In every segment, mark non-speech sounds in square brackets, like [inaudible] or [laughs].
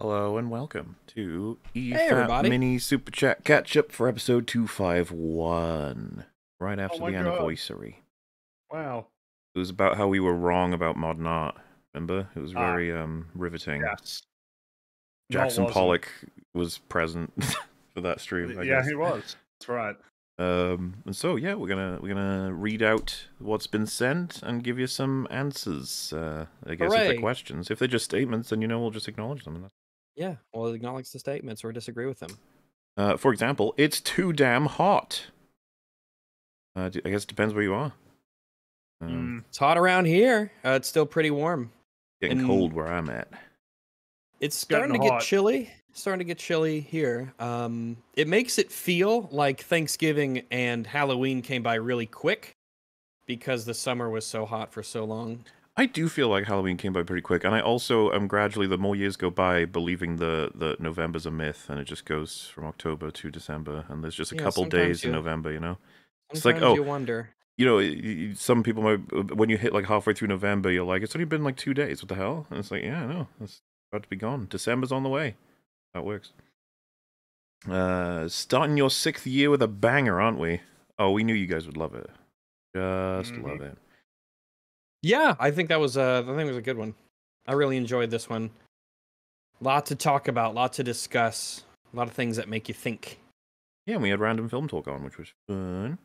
Hello and welcome to EFAP everybody. Mini Super Chat Catch Up for episode 251. Right after my the God. anniversary. Wow. It was about how we were wrong about modern art. Remember? It was Ah. very um riveting. Yes. Jackson. Pollock was present [laughs] for that stream. I Yeah, guess. he was. That's right. Um, and so yeah, we're gonna we're gonna read out what's been sent and give you some answers. Uh, I guess if they're questions, if they're just statements, then you know we'll just acknowledge them. And that's- Yeah, well, it acknowledge the statements or disagree with them. Uh, for example, it's too damn hot. Uh, d- I guess it depends where you are. Um, Mm. It's hot around here. Uh, it's still pretty warm. Getting and- cold where I'm at. It's starting to get hot. chilly. Starting to get chilly here. Um, it makes it feel like Thanksgiving and Halloween came by really quick because the summer was so hot for so long. I do feel like Halloween came by pretty quick, and I also am gradually, the more years go by, believing the the November's a myth, and it just goes from October to December, and there's just a couple days in November, you know. Sometimes It's like, oh, you wonder. you know, some people might, when you hit like halfway through November, you're like, it's only been like two days. What the hell? And it's like, yeah, I know. It's about to be gone. December's on the way. That works. Uh, starting your sixth year with a banger, aren't we? Oh, we knew you guys would love it. Just Mhm. love it. Yeah, I think that was uh, I think it was a good one. I really enjoyed this one. Lot to talk about, lot to discuss, a lot of things that make you think. Yeah, and we had random film talk on, which was fun.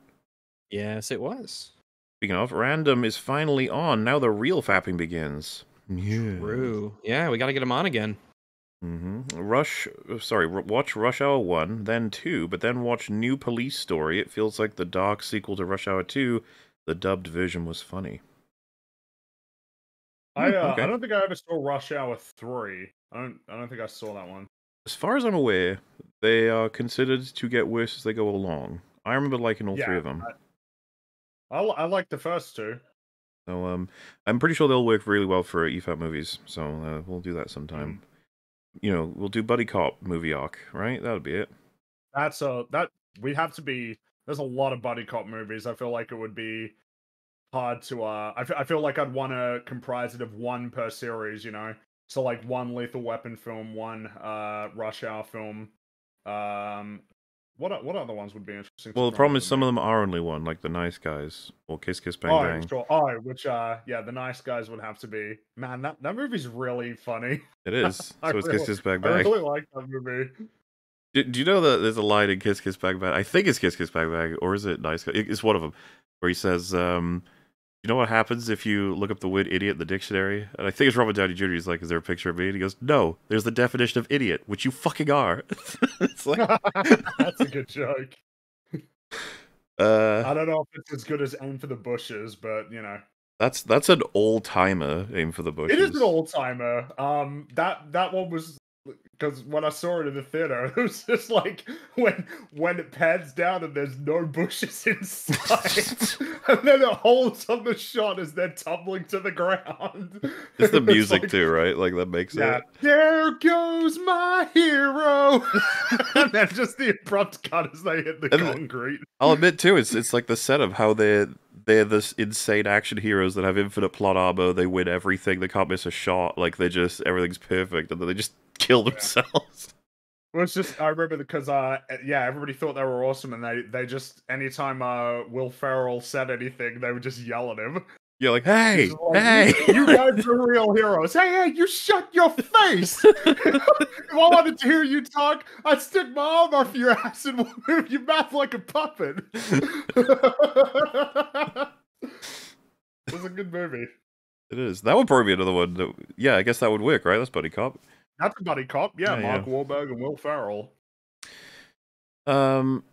Yes, it was. Speaking of, random is finally on. Now the real fapping begins. Yeah. True. Yeah, we got to get him on again. hmm Rush, sorry, r- watch Rush Hour 1, then 2, but then watch New Police Story. It feels like the dark sequel to Rush Hour 2. The dubbed version was funny. I Hmm, uh, okay. I don't think I ever saw Rush Hour three. I don't I don't think I saw that one. As far as I'm aware, they are considered to get worse as they go along. I remember liking all three of them. I I like the first two. So um, I'm pretty sure they'll work really well for EFAP movies. So uh, we'll do that sometime. You know, we'll do Buddy Cop movie arc, right? That'll be it. That's a that we have to be. There's a lot of buddy cop movies. I feel like it would be hard to. uh I I feel like I'd want to comprise it of one per series. You know, so like one Lethal Weapon film, one uh Rush Hour film. Um, what what other ones would be interesting? Well, the problem is some of them are only one, like the Nice Guys or Kiss Kiss Bang oh, Bang. sure. Oh, which uh, yeah, the nice guys would have to be. Man, that that movie's really funny. It is. [laughs] I So it's really- Kiss Kiss Bang bang I really like that movie. Do, do you know that there's a line in Kiss Kiss Bang Bang? I think it's Kiss Kiss Bang Bang, or is it Nice Guy? It- It's one of them where he says, um, "You know what happens if you look up the word idiot in the dictionary?" And I think it's Robert Downey Jr. He's like, "Is there a picture of me?" And he goes, "No, there's the definition of idiot, which you fucking are." [laughs] it's like, [laughs] That's a good joke. [laughs] uh, I don't know if it's as good as Aim for the Bushes, but you know, that's that's an old timer. Aim for the bushes. it is an old timer. Um, that that one was because when I saw it in the theater, [laughs] it was just like when when it pans down and there's no bushes [laughs] inside, [laughs] and then it holds on the shot as they're tumbling to the ground. It's the It's music like- too, right? Like that makes Yeah. it. There goes my hero. and then just the abrupt cut as they hit the And concrete. I'll admit too, it's it's like the set of how they're they're this insane action heroes that have infinite plot armor. They win everything. They can't miss a shot. Like they just everything's perfect, and then they just [laughs] kill themselves. [laughs] Well, it's just I remember because uh yeah everybody thought they were awesome and they they just anytime uh Will Ferrell said anything they would just yell at him. You're like, hey, like, hey, you [laughs] guys are real heroes. Hey, hey, you shut your face! [laughs] [laughs] if I wanted to hear you talk, I'd stick my arm off your ass and move your mouth like a puppet. it was a good movie. it is. That would probably be another one. That, yeah, I guess that would work, right? That's Buddy Cop. That's a buddy cop. Yeah, Yeah, Mark Wahlberg and Will Ferrell. Um,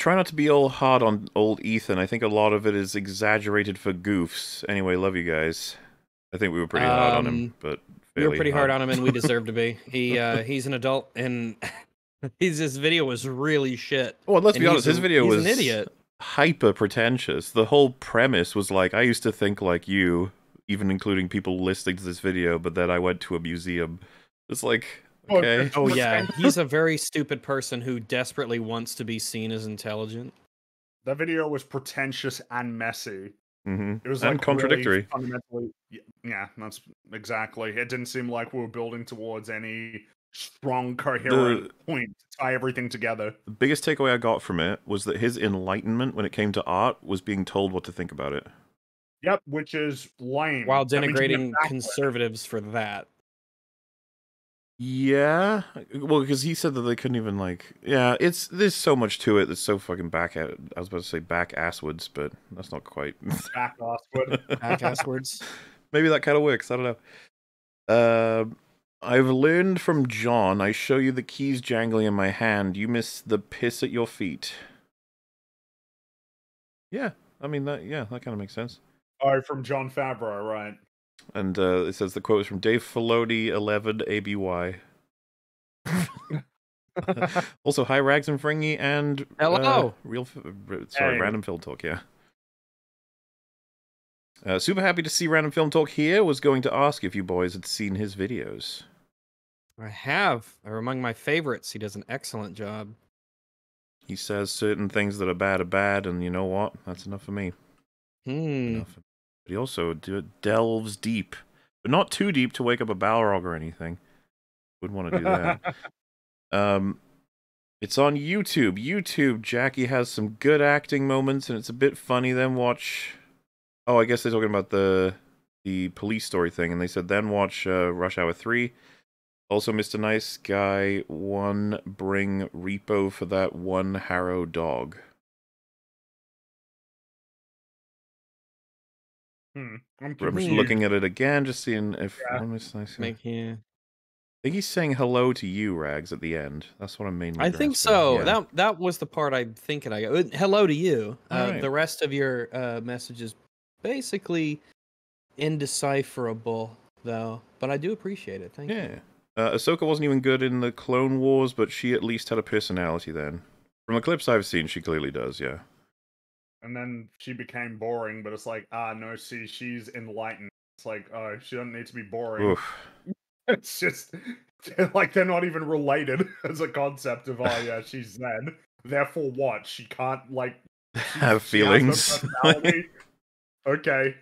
try not to be all hard on old Ethan. I think a lot of it is exaggerated for goofs. Anyway, love you guys. I think we were pretty hard on him, Um, but We were pretty hard on him, and we [laughs] deserve to be. He uh, he's an adult, and [laughs] his video was really shit. Well, let's And be honest. His video was an idiot. hyper pretentious. The whole premise was like I used to think like you, even including people listening to this video, but then I went to a museum. It's like okay, Oh yeah, he's a very stupid person who desperately wants to be seen as intelligent. That video was pretentious and messy. hmm It was And like contradictory. Really fundamentally, yeah, that's exactly. It didn't seem like we were building towards any strong, coherent point to tie everything together. The biggest takeaway I got from it was that his enlightenment when it came to art was being told what to think about it. Yep, which is lame. While That means you get denigrating conservatives for that. Yeah, well, because he said that they couldn't even like. Yeah, it's there's so much to it that's so fucking back at. I was about to say back asswards, but that's not quite. [laughs] back Osgood. Back asswards. [laughs] Maybe that kind of works. I don't know. Uh, I've learned from John. I show you the keys jangling in my hand. You miss the piss at your feet. Yeah, I mean that. Yeah, that kind of makes sense. Oh, from Jon Favreau, right? And uh, it says the quote is from Dave Filoni, 11 ABY. [laughs] also, hi Rags and Fringy and uh, real sorry, Hey. random film talk. Yeah. Uh, super happy to see random film talk here. Was going to ask if you boys had seen his videos. I have. They're among my favorites. He does an excellent job. He says certain things that are bad are bad, and you know what? That's enough for me. Hmm. Enough. But he also do, delves deep, but not too deep to wake up a Balrog or anything. Wouldn't want to do that. [laughs] um, it's on YouTube. YouTube. Jackie has some good acting moments, and it's a bit funny. Then watch. Oh, I guess they're talking about the the police story thing, and they said then watch uh, Rush Hour Three. Also, Mr. Nice Guy one bring repo for that one Harrow dog. Hmm. I'm I'm just looking at it again, just seeing if Yeah. Nice Make yeah. I think he's saying hello to you, Rags, at the end. That's what I'm mainly. I think so. Yeah. That that was the part I'm thinking. I uh, hello to you. Uh, Alright. The rest of your uh, message is basically indecipherable, though. But I do appreciate it. Thank you. Yeah. Uh, Ahsoka wasn't even good in the Clone Wars, but she at least had a personality then. From the clips I've seen, she clearly does. Yeah. And then she became boring, but it's like, ah, no, see, she's enlightened. It's like, oh, she doesn't need to be boring. Oof. [laughs] It's just [laughs] like they're not even related [laughs] as a concept of, oh, yeah, she's Zen. Therefore, what? She can't, like, she- Have she has no feelings. okay.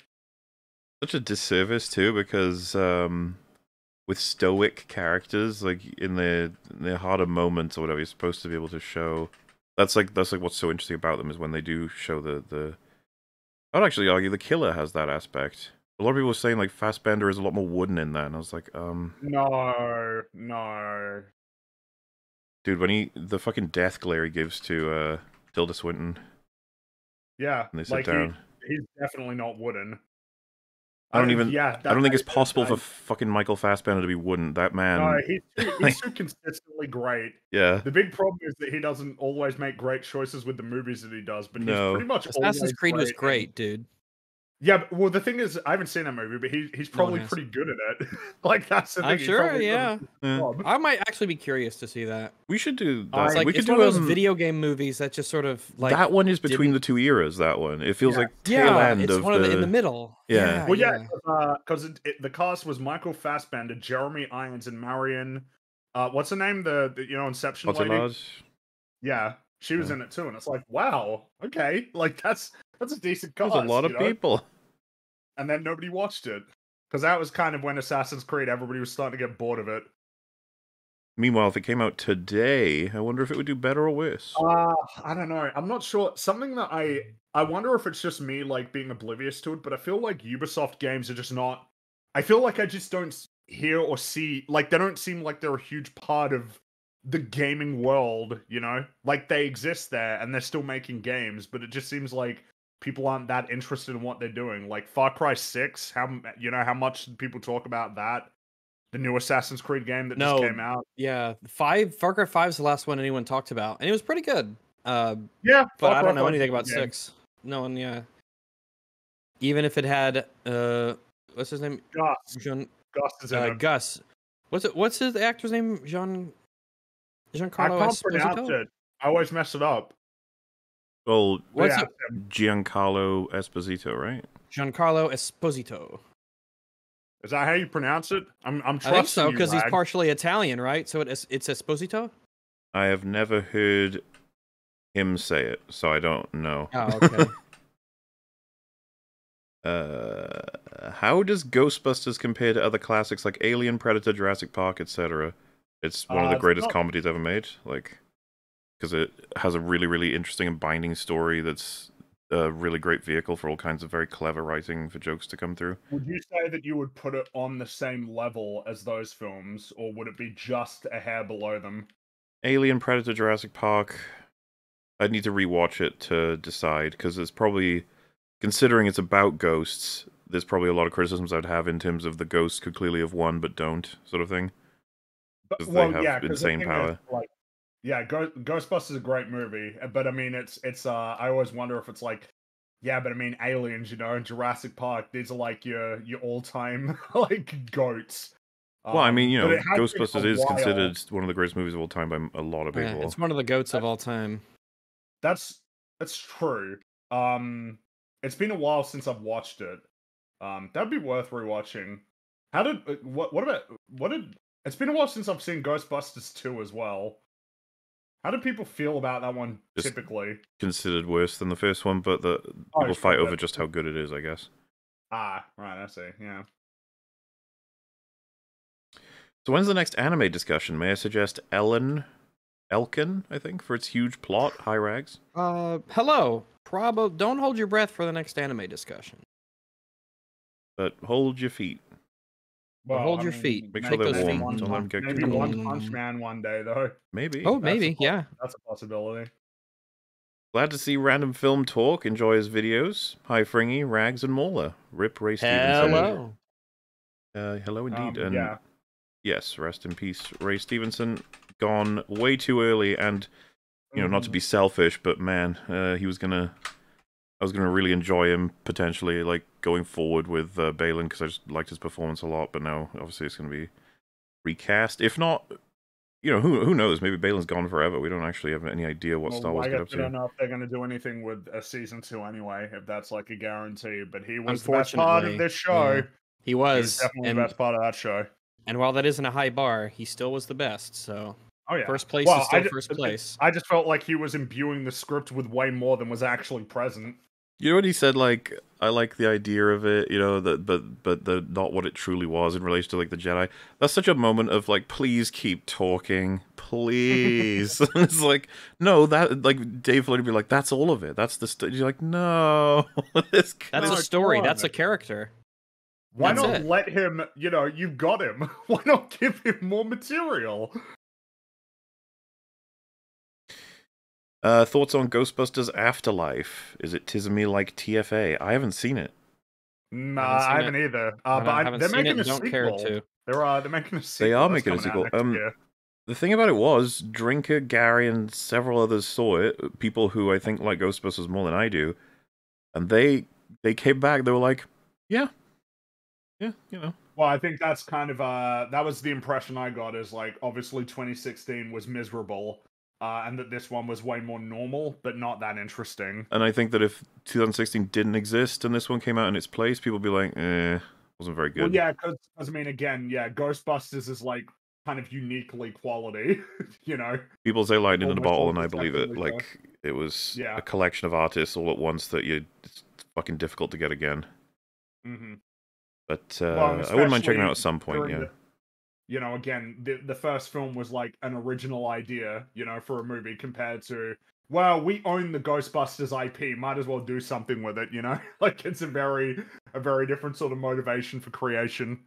Such a disservice too, because um, with stoic characters, like in their in their harder moments or whatever, you're supposed to be able to show. That's like that's like what's so interesting about them is when they do show the the. I'd actually argue the killer has that aspect. A lot of people were saying like Fassbender is a lot more wooden in that, and I was like, um, No, no. dude, when he the fucking death glare he gives to uh Tilda Swinton Yeah, and they sit like he- down. he's definitely not wooden. I don't uh, even- Yeah, I don't think it's possible I- for fucking Michael Fassbender to be wooden. That man, No, he's too, he's too consistently great. yeah, The big problem is that he doesn't always make great choices with the movies that he does, but No. he's pretty much Assassin's always Creed was in- great, dude. Yeah, but, well, the thing is, I haven't seen that movie, but he, he's probably has. pretty good at it. [laughs] like that's the thing. I'm sure. probably does a Yeah, Yeah. I might actually be curious to see that. we should do that. I- It's like we could it's do one of those um, video game movies that just sort of like that one is between didn't- the two eras. That one, it feels Yeah. like tail yeah, end it's of one the. of the in the middle. Yeah. Well, yeah, because it, it, the cast was Michael Fassbender, Jeremy Irons, and Marion. Uh, what's her name? The, the you know Inception lady. Cotillard. Yeah, she was Yeah. in it too, and it's like, wow, okay, like that's that's a decent There's cast. a lot of you know? people. And then nobody watched it because that was kind of when Assassin's Creed everybody was starting to get bored of it. Meanwhile, if it came out today, I wonder if it would do better or worse. Uh, I don't know. I'm not sure. Something that I I wonder if it's just me like being oblivious to it, but I feel like Ubisoft games are just not. I feel like I just don't hear or see like they don't seem like they're a huge part of the gaming world. You know, like they exist there and they're still making games, but it just seems like people aren't that interested in what they're doing. Like Far Cry Six, how you know how much people talk about that. The new Assassin's Creed game that No. just came out. yeah. Five Far Cry Five is the last one anyone talked about, and it was pretty good. Uh, Yeah, but Far I don't know 5 's a anything about game. six. No one, yeah. Even if it had uh, what's his name? Gus, Jean Gus is uh. Gus. What's it? What's his actor's name? Jean. I can't pronounce it. I always mess it up. Well, What's yeah, it? Giancarlo Esposito, right? Giancarlo Esposito. Is that how you pronounce it? I'm I'm I think so because he's partially Italian, right? So it is, it's Esposito. I have never heard him say it, so I don't know. Oh, okay. [laughs] Uh, how does Ghostbusters compare to other classics like Alien, Predator, Jurassic Park, etc.? It's one of Uh, the it's greatest not- comedies ever made. Like, because it has a really, really interesting and binding story. That's a really great vehicle for all kinds of very clever writing for jokes to come through. Would you say that you would put it on the same level as those films, or would it be just a hair below them? Alien, Predator, Jurassic Park. I'd need to rewatch it to decide because it's probably, considering it's about ghosts, there's probably a lot of criticisms I'd have in terms of the ghosts could clearly have won but don't sort of thing. But, 'Cause they have the insane is, power. like, yeah, Go- Ghostbusters is a great movie, uh, but I mean, it's it's. uh I always wonder if it's like, yeah, but I mean, Aliens, you know, and Jurassic Park. These are like your your all time [laughs] like goats. Well, I Um, mean, you know, it has been Ghostbusters is while. considered one of the greatest movies of all time by a lot of Yeah, people. it's one of the goats of all time. That's that's true. Um, it's been a while since I've watched it. Um, that'd be worth rewatching. How did uh, what? What about what did? It's been a while since I've seen Ghostbusters two as well. How do people feel about that one Just- typically? Considered worse than the first one, but the Oh, people sure, fight but- over just how good it is, I guess. Ah, right. I see. Yeah. So when's the next anime discussion? May I suggest Elfen Lied, I think, for its huge plot, High Rags? Uh, hello. Probo. Don't hold your breath for the next anime discussion. But hold your feet. Well, hold your feet. Make sure maybe they're maybe warm. One Don't let 'em punch, get maybe too one punch man one day though. Maybe. Oh, That's maybe. po- Yeah. That's a possibility. Glad to see Random Film Talk enjoy his videos. Hi, Fringy, Rags, and Mauler. Rip Ray Stevenson. Hello. Uh, hello indeed. Um, and yeah. yes, rest in peace, Ray Stevenson. Gone way too early, and you know, not to Mhm. be selfish, but man, uh, he was gonna. I was gonna really enjoy him potentially, like going forward with uh, Baylan, because I just liked his performance a lot. But now, obviously, it's gonna be recast. If not, you know, who who knows? Maybe Baylan's gone forever. We don't actually have any idea what Well, Star Wars I get up we to. don't know if they're going to do anything with a season two anyway, if that's like a guarantee. But he was the best part of Unfortunately, this show. yeah. He He was was, definitely and the best part of that show. and while that isn't a high bar, he still was the best. So Oh yeah, first place Well, is still I ju- first place. I just felt like he was imbuing the script with way more than was actually present. You know what he said? Like, I like the idea of it, you know, that but but the not what it truly was in relation to like the Jedi. That's such a moment of like, please keep talking, please. [laughs] And it's like, no, that like Dave Filoni would be like, that's all of it. That's the st-. you're like, no, [laughs] this That's a story. come. That's a character. Why That's not it. let him? You know, you've got him. [laughs] Why not give him more material? Uh, thoughts on Ghostbusters Afterlife? Is it Tizamy like TFA? I haven't seen it. Nah, Haven't seen I haven't either. Uh, I but I, haven't they're seen making it. a and Don't care sequel. to. They're uh, they're making a sequel. They are making a sequel. Um, year. The thing about it was, Drinker, Gary, and several others saw it. People who I think like Ghostbusters more than I do, and they they came back. They were like, "Yeah, yeah, you know." Well, I think that's kind of uh that was the impression I got is like obviously 2016 was miserable, uh, and that this one was way more normal, but not that interesting. And I think that if 2016 didn't exist and this one came out in its place, people would be like, "Eh, wasn't very good." Well, yeah, because I mean, again, yeah, Ghostbusters is like kind of uniquely quality, [laughs] you know. People say lightning in a bottle, and I believe it. Like it was Yeah. a collection of artists all at once that you it's fucking difficult to get again. hmm But uh, Well, I wouldn't mind checking it out at some point. Yeah. the- you know, again, the the first film was like an original idea, you know, for a movie compared to well, we own the Ghostbusters IP, might as well do something with it, you know? [laughs] like it's a very a very different sort of motivation for creation.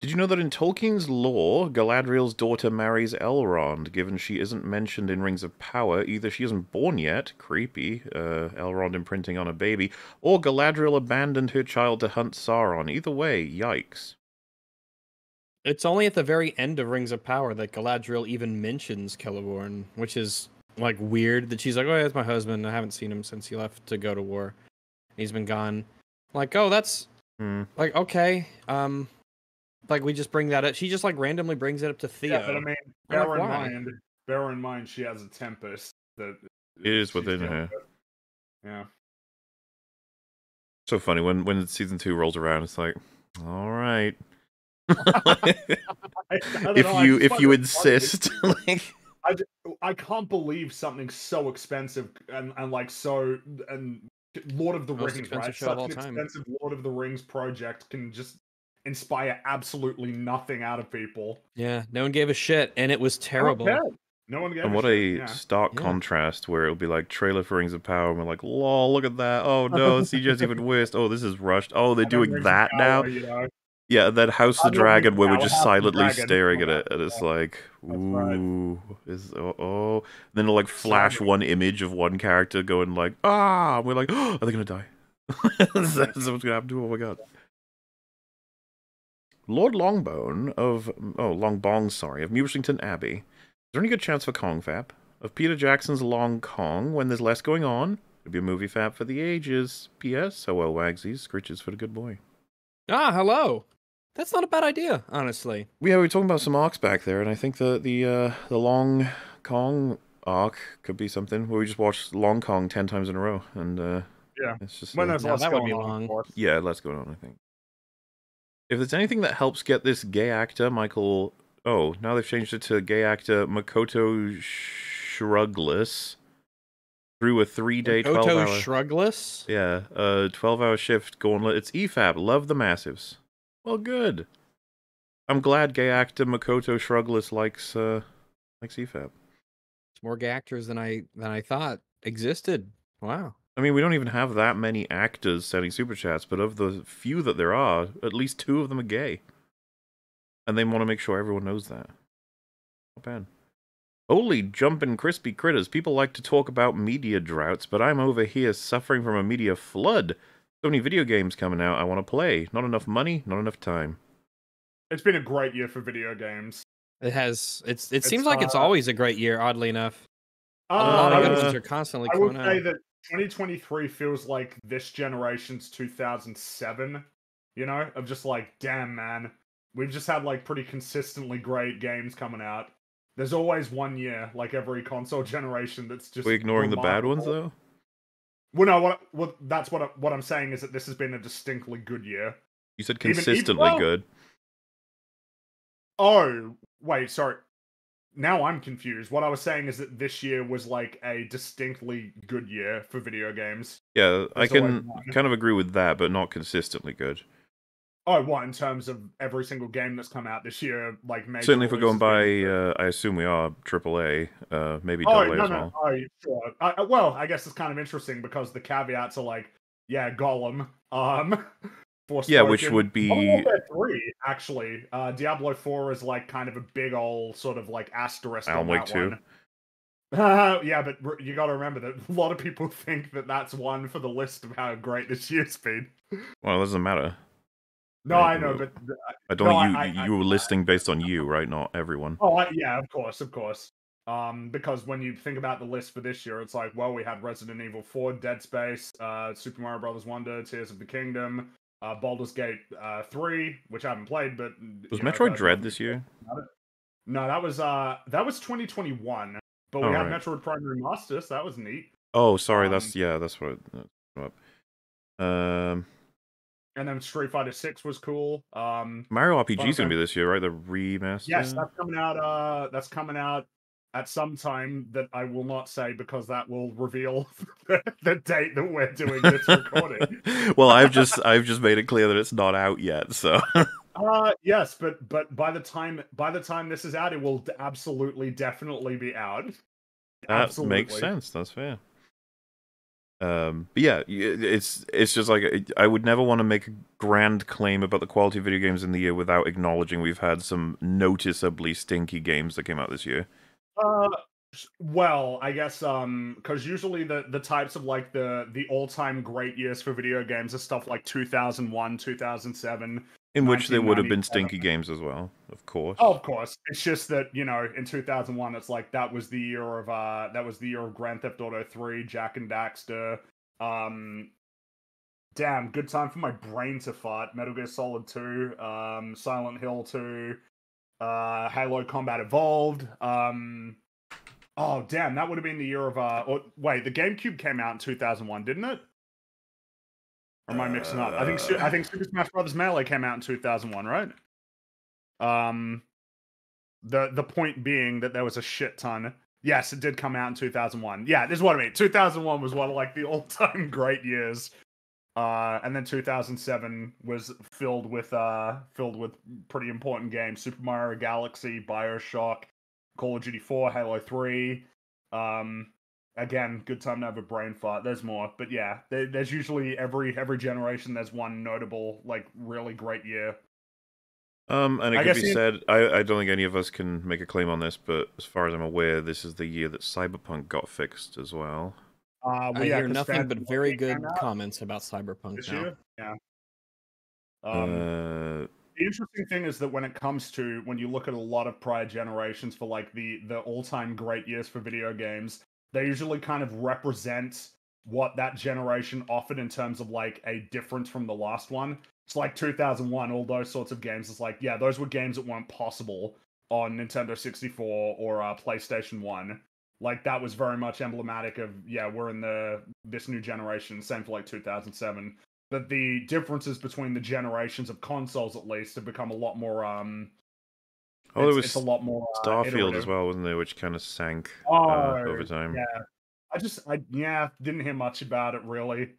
Did you know that in Tolkien's lore, Galadriel's daughter marries Elrond, given she isn't mentioned in Rings of Power? Either she isn't born yet, creepy, uh, Elrond imprinting on a baby, or Galadriel abandoned her child to hunt Sauron. Either way, yikes. It's only at the very end of Rings of Power that Galadriel even mentions Celeborn, which is like weird that she's like, "Oh, yeah, that's my husband. I haven't seen him since he left to go to war. He's been gone." Like, oh, that's Hmm. like okay. Um, like we just bring that up. She just like randomly brings it up to Theo. Yeah, but I mean, I'm like, bear in why? mind, bear in mind, she has a tempest that It is within her. with. Yeah. So funny when when season two rolls around, it's like, all right. I, [laughs] I don't if know, you just if you insist, [laughs] like, I, ju- I can't believe something so expensive and, and like so and Lord of the Most Rings, right? Such an time. expensive Lord of the Rings project can just inspire absolutely nothing out of people. Yeah, no one gave a shit, and it was terrible. No one cared. No one gave And a what shit, a yeah. stark Yeah. contrast where it'll be like trailer for Rings of Power, and we're like, lol, look at that. Oh no, [laughs] CGI's even worse. Oh, this is rushed. Oh, they're I doing Rings of that now. You know. Yeah, that House I of know Dragon, where we're just silently Dragon. staring at it, and it's like, ooh, is oh, oh. Then it'll like flash one image of one character going like, ah, and we're like, oh, are they gonna die? [laughs] Is what's gonna happen to? 'em? Oh my god. Lord Longbone of oh Longbong, sorry, of Mushington Abbey. Is there any good chance for Kong Fap? Of Peter Jackson's Long Kong when there's less going on? It'd be a movie fap for the ages. P.S. Oh well, Wagsies, scritches for the good boy. Ah, hello. That's not a bad idea, honestly. Yeah, we were talking about some arcs back there, and I think the the uh, the Long Kong arc could be something where we just watch Long Kong ten times in a row, and uh, Yeah. it's just When uh, No, that would going be on, long. yeah, let's go on. I think if there's anything that helps get this gay actor Michael, oh, now they've changed it to gay actor Makoto Shrugless through a three-day twelve-hour Shrugless. Yeah, a 12 hour shift gauntlet. It's E EFAP. Love the massives. Well, good. I'm glad gay actor Makoto Shrugless likes, uh, likes EFAP. It's more gay actors than I than I thought existed. Wow. I mean, we don't even have that many actors sending super chats, but of the few that there are, at least two of them are gay. And they want to make sure everyone knows that. Not bad. Holy jumpin' crispy critters. People like to talk about media droughts, but I'm over here suffering from a media flood. So many video games coming out I want to play. Not enough money, not enough time. It's been a great year for video games. It has. It's. It It's, seems like it's uh, always a great year. Oddly enough, a Uh, lot Uh, of good I ones would, are constantly I would say out. that 2023 feels like this generation's 2007. You know, of just like, damn man, we've just had like pretty consistently great games coming out. There's always one year, like every console [laughs] generation, that's just We're ignoring the bad ones, though? Well, no, what, what that's what I, what I'm saying is that this has been a distinctly good year. You said Even- even- consistently well- good. Oh, wait, sorry. Now I'm confused. What I was saying is that this year was like a distinctly good year for video games. Yeah, I There's can kind of agree with that, but not consistently good. Oh, what in terms of every single game that's come out this year? Like Certainly, if we're going by, uh, I assume we are AAA, uh, maybe Oh AA no as no! well. Oh sure. I, well, I guess it's kind of interesting because the caveats are like, yeah, Gollum. Um, [laughs] Yeah, which would be Three actually. Uh, Diablo Four is like kind of a big old sort of like asterisk. Alan Wake 2. Uh, [laughs] yeah, but you got to remember that [laughs] a lot of people think that that's one for the list of how great this year's been. well, it doesn't matter. No, I know, but I don't No, you I- I- you were listing based on you, right? Not everyone. Oh, I, yeah, of course, of course. Um, because when you think about the list for this year, it's like, well, we had Resident Evil 4, Dead Space, uh, Super Mario Brothers Wonder, Tears of the Kingdom, uh, Baldur's Gate uh, 3, which I haven't played, but Was you know, Metroid Dread this year? No, that was uh, that was 2021. But we Oh, had right. Metroid Prime Remaster, so that was neat. Oh, sorry. Um, that's yeah. That's what. That's what um, And then Street Fighter 6 was cool. Um, Mario RPG is gonna be this year, right? The remaster. yes, that's coming out. Uh, that's coming out at some time that I will not say because that will reveal [laughs] the date that we're doing this recording. [laughs] well, I've just I've just made it clear that it's not out yet. So [laughs] Uh yes, but but by the time by the time this is out, it will absolutely definitely be out. that makes sense. That's fair. Um, but yeah, it's it's just like I would never want to make a grand claim about the quality of video games in the year without acknowledging we've had some noticeably stinky games that came out this year. Uh, well, I guess um, because usually the the types of like the the all time great years for video games are stuff like 2001, 2007, in which there would have been stinky games as well, of course. Oh, of course. It's just that you know, in two thousand one, it's like that was the year of uh, that was the year of Grand Theft Auto three, Jak and Daxter. Um, damn, good time for my brain to fart. Metal Gear Solid two, um, Silent Hill two, uh, Halo Combat Evolved. Um, oh damn, that would have been the year of uh. Or, wait, the GameCube came out in two thousand one, didn't it? Am I mixing up? I think I think Super Smash Brothers Melee came out in two thousand one, right? Um, the the point being that there was a shit ton. Yes, it did come out in 2001. Yeah, this is what I mean. 2001 was one of like the [laughs] all-time great years Uh, and then 2007 was filled with uh filled with pretty important games: Super Mario Galaxy, Bioshock, Call of Duty 4, Halo 3. Um, again, good time to have a brain fart. There's more, but yeah, there, there's usually every every generation there's one notable like really great year. Um, and it I could be you- said, I, I don't think any of us can make a claim on this, but as far as I'm aware, this is the year that Cyberpunk got fixed as well. Uh, I well, yeah, hear 'cause nothing but very good comments about Cyberpunk this now. year. Yeah. Um, uh, the interesting thing is that when it comes to when you look at a lot of prior generations for like the the all-time great years for video games they usually kind of represent what that generation offered in terms of like a difference from the last one. It's like 2001 all those sorts of games it's like yeah those were games that weren't possible on nintendo 64 or uh, playstation 1 like that was very much emblematic of yeah we're in the this new generation same for like 2007 that the differences between the generations of consoles at least have become a lot more um oh, there was it's a lot more uh, Starfield as well, wasn't there, which kind of sank Oh, uh, over time. yeah i just i yeah didn't hear much about it really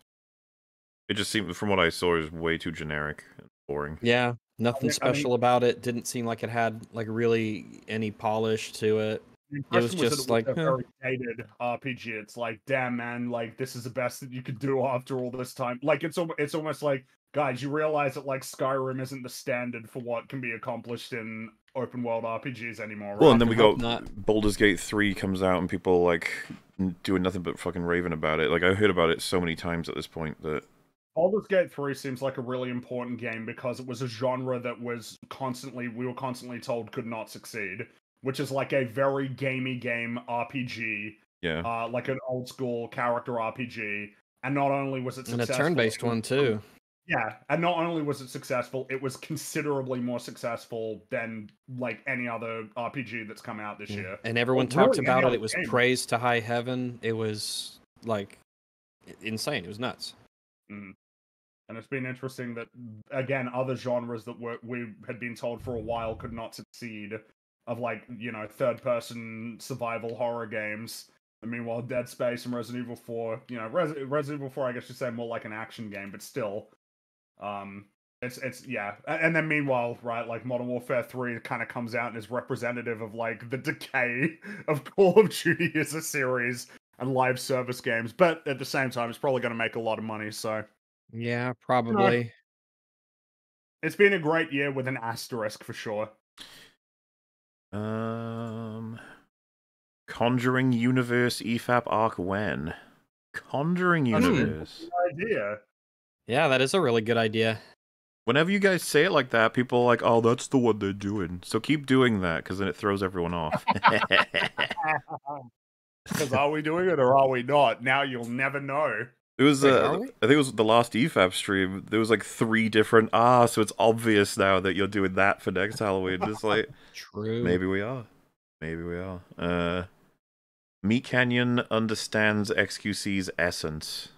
It just seemed, from what I saw, it was way too generic and boring. Yeah, nothing mean- I mean- special about it. Didn't seem like it had like really any polish to it. It was just that like, a huh. very dated rpg it's like damn man like this is the best that you could do after all this time like it's it's almost like guys you realize that like skyrim isn't the standard for what can be accomplished in open world rpgs anymore Well, right? and then we hope got not. Baldur's Gate 3 comes out, and people like doing nothing but fucking raving about it. Like, I heard about it so many times at this point that Baldur's Gate 3 seems like a really important game because it was a genre that was constantly we were constantly told could not succeed, which is like a very gamey game RPG, yeah. uh, like an old school character RPG. And not only was it And a successful, turn-based one too. Yeah, and not only was it successful, it was considerably more successful than like any other RPG that's come out this Yeah. year. And everyone Well, talked really, about it. It was game. praised to high heaven. It was like insane. It was nuts. Mm. And it's been interesting that again, other genres that were we had been told for a while could not succeed, of like you know third person survival horror games. And meanwhile, Dead Space and Resident Evil Four, you know, Res- Resident Evil Four, I guess you say more like an action game, but still, um, it's it's yeah. And then meanwhile, right, like Modern Warfare Three kind of comes out and is representative of like the decay [laughs] of Call of Duty as a series and live service games. But at the same time, it's probably going to make a lot of money, so. Yeah, probably. It's been a great year with an asterisk for sure. Um, Conjuring Universe EFAP Arc when? Conjuring That's a good Universe. idea. Yeah, that is a really good idea. Whenever you guys say it like that, people are like, "Oh, that's the one they're doing." So keep doing that because then it throws everyone off. [laughs] [laughs] Because are we doing it or are we not? Now you'll never know. It was, Wait, uh. I think it was the last E EFAP stream. There was like three different. Ah, so it's obvious now that you're doing that for next Halloween. Just [laughs] like True. maybe we are, maybe we are. Uh, Meat Canyon understands XQC's essence.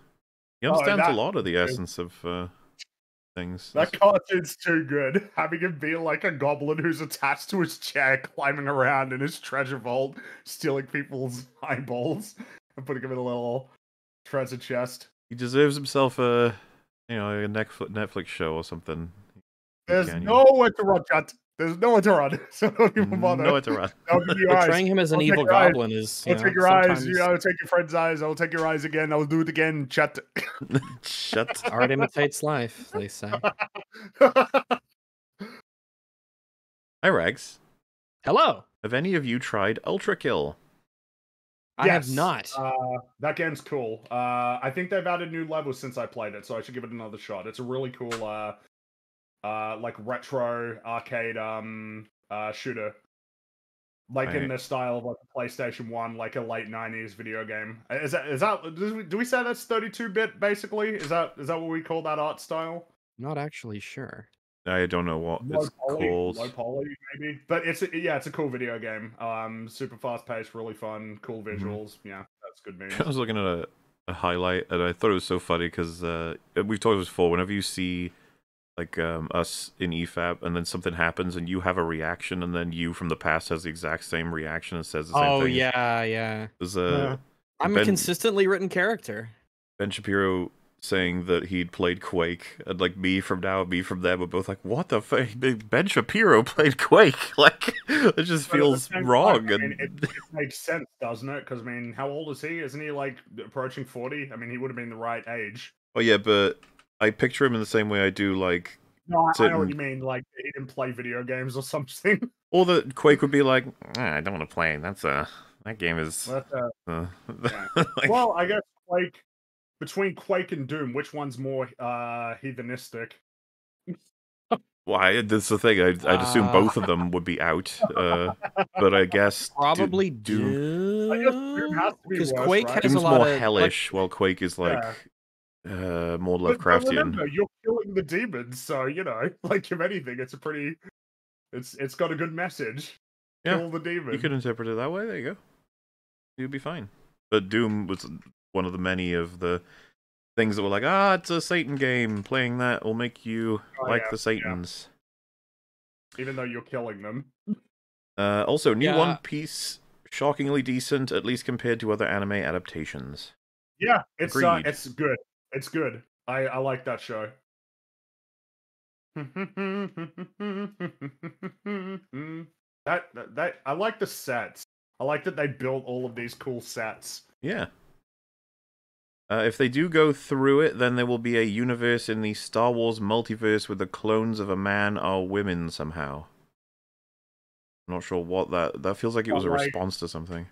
He Oh, understands that- a lot of the essence of uh, things. That cartoon's too good. [laughs] Having him be like a goblin who's attached to his chair, climbing around in his treasure vault, stealing people's [laughs] eyeballs, and putting him in a little treasure chest. He deserves himself a, you know, a Netflix Netflix show or something. There's Canyon. nowhere to run, Chunt. There's no one to run. [laughs] So don't even bother. No, one to run. [laughs] I'll give you eyes. Portraying him as an I'll evil your eyes. goblin is. I'll you take know, your eyes. You know, I'll take your friend's eyes. I'll take your eyes again. I'll do it again. Chat. Shut. [laughs] Art imitates life, they say. Hi, Rags. Hello. Have any of you tried Ultra Kill? I have not. Uh, that game's cool. Uh, I think they've added new levels since I played it, so I should give it another shot. It's a really cool, uh, uh, like retro arcade um uh shooter, like in the style of like a PlayStation One, like a late '90s video game. Uh, Is that is that do we, do we say that's 32 bit basically? Is that is that what we call that art style? not actually sure. I don't know what Low it's poly, called. low poly maybe, but it's a, yeah, it's a cool video game. Um, super fast paced, really fun, cool Mm-hmm. visuals. Yeah, that's good news. [laughs] I was looking at a, a highlight and I thought it was so funny because uh, we've talked about this before. Whenever you see like um, us in E EFAP and then something happens and you have a reaction and then you from the past has the exact same reaction and says the same Oh thing. yeah, yeah. There's a Yeah. I'm Ben- a consistently written character. Ben Shapiro saying that he'd played Quake, and like me from now, me from them, were both like, "What the fuck? Ben Shapiro played Quake? [laughs] Like, it just But feels same time, wrong." I mean, and it, it makes sense, doesn't it? Because I mean, how old is he? Isn't he like approaching forty? I mean, he would have been the right age. oh yeah, but I picture him in the same way I do like No, I, I know what you mean. Like he didn't play video games or something. [laughs] Or that Quake would be like, "Ah, I don't want to play. That's a that game is. But, uh, [laughs] Uh, Yeah. [laughs] like, well, I guess like between Quake and Doom, which one's more uh heathenistic? why? That's the thing. I'd, I'd assume Uh, both of them would be out. Uh, but I guess Probably Doom I guess Doom has to be because worse, Quake right? has Doom's a lot more of like, hellish, while Quake is like Yeah. Uh, more But- but Lovecraftian. remember, you're killing the demons, so you know, [laughs] like if anything, it's a pretty, it's it's got a good message. Yeah, Kill the demon. You could interpret it that way. There you go. You'd be fine. But Doom was one of the many of the things that were like, ah, it's a Satan game. Playing that will make you Oh, like yeah, the Satans. even though you're killing them. Uh, also, new Yeah. One Piece, shockingly decent, at least compared to other anime adaptations. Yeah, it's uh, it's good. It's good. I I like that show. [laughs] that, that that I like the sets. I like that they built all of these cool sets. Yeah. Uh, if they do go through it, then there will be a universe in the Star Wars multiverse where the clones of a man are women somehow. I'm not sure what that. That feels like it was a like- response to something.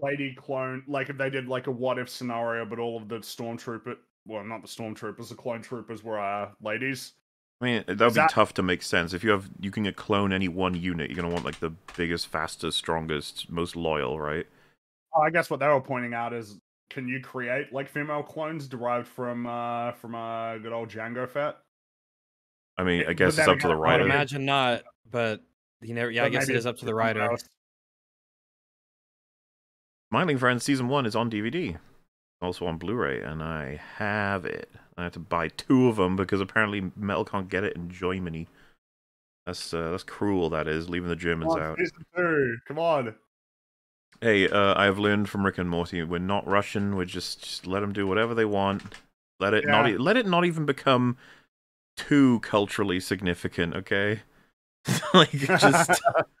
Lady clone, like if they did like a what if scenario, but all of the stormtrooper, well, not the stormtroopers, the clone troopers were uh, ladies. I mean, that would Is be that- tough to make sense. If you have, you can clone any one unit. You're gonna want like the biggest, fastest, strongest, most loyal, right? Oh, I guess what they were pointing out is, can you create like female clones derived from uh from uh good old Jango Fett? I mean, I guess it's up to the again, I I would writer. Imagine not, but he never. Yeah, I guess it is up to the something writer. else. Smiling Friends season one is on DVD, also on Blu-ray, and I have it. I have to buy two of them because apparently Metal can't get it in Germany. That's uh, that's cruel. That is leaving the Germans Come on, out. two, come on. Hey, uh, I have learned from Rick and Morty. We're not Russian. We just just let them do whatever they want. Let it not e- let it not even become too culturally significant. Okay, [laughs] like just [laughs]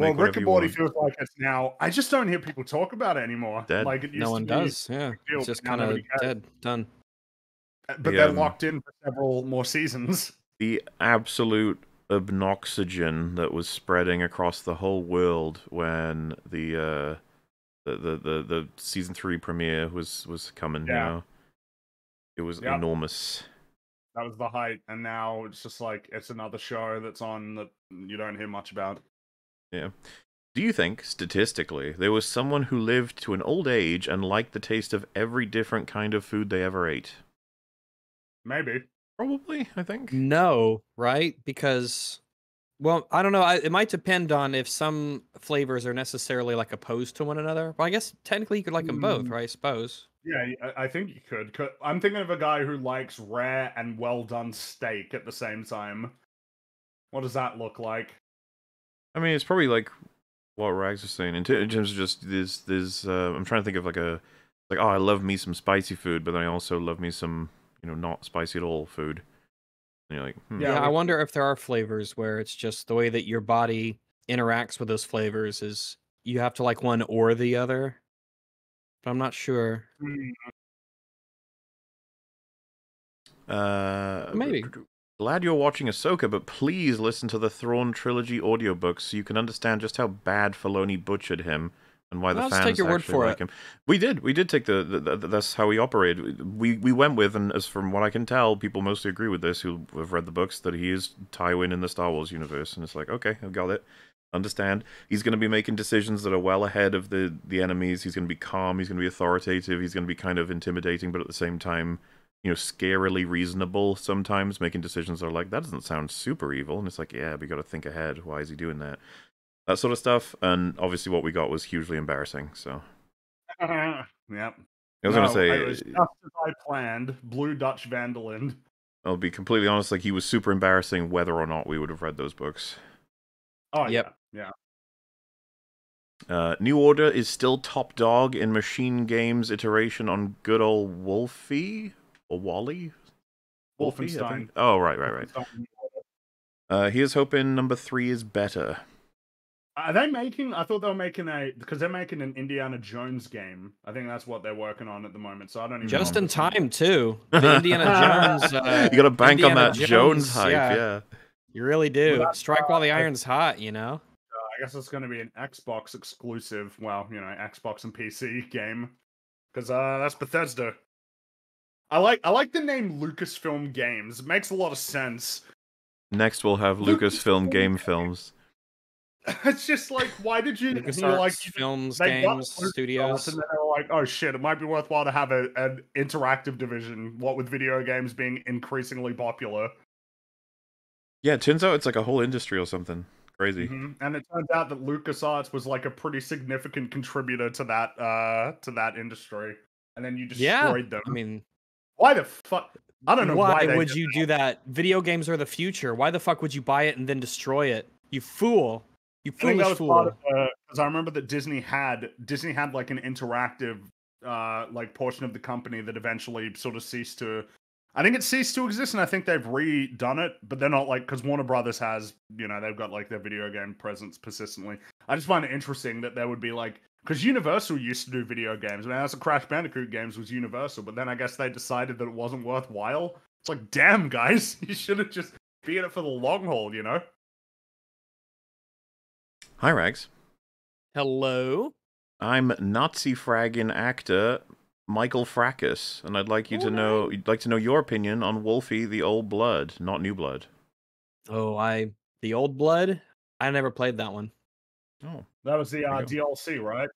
well, Rick and Morty feels like it's now. I just don't hear people talk about it anymore. Dead. Like it used No to one be, does. Yeah, it's just kind of dead. Done. But The, they're um, locked in for several more seasons. the absolute obnoxygen that was spreading across the whole world when the uh the the the, the season three premiere was was coming. You Yeah. know, it was Yep. enormous. That was the height, and now it's just like it's another show that's on that you don't hear much about. Do you think, statistically, there was someone who lived to an old age and liked the taste of every different kind of food they ever ate? Maybe. Probably, I think. No, right? Because, well, I don't know. I, it might depend on if some flavors are necessarily like opposed to one another. Well, I guess technically you could like them both, Mm. right? I suppose. Yeah, I think you could. I'm thinking of a guy who likes rare and well done steak at the same time. What does that look like? I mean, it's probably like what Rags was saying in, t- in terms of just this. there's uh, I'm trying to think of like a like oh I love me some spicy food, but then I also love me some you know not spicy at all food. And you're like, hmm. Yeah, Yeah, I wonder if there are flavors where it's just the way that your body interacts with those flavors is you have to like one or the other. But I'm not sure. Mm, Uh, Maybe. Glad you're watching Ahsoka, but please listen to the Thrawn trilogy audiobooks so you can understand just how bad Filoni butchered him and why the fans take your word actually for like it. him. We did, we did take the, the, the that's how we operated. We we went with, and as from what I can tell, people mostly agree with this who have read the books that he is Tywin in the Star Wars universe, and it's like okay, I've got it. Understand? He's going to be making decisions that are well ahead of the the enemies. He's going to be calm. He's going to be authoritative. He's going to be kind of intimidating, but at the same time you know, scarily reasonable sometimes, making decisions that are like, that doesn't sound super evil. And it's like, yeah, we got to think ahead. Why is he doing that? That sort of stuff. And obviously, what we got was hugely embarrassing. So [laughs] yep. I was No, going to say, it was just as I planned. Blue Dutch Vandalin. I'll be completely honest, like, he was super embarrassing whether or not we would have read those books. Oh Yep. yeah, yeah. Uh, New Order is still top dog in Machine Games iteration on good old Wolfie. Or Wally. Wolfie, Wolfenstein. Oh, right, right, right. Wolfenstein. Uh, here's hoping number three is better. Are they making? I thought they were making a because they're making an Indiana Jones game. I think that's what they're working on at the moment. So I don't even. Just in time too. The Indiana [laughs] Jones. Uh, [laughs] you got to bank on that Jones, Jones, hype, yeah. yeah. You really do. that's, Strike while the uh, iron's hot. You know. I guess it's going to be an Xbox exclusive. Well, you know, Xbox and PC [laughs] game because uh, that's Bethesda. I like I like the name Lucasfilm Games. It makes a lot of sense. Next, we'll have Lucasfilm game films. [laughs] it's just like, why did you? LucasArts you're like, Films, they Games, Studios. and then they were like, oh shit, it might be worthwhile to have a, an interactive division. What with video games being increasingly popular. Yeah, it turns out it's like a whole industry or something. Crazy. Mhm. And it turns out that LucasArts was like a pretty significant contributor to that uh to that industry. And then you destroyed Yeah, them. I mean, why the fuck? I don't know why, why would you do that? Video games are the future. Why the fuck would you buy it and then destroy it? You fool! You that foolish was fool! because I remember that Disney had Disney had like an interactive uh like portion of the company that eventually sort of ceased to I think it ceased to exist and I think they've redone it, but they're not like because Warner Brothers has, you know, they've got like their video game presence persistently. I just find it interesting that there would be like because Universal used to do video games. I mean, that's the Crash Bandicoot games was Universal, but then I guess they decided that it wasn't worthwhile. It's like, damn, guys, [laughs] you should have just be in it for the long haul, you know? Hi, Rags. Hello. I'm Nazi fragging actor Michael Frackus, and I'd like you to know, you'd like to know your opinion on Wolfie the Old Blood, not New Blood. Oh, I the old blood. I never played that one. Oh, That was the uh, DLC, right?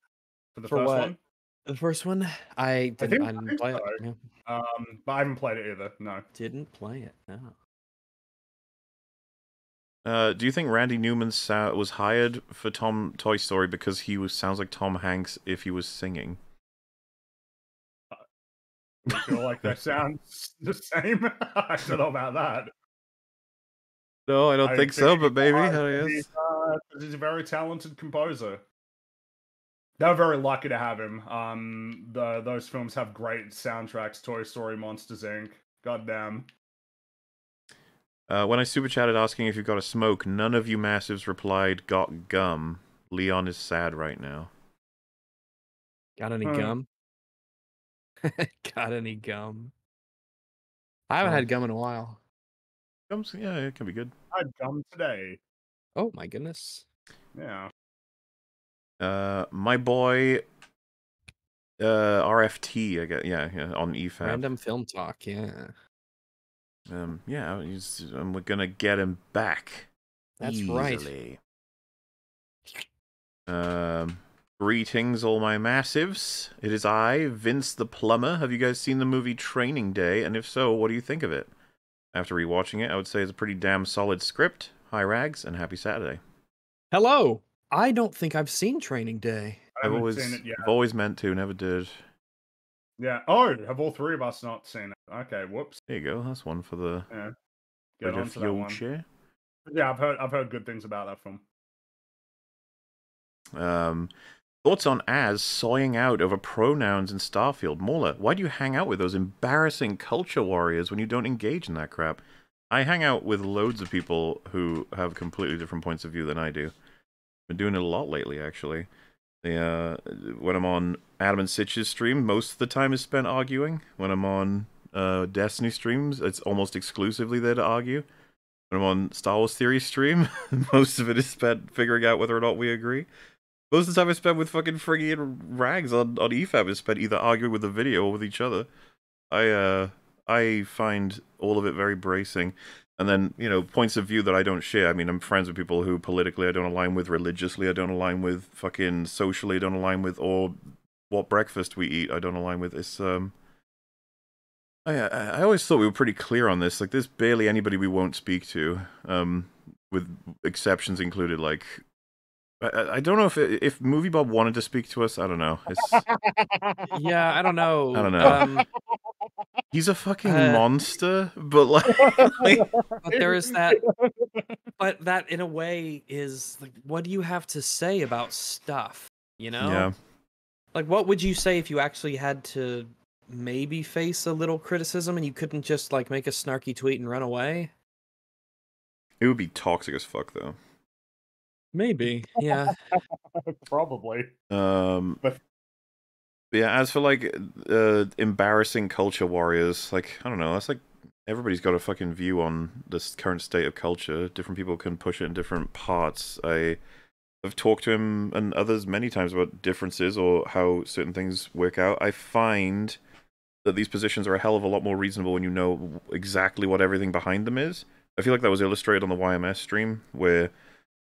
For the For first what? one. The first one, I didn't. I, think- I didn't play so. it. Yeah, Um, but I haven't played it either. No. didn't play it. No. Uh, do you think Randy Newman sa- was hired for Tom Toy Story because he was sounds like Tom Hanks if he was singing? I feel like that [laughs] sounds the same. [laughs] I don't know about that. No, I don't I think so, but maybe. uh, I He's, guess. uh, 'cause he's a very talented composer. They were very lucky to have him. Um, the those films have great soundtracks. Toy Story, Monsters Inc. Goddamn. Uh, when I super chatted asking if you've got a smoke, none of you massives replied, "Got gum." Leon is sad right now. Got any Huh. gum? [laughs] Got any gum? I haven't Oh. had gum in a while. Gum's, yeah, it can be good. I had gum today. Oh my goodness. Yeah. Uh, my boy, uh, RFT, I guess, yeah, yeah, on EFAP. Random film talk. Yeah. Um, yeah, he's, and we're gonna get him back. That's right. easily. Um, greetings, all my massives. It is I, Vince the Plumber. Have you guys seen the movie Training Day? And if so, what do you think of it? After rewatching it, I would say it's a pretty damn solid script. Hi, Rags, and happy Saturday. Hello. I don't think I've seen Training Day. I I've always, seen it yet. I've always meant to, never did. Yeah. Oh, have all three of us not seen it? Okay. Whoops. There you go. That's one for the Get on to that one. future. Yeah, I've heard I've heard good things about that film. Um, thoughts on Az soying out over pronouns in Starfield? Mauler, why do you hang out with those embarrassing culture warriors when you don't engage in that crap? I hang out with loads of people who have completely different points of view than I do. Been doing it a lot lately, actually. The, uh, when I'm on Adam and Sitch's stream, most of the time is spent arguing. When I'm on uh, Destiny streams, it's almost exclusively there to argue. When I'm on Star Wars Theory stream, [laughs] most of it is spent figuring out whether or not we agree. Most of the time I spend with fucking friggin' rags on, on EFAP is spent either arguing with the video or with each other. I uh I find all of it very bracing. And then, you know, points of view that I don't share. I mean, I'm friends with people who politically I don't align with, religiously I don't align with, fucking socially I don't align with, or what breakfast we eat I don't align with. It's um I I always thought we were pretty clear on this. Like there's barely anybody we won't speak to. Um with exceptions included like I- don't know if if Movie Bob wanted to speak to us. I don't know. It's, Yeah, I don't know. I don't know. Um, he's a fucking Uh, monster, but like, like [laughs] [laughs] but there is that. But that, in a way, is like, what do you have to say about stuff? You know, yeah, like, what would you say if you actually had to maybe face a little criticism and you couldn't just like make a snarky tweet and run away? It would be toxic as fuck though. Maybe. Yeah. [laughs] Probably. Um, But- yeah. As for like uh, embarrassing culture warriors, like I don't know, that's like everybody's got a fucking view on this current state of culture. Different people can push it in different parts. I have talked to him and others many times about differences or how certain things work out. I find that these positions are a hell of a lot more reasonable when you know exactly what everything behind them is. I feel like that was illustrated on the YMS stream where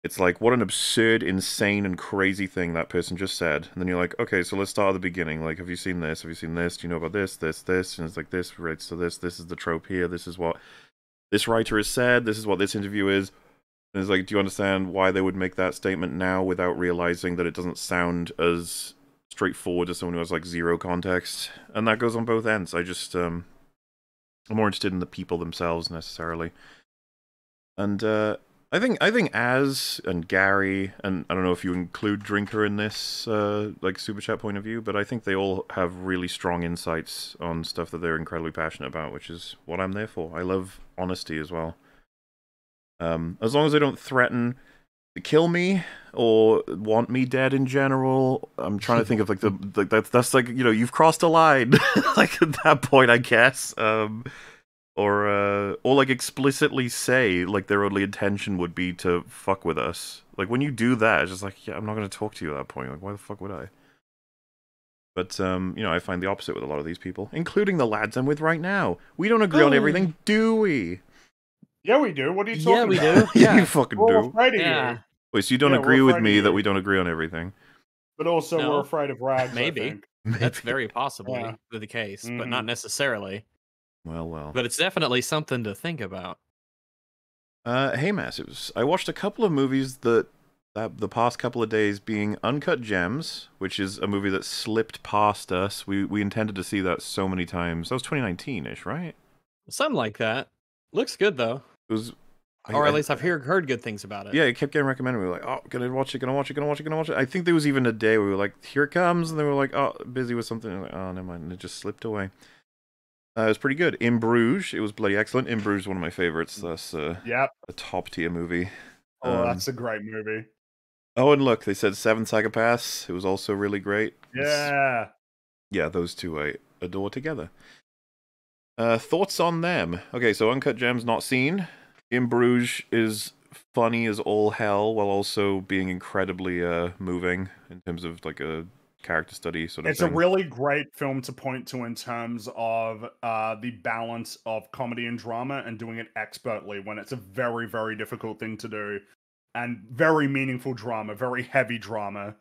it's like what an absurd, insane, and crazy thing that person just said. And then you're like, okay, so let's start at the beginning. Like, have you seen this? Have you seen this? Do you know about this, this, this? And it's like this relates to this. This is the trope here. This is what this writer has said. This is what this interview is. And it's like, do you understand why they would make that statement now without realizing that it doesn't sound as straightforward as someone who has like zero context? And that goes on both ends. I just um I'm more interested in the people themselves necessarily. And uh I think I think Az and Gary and I don't know if you include Drinker in this uh, like super chat point of view, but I think they all have really strong insights on stuff that they're incredibly passionate about, which is what I'm there for. I love honesty as well. Um, as long as they don't threaten to kill me or want me dead in general, I'm trying to think of like the like that's that's like you know you've crossed a line [laughs] like at that point I guess. Um, or uh, or like explicitly say like their only intention would be to fuck with us. Like when you do that, it's just like yeah, I'm not going to talk to you at that point. Like why the fuck would I? But um, you know, I find the opposite with a lot of these people, including the lads I'm with right now. We don't agree on Oh. everything, do we? Yeah, we do. What are you talking Yeah, we about? do. [laughs] Yeah. you fucking We're do. afraid of Yeah. you. Wait, so you don't Yeah, agree with me that we don't agree on everything? But also, No. we're afraid of rags. I Maybe. [laughs] That's very possibly Yeah. the case, but Mhm. not necessarily. Well, well. But it's definitely something to think about. Uh, hey, Massives. I watched a couple of movies that, that the past couple of days being Uncut Gems, which is a movie that slipped past us. We we intended to see that so many times. That was 2019-ish, right? Something like that. Looks good though. It was. I- or at least I've heard heard good things about it. Yeah, it kept getting recommended. We were like, oh, gonna watch it, gonna watch it, gonna watch it, gonna watch it. I think there was even a day where we were like, here it comes, and they were like, oh, busy with something. Like, oh, never mind. And it just slipped away. Uh, it was pretty good. In Bruges, it was bloody excellent. In Bruges, one of my favorites. That's uh, Yep. a top tier movie. Oh, Um, that's a great movie. Oh, and look, they said Seven Psychopaths. It was also really great. It's- Yeah. yeah, those two I adore together. Uh, thoughts on them? Okay, so Uncut Gems not seen. In Bruges is funny as all hell, while also being incredibly uh moving in terms of like a character study sort of It's a really great film to point to in terms of uh, the balance of comedy and drama and doing it expertly when it's a very, very difficult thing to do. And very meaningful drama, very heavy drama.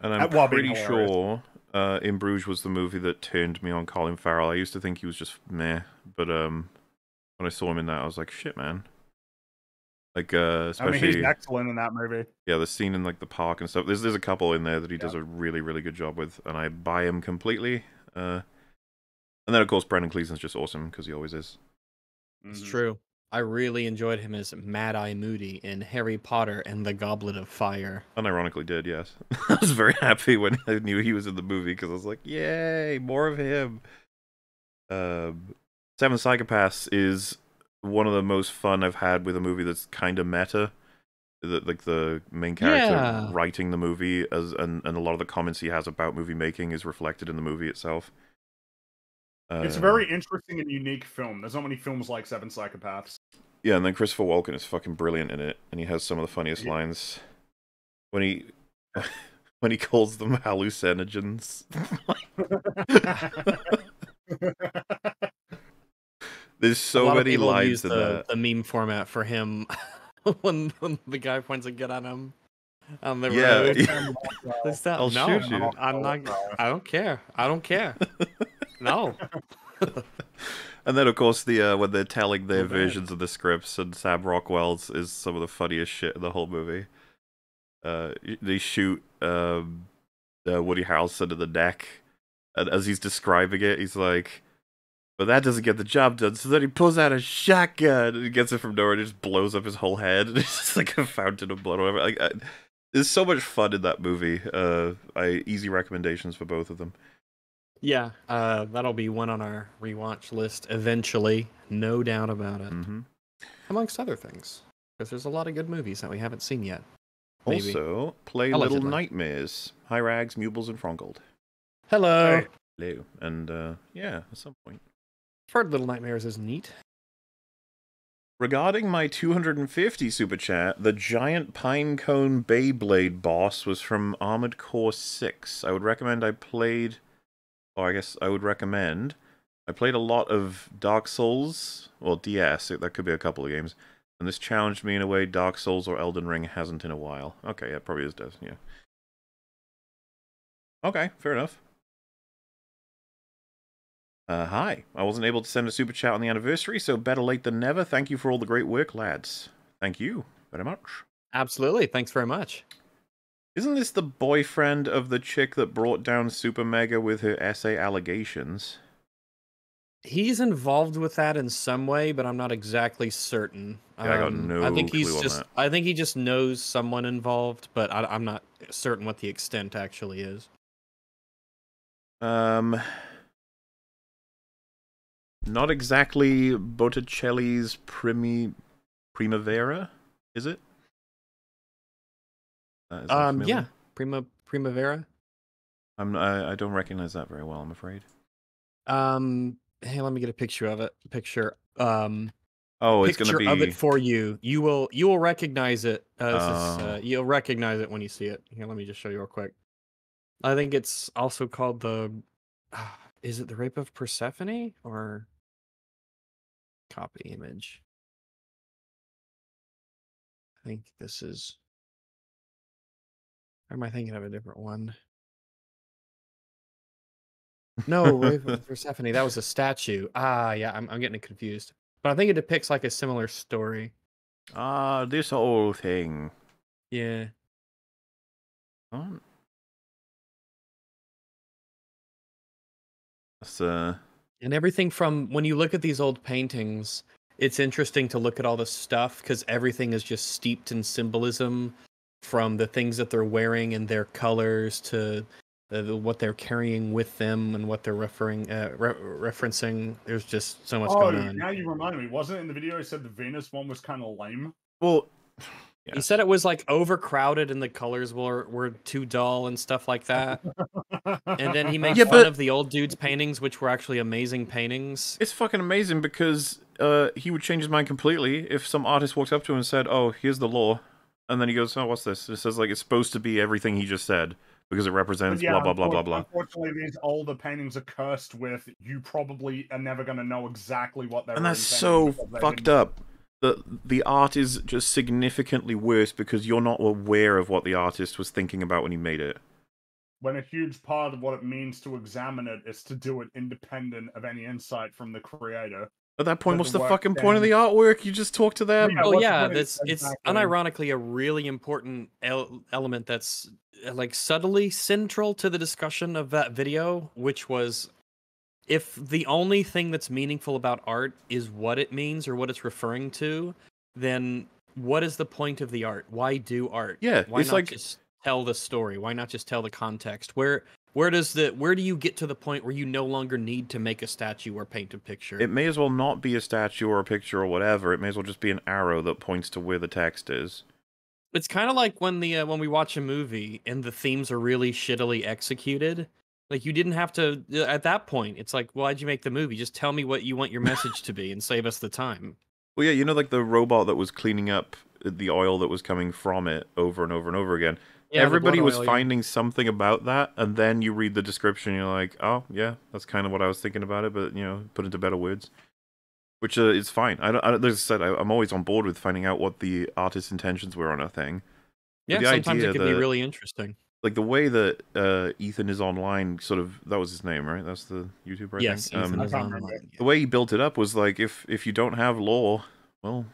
and I'm at pretty sure uh, In Bruges was the movie that turned me on Colin Farrell. I used to think he was just meh, but um, when I saw him in that, I was like, shit, man. Like, uh, I especially mean, he's excellent in that movie. yeah, the scene in like the park and stuff. There's there's a couple in there that he does a really really good job with, and I buy him completely. Uh, and then of course Brendan Gleeson's just awesome because he always is. It's Mhm. true. I really enjoyed him as Mad Eye Moody in Harry Potter and the Goblet of Fire. Unironically, did yes. [laughs] I was very happy when I knew he was in the movie because I was like, yay, more of him. Um, Seven Psychopaths is one of the most fun I've had with a movie that's kind of meta. The, like the main character Yeah. writing the movie as and, and a lot of the comments he has about movie making is reflected in the movie itself. It's a very interesting and unique film. There's not many films like Seven Psychopaths. Yeah, and then Christopher Walken is fucking brilliant in it, and he has some of the funniest Yeah. lines when he [laughs] when he calls them hallucinogens. [laughs] [laughs] There's so many lines in the, that. the meme format for him [laughs] when, when the guy points a gun at him on the Yeah, road. yeah. Stop. I'll no, shoot you. I'm not. I don't care. I don't care. [laughs] no. [laughs] And then, of course, the uh, when they're telling their Oh, versions of the scripts, and Sam Rockwell's is some of the funniest shit in the whole movie. Uh, they shoot um, uh, Woody Harrelson in the neck, and as he's describing it, he's like, "But that doesn't get the job done." So then he pulls out a shotgun and gets it from nowhere and just blows up his whole head, and [laughs] it's just like a fountain of blood. Or whatever. Like, I, there's so much fun in that movie. Uh, I easy recommendations for both of them. Yeah, uh, that'll be one on our rewatch list eventually, no doubt about it. hmm Amongst other things, because there's a lot of good movies that we haven't seen yet. Maybe. Also, play Little Nightmares. Hi, Rags, Mubbles, and Frongold. Hello. Hello. And uh, yeah, at some point. I've Little Nightmares is neat. Regarding my 250 super chat, the giant pinecone Beyblade boss was from Armored Core 6. I would recommend I played, or I guess I would recommend, I played a lot of Dark Souls, well, DS, that could be a couple of games, and this challenged me in a way Dark Souls or Elden Ring hasn't in a while. Okay, yeah, probably is does, yeah. Okay, fair enough. Uh, hi. I wasn't able to send a super chat on the anniversary, so better late than never. Thank you for all the great work, lads. Thank you very much. Absolutely. Thanks very much. Isn't this the boyfriend of the chick that brought down Super Mega with her essay allegations? He's involved with that in some way, but I'm not exactly certain. Um, I got no I think he's just. that. I think he just knows someone involved, but I, I'm not certain what the extent actually is. Um, not exactly Botticelli's Primi Primavera, is it? Uh, is Um, familiar? yeah, Prima Primavera. I'm I, I don't recognize that very well. I'm afraid. Um, hey, let me get a picture of it. Picture. Um, Oh, it's picture gonna be. of it for you. You will. You will recognize it. Uh, this is, Oh. uh, you'll recognize it when you see it. Here, let me just show you real quick. I think it's also called the. Uh, [sighs] is it the Rape of Persephone or copy image? I think this is. Or am I thinking of a different one? No, Persephone. [laughs] That was a statue. Ah, yeah, I'm, I'm getting confused. But I think it depicts like a similar story. Ah, this whole thing. Yeah. Oh. That's uh. And everything from when you look at these old paintings, it's interesting to look at all the stuff because everything is just steeped in symbolism from the things that they're wearing and their colors to the, the, what they're carrying with them and what they're referring uh, re- referencing. There's just so much oh, going on. now you reminded me. Wasn't it in the video I said the Venus one was kind of lame? Well. He said it was like overcrowded and the colors were were too dull and stuff like that. And then he makes Yeah, fun but- of the old dude's paintings, which were actually amazing paintings. It's fucking amazing because uh, he would change his mind completely if some artist walked up to him and said, "Oh, here's the law," and then he goes, "Oh, what's this?" It says like it's supposed to be everything he just said because it represents yeah, blah blah blah blah blah. Unfortunately, these older paintings are cursed with. You probably are never going to know exactly what they're. And that's so fucked up. The the art is just significantly worse because you're not aware of what the artist was thinking about when he made it. When a huge part of what it means to examine it is to do it independent of any insight from the creator. At that point, what's the the work fucking point of the artwork? You just talk to them. Yeah, well, yeah, point? that's it's Exactly. unironically a really important el- element that's uh, like subtly central to the discussion of that video, which was if the only thing that's meaningful about art is what it means or what it's referring to, then what is the point of the art? Why do art? Yeah, Why not like- just tell the story? Why not just tell the context? Where where does the where do you get to the point where you no longer need to make a statue or paint a picture? It may as well not be a statue or a picture or whatever. It may as well just be an arrow that points to where the text is. It's kind of like when the uh, when we watch a movie and the themes are really shittily executed. Like you didn't have to uh, at that point. It's like, why'd you make the movie? Just tell me what you want your message to be and save us the time. Well, yeah, you know, like the robot that was cleaning up the oil that was coming from it over and over and over again. Yeah, Everybody was oil, yeah. finding something about that, and then you read the description, you're like, oh, yeah, that's kind of what I was thinking about it, but, you know, put into better words. Which uh, is fine. I don't, I don't, like I said, I, I'm always on board with finding out what the artist's intentions were on a thing. Yeah, sometimes it can be really interesting. Like the way that uh, Ethan is online, sort of, that was his name, right? That's the YouTuber, I yes, think. Ethan I is online, yeah. the way he built it up was like if if you don't have law, well,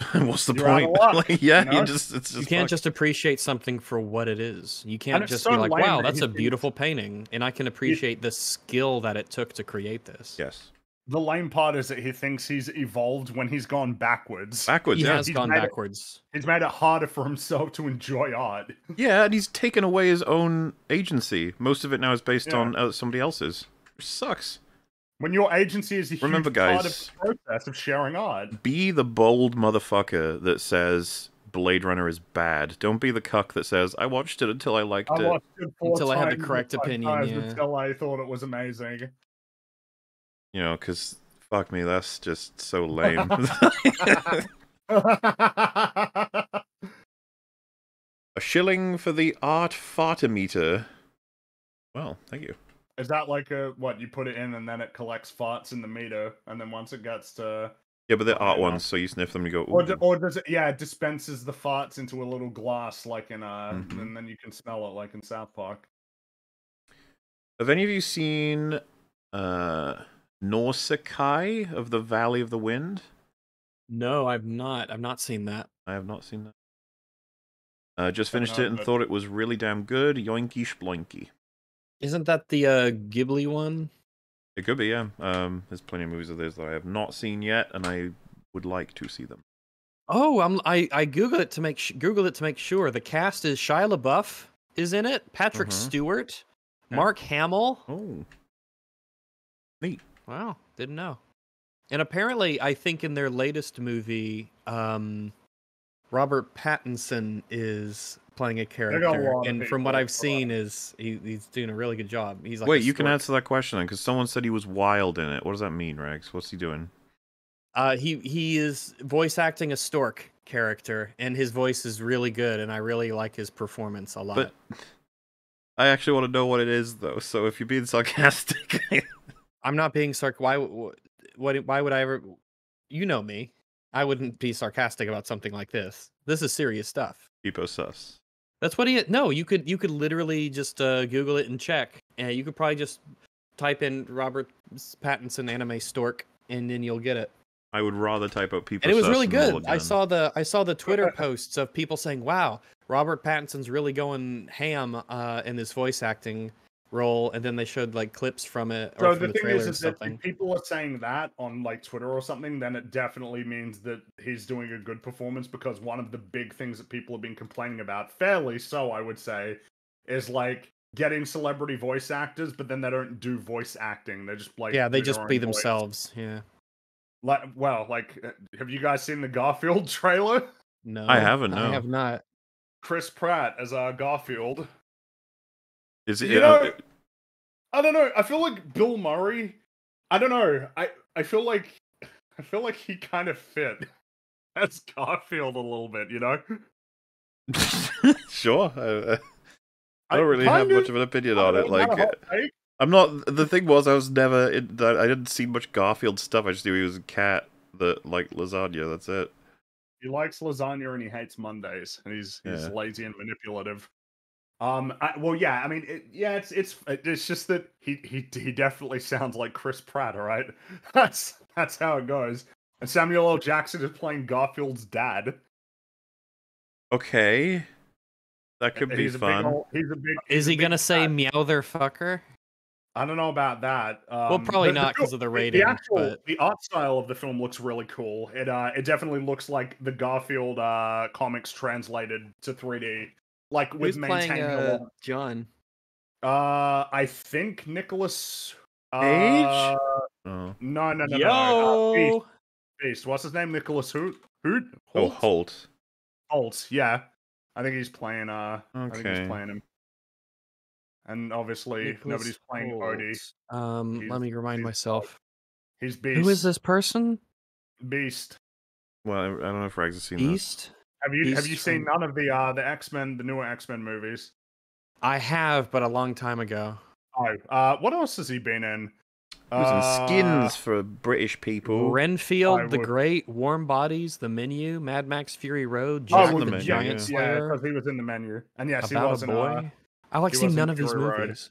[laughs] what's the You're out of point? [laughs] luck, like, yeah, you know? you just it's just you can't fucked. just appreciate something for what it is. You can't it's just so be like, "Wow, that's a beautiful painting," and I can appreciate the skill that it took to create this. yes. The lame part is that he thinks he's evolved when he's gone backwards. Backwards, he yeah. has He's gone made it- backwards. He's made it harder for himself to enjoy art. [laughs] Yeah, and he's taken away his own agency. Most of it now is based Yeah. on uh, somebody else's. Which sucks. When your agency is a huge Remember, part of guys- the process of sharing art. Be the bold motherfucker that says Blade Runner is bad. Don't be the cuck that says I watched it until I liked I it. it Until I had the correct opinion, yeah. Until I thought it was amazing. You know, because fuck me, that's just so [laughs] lame. [laughs] A shilling for the art fartometer. Well, thank you. Is that like a what you put it in and then it collects farts in the meter, and then once it gets to, Yeah, but they're art ones, so you sniff them and you go. or, do, or does it? Yeah, it dispenses the farts into a little glass, like in uh, Mhm. and then you can smell it, like in South Park. Have any of you seen uh Nausicaa of the Valley of the Wind? No, I've not. I've not seen that. I have not seen that. Uh, just finished it and but- thought it was really damn good. Yoinky sploinky. Isn't that the uh, Ghibli one? It could be, yeah. Um, there's plenty of movies of theirs that I have not seen yet, and I would like to see them. Oh, I'm, I I googled it to make sh- Googled it to make sure. The cast is Shia LaBeouf is in it, Patrick Mhm. Stewart, Okay. Mark Hamill. Oh, Wow, didn't know. And apparently, I think in their latest movie, um, Robert Pattinson is playing a got a character, and from what I've seen, is he, he's doing a really good job. He's like wait, a you can answer that question then, because someone said he was wild in it. What does that mean, Rex? What's he doing? Uh, he he is voice acting a stork character, and his voice is really good, and I really like his performance a lot. But [laughs] I actually want to know what it is, though. So if you're being sarcastic, [laughs] I'm not being sarc. Why? What? Why would I ever? You know me. I wouldn't be sarcastic about something like this. This is serious stuff. Epo sus. That's what he. No, you could you could literally just uh, Google it and check, and you could probably just type in Robert Pattinson anime stork, and then you'll get it. I would rather type out people. And it was really good. I saw the I saw the Twitter [laughs] posts of people saying, "Wow, Robert Pattinson's really going ham uh, in this voice acting role," and then they showed like clips from it So or the from the thing is, is that if people are saying that on like Twitter or something, then it definitely means that he's doing a good performance because one of the big things that people have been complaining about, fairly so, I would say, is like getting celebrity voice actors, but then they don't do voice acting. They're just like yeah, they just be voice. themselves. Yeah. Like, well, like, uh, have you guys seen the Garfield [laughs] trailer? No, I haven't, no. I have not. Chris Pratt as uh, Garfield. Is it? You uh, know, I don't know. I feel like Bill Murray. I don't know. I I feel like I feel like he kind of fit [laughs] as Garfield a little bit. You know. [laughs] sure. I, uh, uh, [laughs] I don't really have kind much of an opinion on it. don't know, not Like, a hot take. I'm not. The thing was, I was never. In, I I didn't see much Garfield stuff. I just knew he was a cat that liked lasagna. That's it. he likes lasagna and he hates Mondays, and he's he's Yeah. lazy and manipulative. Um. I, well, yeah. I mean, it, yeah. It's it's it's just that he he he definitely sounds like Chris Pratt. All right. [laughs] That's that's how it goes. And Samuel L. Jackson is playing Garfield's dad. Okay, that could and be he's A big fun. ol- he's a big. Is he's a he big gonna say fat- meowther fucker? I don't know about that. Um, well, probably the- the not because of the the- rating. The actual but the art style of the film looks really cool. It uh it definitely looks like the Garfield uh comics translated to 3D. Like with who's playing maintaining a uh, lot- John? Uh I think Nicolas Cage? uh, Oh, No, no, no, no. Uh, Beast, Beast. What's his name? Nicholas Hoot? Hoot? oh, Hoult? Hoult. Hoult, yeah. I think he's playing uh I think Okay. he's playing him. And obviously Nicholas nobody's playing Odie. Um, He's- let me remind he's myself. He's Beast. Who is this person? Beast. Well, I, I don't know if Rags has seen Beast. Have you have you seen from- none of the uh the X Men the newer X Men movies? I have, but a long time ago. Oh, uh, what else has he been in? that. He was in Uh, Skins for British people. Renfield, I The would- Great, Warm Bodies, The Menu, Mad Max Fury Road, Oh, Jack well, the, the Giant yeah. Yeah, Slayer, because he was in the menu, and yes, he was a in. Uh, I've like he seen was in none of his Fury Road. movies.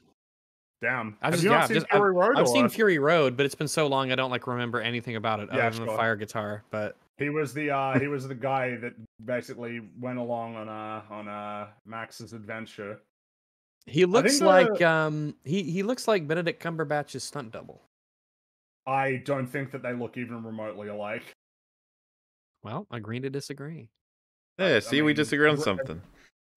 damn, I have just yeah, not seen just- Fury Road? I've seen Fury Road, but it's been so long I don't like remember anything about it Yeah, other than the fire guitar. But He was the uh, he was the guy that basically went along on uh on uh Max's adventure. he looks like uh, um he he looks like Benedict Cumberbatch's stunt double. I don't think that they look even remotely alike. Well, agree to disagree. Yeah, I see, we mean, disagree on something.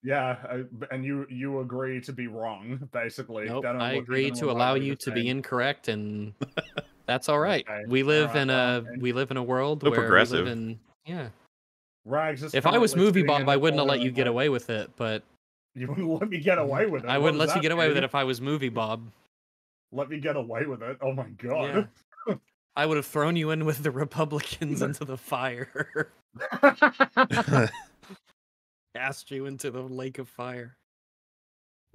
Yeah, uh, b- and you you agree to be wrong, [laughs] basically. Nope, I agree to allow you the to be incorrect, and [laughs] that's all right. Okay, We live alright, in a and- we live in a world So where progressive. we live in. Yeah. Rags is If I was currently movie sitting Bob, I wouldn't have let you get like, away with it, but [laughs] You wouldn't let me get away with it. I wouldn't let you that get away with it if I was movie [laughs] Bob. Let me get away with it. Oh my god. I would have thrown you in with the Republicans into the fire, [laughs] cast you into the lake of fire.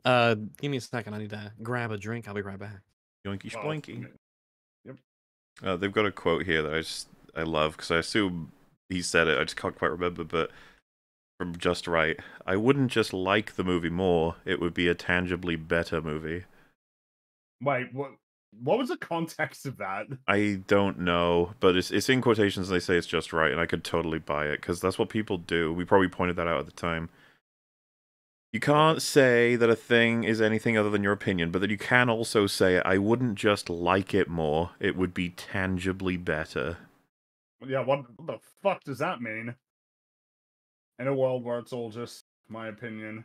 Uh, give me a second. I need to grab a drink. I'll be right back. Yoinky Well, sploinky. Yep. Uh, they've got a quote here that I just I love because I assume he said it. I just can't quite remember, but from Just Write, I wouldn't just like the movie more; it would be a tangibly better movie. Wait, what? What was the context of that? I don't know, but it's it's in quotations. and They say it's Just Write, and I could totally buy it because that's what people do. We probably pointed that out at the time. You can't say that a thing is anything other than your opinion, but that you can also say, "I wouldn't just like it more; it would be tangibly better." Yeah, what, what the fuck does that mean? In a world where it's all just my opinion.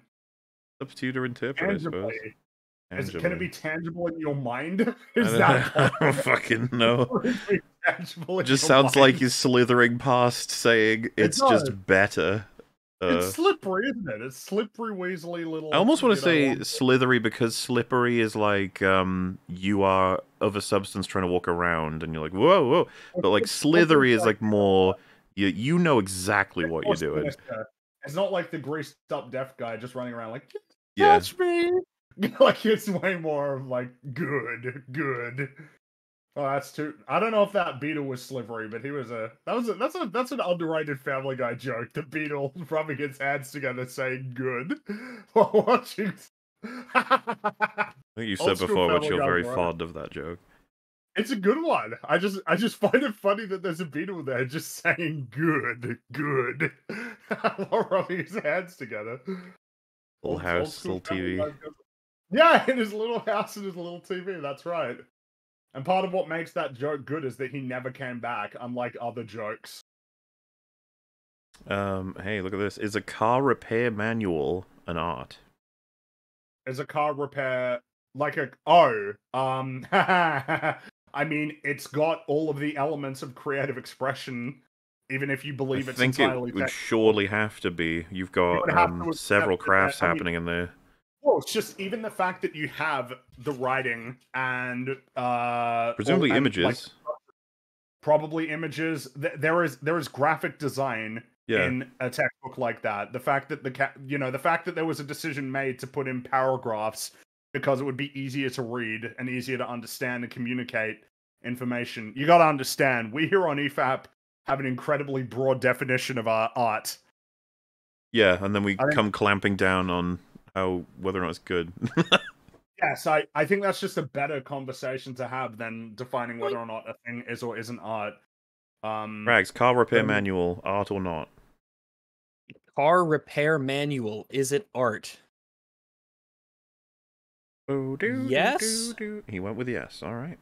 Up to you to interpret, I suppose. Tangibly. [laughs] Is, [laughs] [laughs] can it be tangible in your mind? Is I that I don't fucking know. It just sounds like mind? he's slithering past, saying it's just better. Uh, It's slippery, isn't it? It's slippery, weaselly little. I almost want to know, say slithery because slippery is like um you are of a substance trying to walk around and you're like whoa whoa, but like slithery is like- more you you know exactly what you're doing. It's not like the greased up deaf guy just running around like Yeah, touch me. [laughs] like it's way more of like good, good. Oh, that's too. I don't know if that Beetle was slivery, but he was a. That was a. That's a. That's an underrated Family Guy joke. The Beetle [laughs] rubbing his hands together, saying "good" [laughs] while watching. I think you said before, but you're very bro. fond of that joke. it's a good one. I just. I just [laughs] find it funny that there's a Beetle there just saying "good, good" while rubbing his hands together. Little house, little TV. Yeah, in his little house and his little TV. That's right. And part of what makes that joke good is that he never came back, unlike other jokes. Um, hey, look at this. Is a car repair manual an art? Is a car repair like a oh um? [laughs] I mean, it's got all of the elements of creative expression, even if you believe I it's think it would surely have to be. You've got would have to um, several crafts I mean- happening in there. Well, it's just even the fact that you have the writing and uh, Presumably and, images. like, probably images. There is there is graphic design yeah. in a textbook like that. The fact that the ca- you know the fact that there was a decision made to put in paragraphs because it would be easier to read and easier to understand and communicate information. You got to understand, we here on EFAP have an incredibly broad definition of our art. Yeah, and then we I think- come clamping down on how whether or not it's good. [laughs] Yes, I, I think that's just a better conversation to have than defining whether or not a thing is or isn't art. Um, Rags, car repair Um, manual, art or not? Car repair manual. Is it art? Oh, do, Yes? do, do. He went with yes. All right.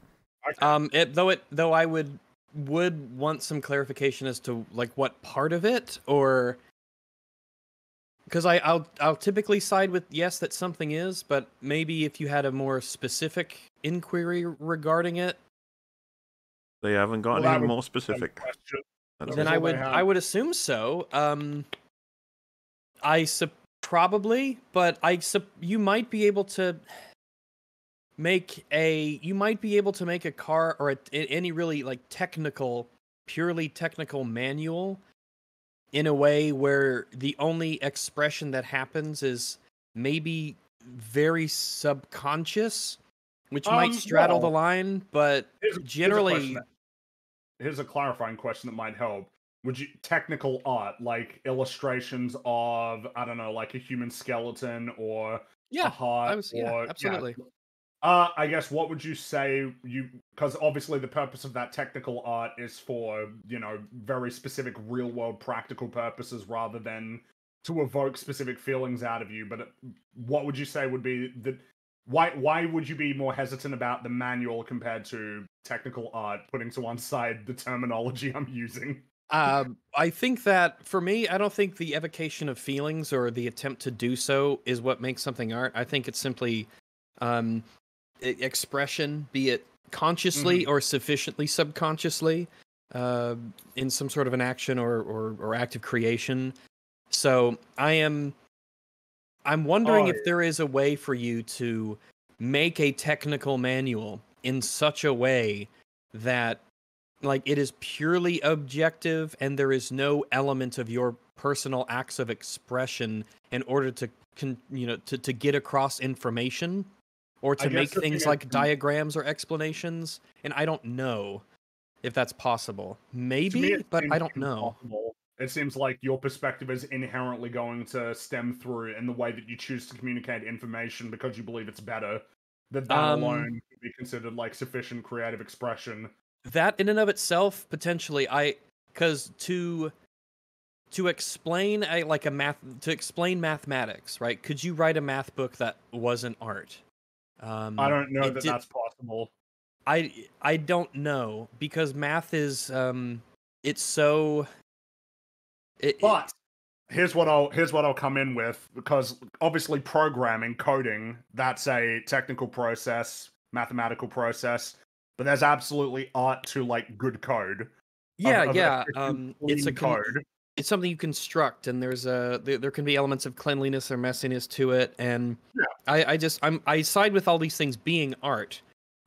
okay. Um, it, though it though I would would want some clarification as to like what part of it or because I I'll I'll typically side with yes that something is, but maybe if you had a more specific inquiry regarding it, They haven't gotten Well, any more specific. question. Then I would. I would assume so. Um, I sup- probably, but I sup- you might be able to make a you might be able to make a car or a, a- any really like technical, purely technical manual in a way where the only expression that happens is maybe very subconscious, which Um, might straddle the line, but Here's a- here's a generally that- here's a clarifying question that might help. Would you technical art like illustrations of I don't know, like a human skeleton or a yeah, heart? I was yeah, or, absolutely. Uh, I guess what would you say you because obviously the purpose of that technical art is for you know very specific real world practical purposes rather than to evoke specific feelings out of you. But what would you say would be the why why would you be more hesitant about the manual compared to technical art? Putting to one side the terminology I'm using. Um, I think that for me, I don't think the evocation of feelings or the attempt to do so is what makes something art. I think it's simply um, expression, be it consciously or sufficiently subconsciously, uh, in some sort of an action or, or or act of creation. So I am, I'm wondering Oh, if there is a way for you to make a technical manual in such a way that like it is purely objective and there is no element of your personal acts of expression in order to con- you know to, to get across information or to make things like diagrams or explanations and i don't know if that's possible maybe but i don't know. It seems like your perspective is inherently going to stem through in the way that you choose to communicate information because you believe it's better. That that Um, alone could be considered like sufficient creative expression. that in and of itself potentially i because to to explain a like a math to explain mathematics right could you write a math book that wasn't art um I don't know that did- that's possible. I I don't know because math is um it's so it, it- But here's what I'll here's what I'll come in with because obviously programming, coding, that's a technical process, mathematical process, but there's absolutely art to like good code. yeah of yeah um it's a clean con- code. It's something you construct and there's a there, there can be elements of cleanliness or messiness to it and Yeah. I I just I'm I side with all these things being art.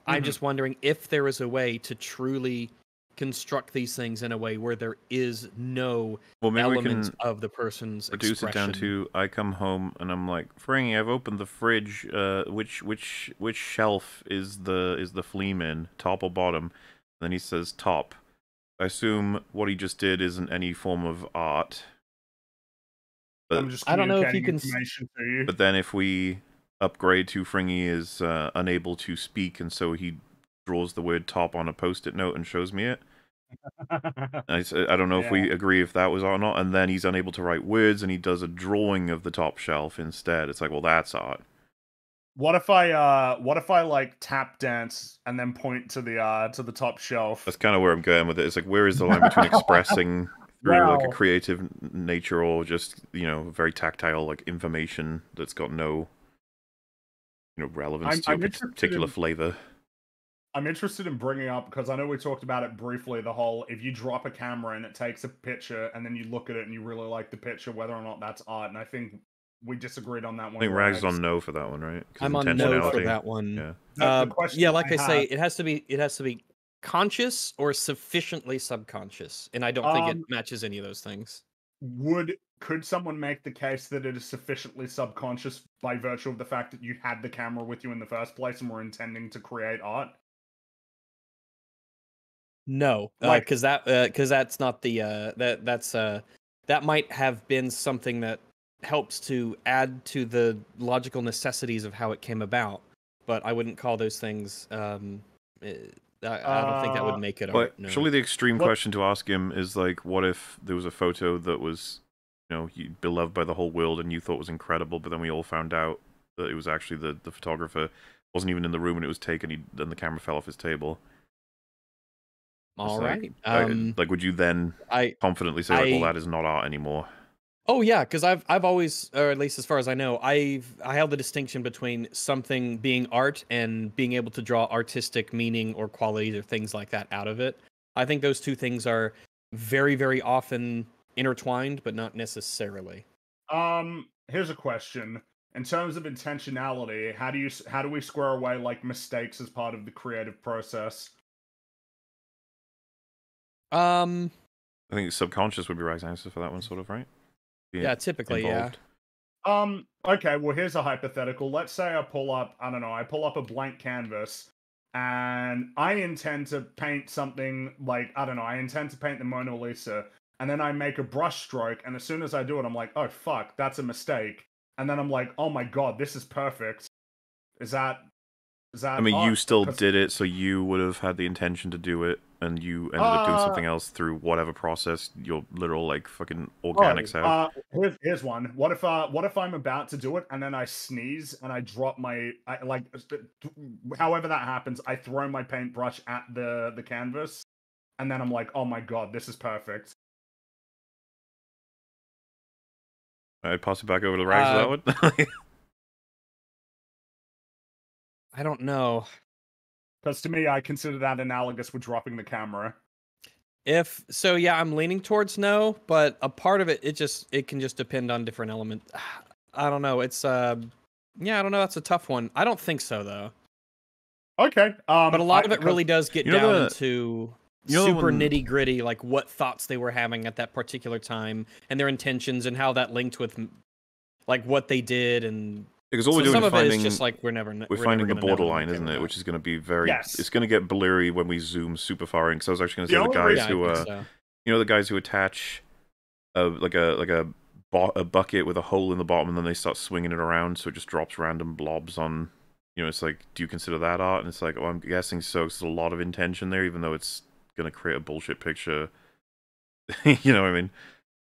I'm Mhm. just wondering if there is a way to truly construct these things in a way where there is no Well, we element can of the person's reduce it down to I come home and I'm like, Fringy, I've opened the fridge. Uh, which which which shelf is the is the flea in, top or bottom? then he says top. I assume what he just did isn't any form of art. But I'm just I don't know if you can s- information to you. but then if we upgrade to Fringy is uh, unable to speak, and so he draws the word top on a post-it note and shows me it. [laughs] I don't know if we agree if that was art or not. And then he's unable to write words, and he does a drawing of the top shelf instead. It's like, well, that's art. What if I uh what if I like tap dance and then point to the uh to the top shelf? That's kind of where I'm going with it. It's like, where is the line between [laughs] expressing through like a creative nature or just you know very tactile like information that's got no you know relevance I'm- to your particular in- flavor. I'm interested in bringing up because I know we talked about it briefly. The whole if you drop a camera and it takes a picture and then you look at it and you really like the picture, whether or not that's art. And I think we disagreed on that one. I think Rags is Rags. on no for that one, right? I'm on no for that one. Yeah. The- the Uh, yeah, like I, I say, have- it has to be it has to be conscious or sufficiently subconscious, and I don't think Um, it matches any of those things. Would could someone make the case that it is sufficiently subconscious by virtue of the fact that you had the camera with you in the first place and were intending to create art? No, Like- because that because that's not the uh, that that's uh, that might have been something that helps to add to the logical necessities of how it came about, but I wouldn't call those things. Um, eh, I, I don't think that Uh, would make it But art. No. surely the extreme What- question to ask him is like, what if there was a photo that was, you know, beloved by the whole world and you thought was incredible, but then we all found out that it was actually the the photographer wasn't even in the room when it was taken. He then the camera fell off his table. It's All like, right. I- Um, like, would you then I confidently say, like, well, that is not art anymore? Oh yeah, because I've I've always, or at least as far as I know, I've I held the distinction between something being art and being able to draw artistic meaning or qualities or things like that out of it. I think those two things are very very often intertwined, but not necessarily. Um, here's a question. In terms of intentionality, how do you how do we square away like mistakes as part of the creative process? Um, I think subconscious would be right answer for that one, sort of, right? Being yeah, typically, involved. Um, okay, well here's a hypothetical. Let's say I pull up, I don't know, I pull up a blank canvas and I intend to paint something like, I don't know, I intend to paint the Mona Lisa and then I make a brush stroke and as soon as I do it I'm like, "Oh fuck, that's a mistake." And then I'm like, "Oh my god, this is perfect." Is that is that I mean, you still did it, so you would have had the intention to do it and you ended up doing Uh, something else through whatever process your literal like fucking organics Oh, have. Uh, here's, here's one. What if uh, what if I'm about to do it and then I sneeze and I drop my I, like, however that happens, I throw my paintbrush at the the canvas, and then I'm like, oh my god, this is perfect. I'd pass it back over to Rags Uh, for that one. I don't know. Because to me, I consider that analogous with dropping the camera. If so, yeah, I'm leaning towards no, but a part of it, it just it can just depend on different elements. [sighs] I don't know. It's uh, yeah, I don't know. That's a tough one. I don't think so though. Okay, um, But a lot I- of it really does get down the- into you know the super nitty gritty, like what thoughts they were having at that particular time and their intentions and how that linked with like what they did and because all so we're doing some is of it is finding just like we're never kn- we're never finding the borderline, isn't it? about. Which is going to be very. Yes. It's going to get blurry when we zoom super far in. Because I was actually going to say the only guys yeah, who I uh, so. you know the guys who attach a like a like a a bucket with a hole in the bottom and then they start swinging it around so it just drops random blobs on you know it's like do you consider that art and it's like oh i'm guessing so 'cause there's a lot of intention there even though it's gonna create a bullshit picture [laughs] you know what i mean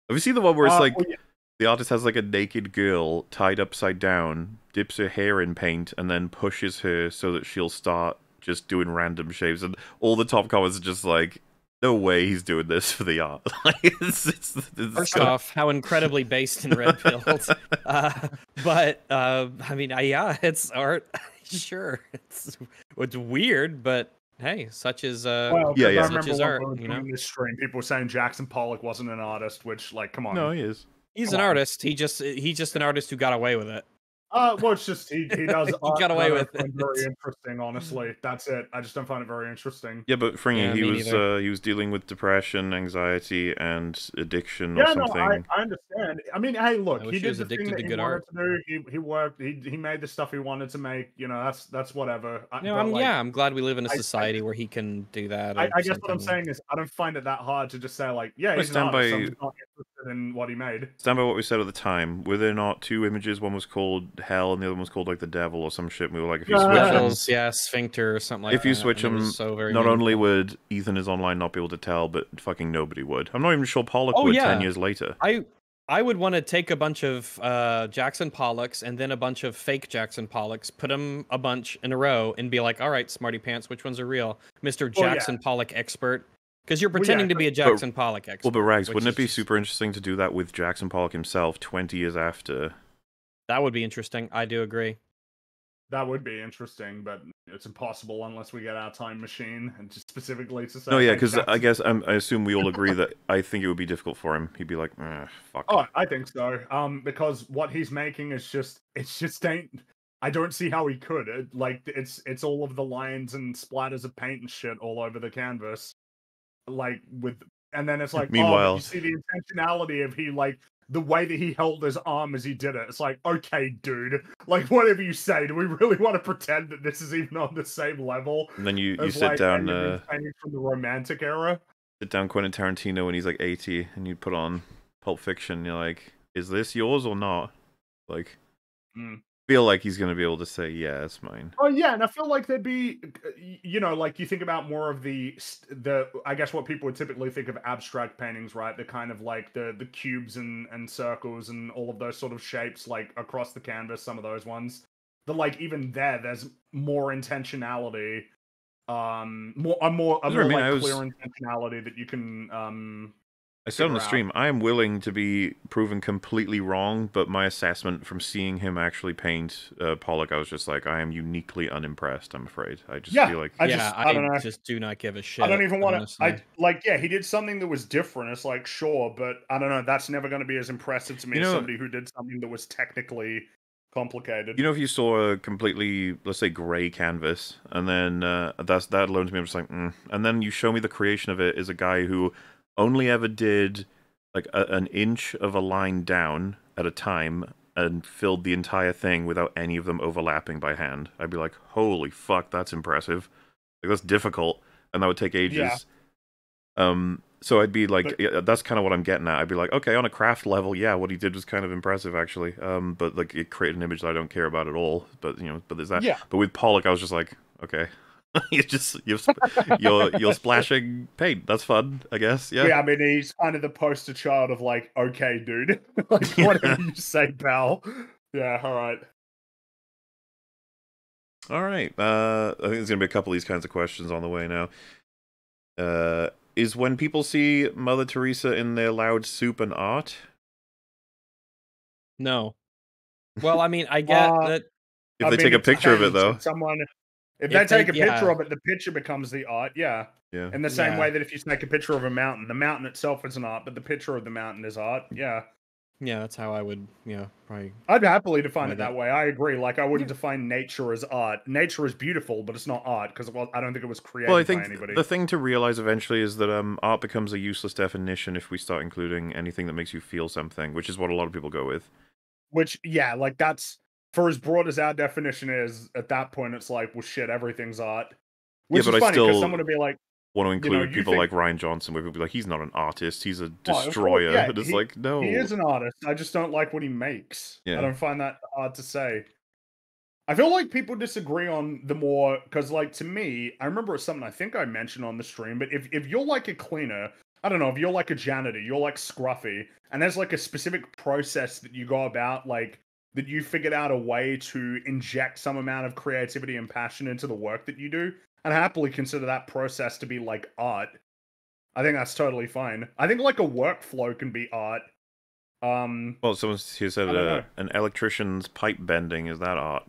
have you seen the one where it's Uh, like well, yeah, the artist has like a naked girl tied upside down dips her hair in paint and then pushes her so that she'll start just doing random shapes and all the top comments are just like no way he's doing this for the art [laughs] like it's, it's, it's First so- off, how incredibly based and red pilled. [laughs] uh, but uh, I mean, uh, yeah, it's art. [laughs] sure, it's it's weird, but hey, such is uh, well, Yeah, 'cause yeah. I Such remember is when art, you know? this stream, people were saying Jackson Pollock wasn't an artist, which, like, come on. no he is he's come an on. artist. He just he's just an artist who got away with it. Uh, well, it's just he, he [laughs] does. He got away with it. Very interesting, honestly. That's it. I just don't find it very interesting. Yeah, but Fringy, Yeah, he was uh, he was dealing with depression, anxiety, and addiction Yeah, or no, something. I, I understand. I mean, hey, look, he did was the thing addicted that to he good art. to do. He he worked. He he made the stuff he wanted to make. You know, that's that's whatever. I, no, I'm, like, yeah, I'm glad we live in a society where he can do that. I, or I guess what I'm saying is, I don't find it that hard to just say like, yeah, he's an stand by- I'm just not interested in what he made. Stand by what we said at the time. Were there not two images? One was called Hell, and the other one was called like the Devil or some shit. And we were like, if you Uh, switch them, Levels, yeah, sphincter or something like If you switch and it was them, so very not only would Ethan is online not be able to tell, but fucking nobody would. I'm not even sure Pollock Oh, would yeah. ten years later. I I would want to take a bunch of uh, Jackson Pollocks and then a bunch of fake Jackson Pollocks, put them a bunch in a row, and be like, "All right, smarty pants, which ones are real?" Mister Well, yeah. Jackson Pollock expert, because you're Well, yeah, pretending to be a Jackson Pollock expert. Well, but Rags, wouldn't it be just- super interesting to do that with Jackson Pollock himself 20 years after? That would be interesting. I do agree. That would be interesting, but it's impossible unless we get our time machine and just specifically to say. No, yeah, because I guess I'm, I assume we all agree that [laughs] I think it would be difficult for him. He'd be like, eh, fuck. Oh, I think so. Um, because what he's making is just it's just ain't. I don't see how he could. It, like it's it's all of the lines and splatters of paint and shit all over the canvas, like with. And then it's like, oh, Meanwhile- but you see the intentionality of he like the way that he held his arm as he did it. It's like, okay, dude, like whatever you say, do we really want to pretend that this is even on the same level? And then you, you sit like, down, uh, from the Romantic era. sit down Quentin Tarantino when he's like 80, and you put on Pulp Fiction. You're like, is this yours or not? Like, Mm. Feel like he's gonna be able to say, yeah, it's mine. Oh yeah, and I feel like there'd be, you know, like you think about more of the the I guess what people would typically think of abstract paintings, right? The kind of like the the cubes and and circles and all of those sort of shapes, like across the canvas. Some of those ones, the like even there, there's more intentionality, um, more a more a what I more mean, like was- clear intentionality that you can um. I said on the figure out. stream, I am willing to be proven completely wrong, but my assessment from seeing him actually paint uh, Pollock, I was just like, I am uniquely unimpressed. I'm afraid. I just Yeah, feel like I yeah, just- I, I don't know. just do not give a shit. I don't even want to. I like, yeah, he did something that was different. It's like, sure, but I don't know. That's never going to be as impressive to me You as somebody who did something that was technically complicated. You know, if you saw a completely, let's say, grey canvas, and then uh, that's that alone to me, I'm just like, mm. and then you show me the creation of it is a guy who only ever did like a, an inch of a line down at a time and filled the entire thing without any of them overlapping by hand. I'd be like, holy fuck, that's impressive. Like that's difficult, and that would take ages. Yeah. Um, so I'd be like, But- yeah, that's kind of what I'm getting at. I'd be like, okay, on a craft level, yeah, what he did was kind of impressive actually. Um, but like it created an image that I don't care about at all. But you know, but there's that. Yeah. But with Pollock, I was just like, okay, [laughs] you just you're sp- you're you're splashing paint. That's fun, I guess. Yeah. Yeah. I mean, he's kind of the poster child of like, okay, dude, [laughs] like whatever you say, pal. Yeah, all right. All right. Uh, I think there's gonna be a couple of these kinds of questions on the way now. Uh, is when people see Mother Teresa in their loud soup and art? No. Well, I mean, I get Uh, that. If I they mean, take a picture of it though, someone, if, If they they- take a picture yeah. of it, the picture becomes the art. Yeah. yeah. In the same Yeah. way that if you take a picture of a mountain, the mountain itself is an art, but the picture of the mountain is art. Yeah. Yeah, that's how I would, you know, probably. I'd happily define it that that- way. I agree. Like I wouldn't Yeah. define nature as art. Nature is beautiful, but it's not art because well, I don't think it was created Well, I by think anybody. the thing to realize eventually is that um, art becomes a useless definition if we start including anything that makes you feel something, which is what a lot of people go with. Which, yeah, like that's for as broad as our definition is. At that point, it's like, well, shit, everything's art. Which but is I funny because still- someone would be like, Want to include you people think- like Rian Johnson, where people be like, he's not an artist, he's a Oh, destroyer. yeah, and [laughs] it's he- like, no. he is an artist. I just don't like what he makes. Yeah. I don't find that hard to say. I feel like people disagree on the more because, like, to me, I remember it's something I think I mentioned on the stream. But if if you're like a cleaner, I don't know, if you're like a janitor, you're like scruffy, and there's like a specific process that you go about, like that you figured out a way to inject some amount of creativity and passion into the work that you do, and happily consider that process to be like art. I think that's totally fine. I think like a workflow can be art. Um, Well, someone here said uh, an electrician's pipe bending is that art?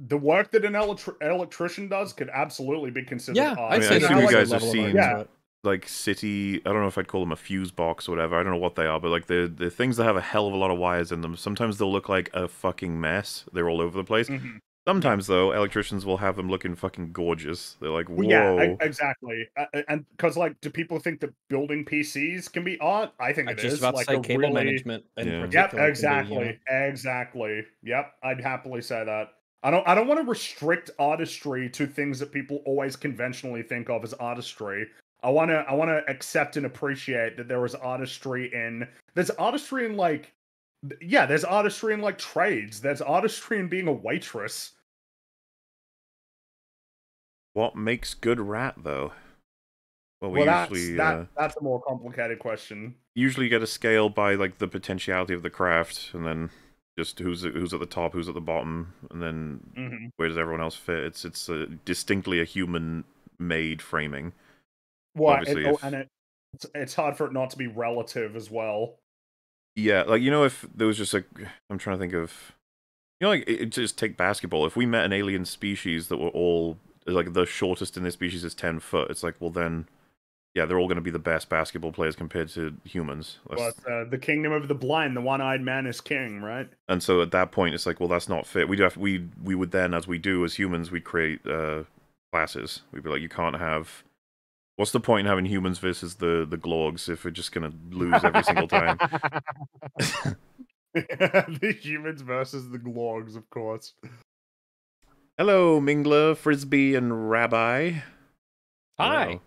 the work that an electri- electrician does could absolutely be considered Yeah, art. I'd mean, say I assume you a guys have level of seen- art Yeah. To it. Like city, I don't know if I'd call them a fuse box or whatever. I don't know what they are, but like the the things that have a hell of a lot of wires in them. Sometimes they'll look like a fucking mess. They're all over the place. Mhm. Sometimes though, electricians will have them looking fucking gorgeous. They're like, whoa. Yeah, e- exactly. Uh, and because like, do people think that building PCs can be art? I think I it just is. about like to say a cable really... management. In Yeah. Yep, particular can be, exactly, you know- exactly. Yep, I'd happily say that. I don't. I don't want to restrict artistry to things that people always conventionally think of as artistry. I want to. I want to accept and appreciate that there was artistry in. There's artistry in like. Yeah, there's artistry in like trades. There's artistry in being a waitress. What makes good rat though? Well, we well, that's usually that. uh, That's a more complicated question. usually you get a scale by like the potentiality of the craft, and then just who's who's at the top, who's at the bottom, and then hmm where does everyone else fit? It's it's a, distinctly a human made framing. Obviously, it, oh, if- and it, it's, it's hard for it not to be relative as well. Yeah, like you know, if there was just a, [sighs] I'm trying to think of, you know, like it, it- just take basketball. If we met an alien species that were all like the shortest in their species is ten foot, it's like, well then, yeah, they're all going to be the best basketball players compared to humans. That's- But uh, the kingdom of the blind, the one-eyed man is king, right? And so at that point, it's like, well, that's not fit. We'd have we we would then, as we do as humans, we'd create uh, classes. We'd be like, you can't have. What's the point in having humans versus the the Glorgs if we're just gonna lose every single time? [laughs] [laughs] the humans versus the Glorgs, of course. Hello, Mingler, Frisbee, and Rabbi. Hi. Hello.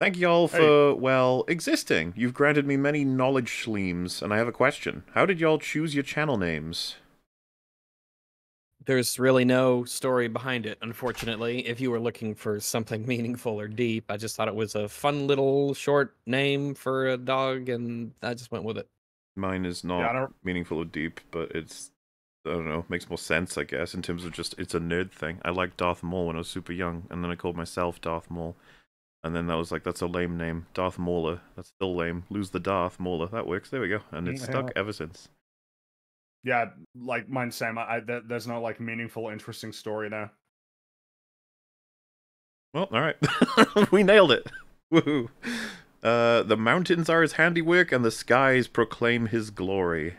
Thank you all Hey. for, well, existing. You've granted me many knowledge schleams, and I have a question. How did y'all choose your channel names? There's really no story behind it, unfortunately. If you were looking for something [laughs] meaningful or deep, I just thought it was a fun little short name for a dog, and I just went with it. Mine is not Yeah, meaningful or deep, but it's, I don't know, makes more sense, I guess, in terms of just, it's a nerd thing. I liked Darth Maul when I was super young, and then I called myself Darth Maul. And then that was like, that's a lame name. Darth Mauler. That's still lame. Lose the Darth Mauler. That works. There we go. And it's stuck ever since. Yeah, like mine, same. I, there- there's no like meaningful, interesting story there. Well, all right. [laughs] we nailed it. Woohoo. Uh, the mountains are his handiwork, and the skies proclaim his glory.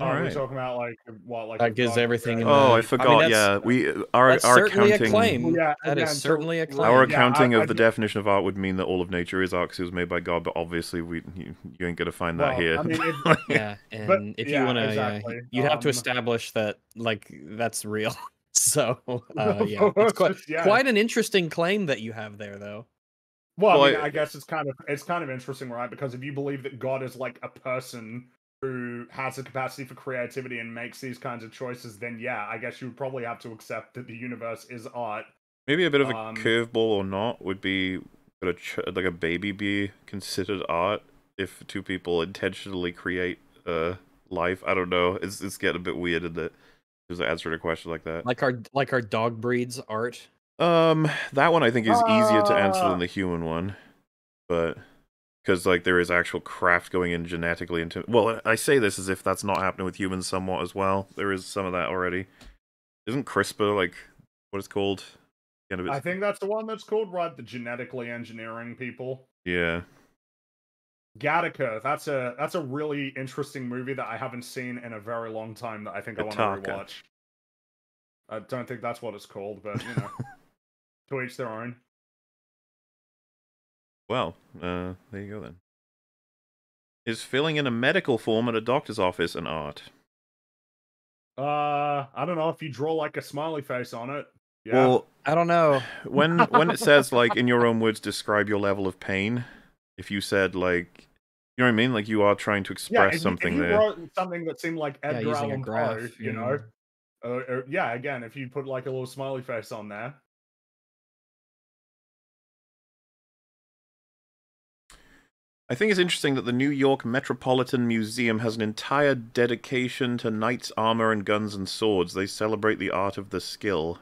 Oh, All we're talking about like what, like That gives everything in the- Oh, I I mean, forgot. that's- yeah, we our That's our certainly counting a claim. Yeah, That is again, so- certainly a claim. our yeah, I- accounting I of the do- definition of art would mean that all of nature is art because it was made by God. But obviously, we you, you ain't gonna find that Well, here. I mean, it- [laughs] yeah, and But- if yeah, you want to, exactly. you'd have to Um, establish that like that's real. [laughs] so uh, [laughs] yeah, it's quite, yeah. quite an interesting claim that you have there, though. Well, Well, I, mean, I- I guess it's kind of it's kind of interesting, right? Because if you believe that God is like a person, who has the capacity for creativity and makes these kinds of choices, then yeah, I guess you would probably have to accept that the universe is art. Maybe a bit of a Um, curveball or not would be could a ch- like a baby be considered art if two people intentionally create uh life? I don't know. It's it's getting a bit weird in that there's an answer to a question like that. Like our like our dog breeds art. Um, that one I think is easier to answer than the human one, but because like there is actual craft going in genetically into. Well, I say this as if that's not happening with humans somewhat as well. There is some of that already. Isn't CRISPR like what it's called? Kind of I think that's the one that's called right, the genetically engineering people. yeah. Gattaca, that's a that's a really interesting movie that I haven't seen in a very long time that I think I want to rewatch. I don't think that's what it's called, but you know, [laughs] to each their own. Well, uh, there you go then. Is filling in a medical form at a doctor's office an art? Uh, I don't know if you draw like a smiley face on it. Yeah. Well, I don't know. [laughs] when when it says like in your own words describe your level of pain, if you said like you know what I mean, like you are trying to yeah, express if, you- something if you there. wrote something that seemed like Yeah, Edgar using a Allan Poe, you yeah. know, uh, uh, yeah. Again, if you put like a little smiley face on there, I think it's interesting that the New York Metropolitan Museum has an entire dedication to knights' armor and guns and swords. They celebrate the art of the skill.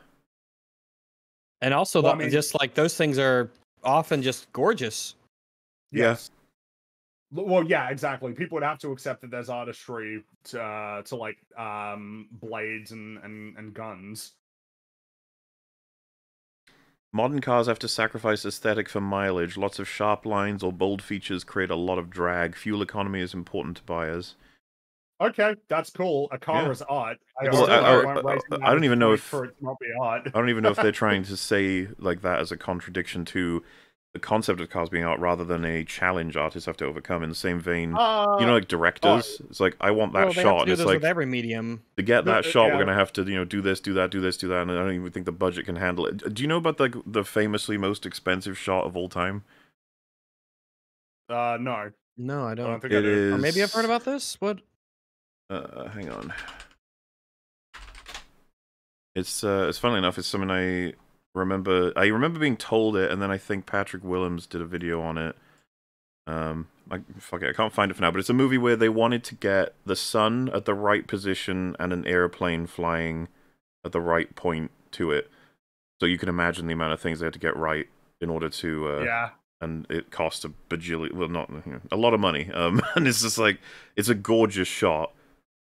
And also, Well, I mean- just like those things are often just gorgeous. Yes. L- Well, yeah, exactly. People would have to accept that there's artistry to, uh, to like um, blades and, and, and guns. Modern cars have to sacrifice aesthetic for mileage. Lots of sharp lines or bold features create a lot of drag. Fuel economy is important to buyers. Okay, that's cool. A car Yeah. is art. I, Well, I- I- I- don't even know if- for it to not be art. I don't even know if they're trying [laughs] to say like that as a contradiction to the concept of cars being art rather than a challenge artists have to overcome. In the same vein, Uh, you know, like directors, it's like I want that well, shot, to and do it's like with every medium. to get that uh, shot, yeah. we're gonna have to you know do this, do that, do this, do that, and I don't even think the budget can handle it. Do you know about the the famously most expensive shot of all time? uh, no, No, I I don't. don't think It I do. is. Or maybe I've heard about this. What? Uh, hang on. It's uh, it's funny enough. It's something I remember. I remember being told it, and then I think Patrick Willems did a video on it. Um, I, fuck it, I can't find it for now. But it's a movie where they wanted to get the sun at the right position and an airplane flying at the right point to it. So you can imagine the amount of things they had to get right in order to uh, yeah, and it cost a bajillion, well, not you know, a lot of money. Um, [laughs] and it's just like it's a gorgeous shot,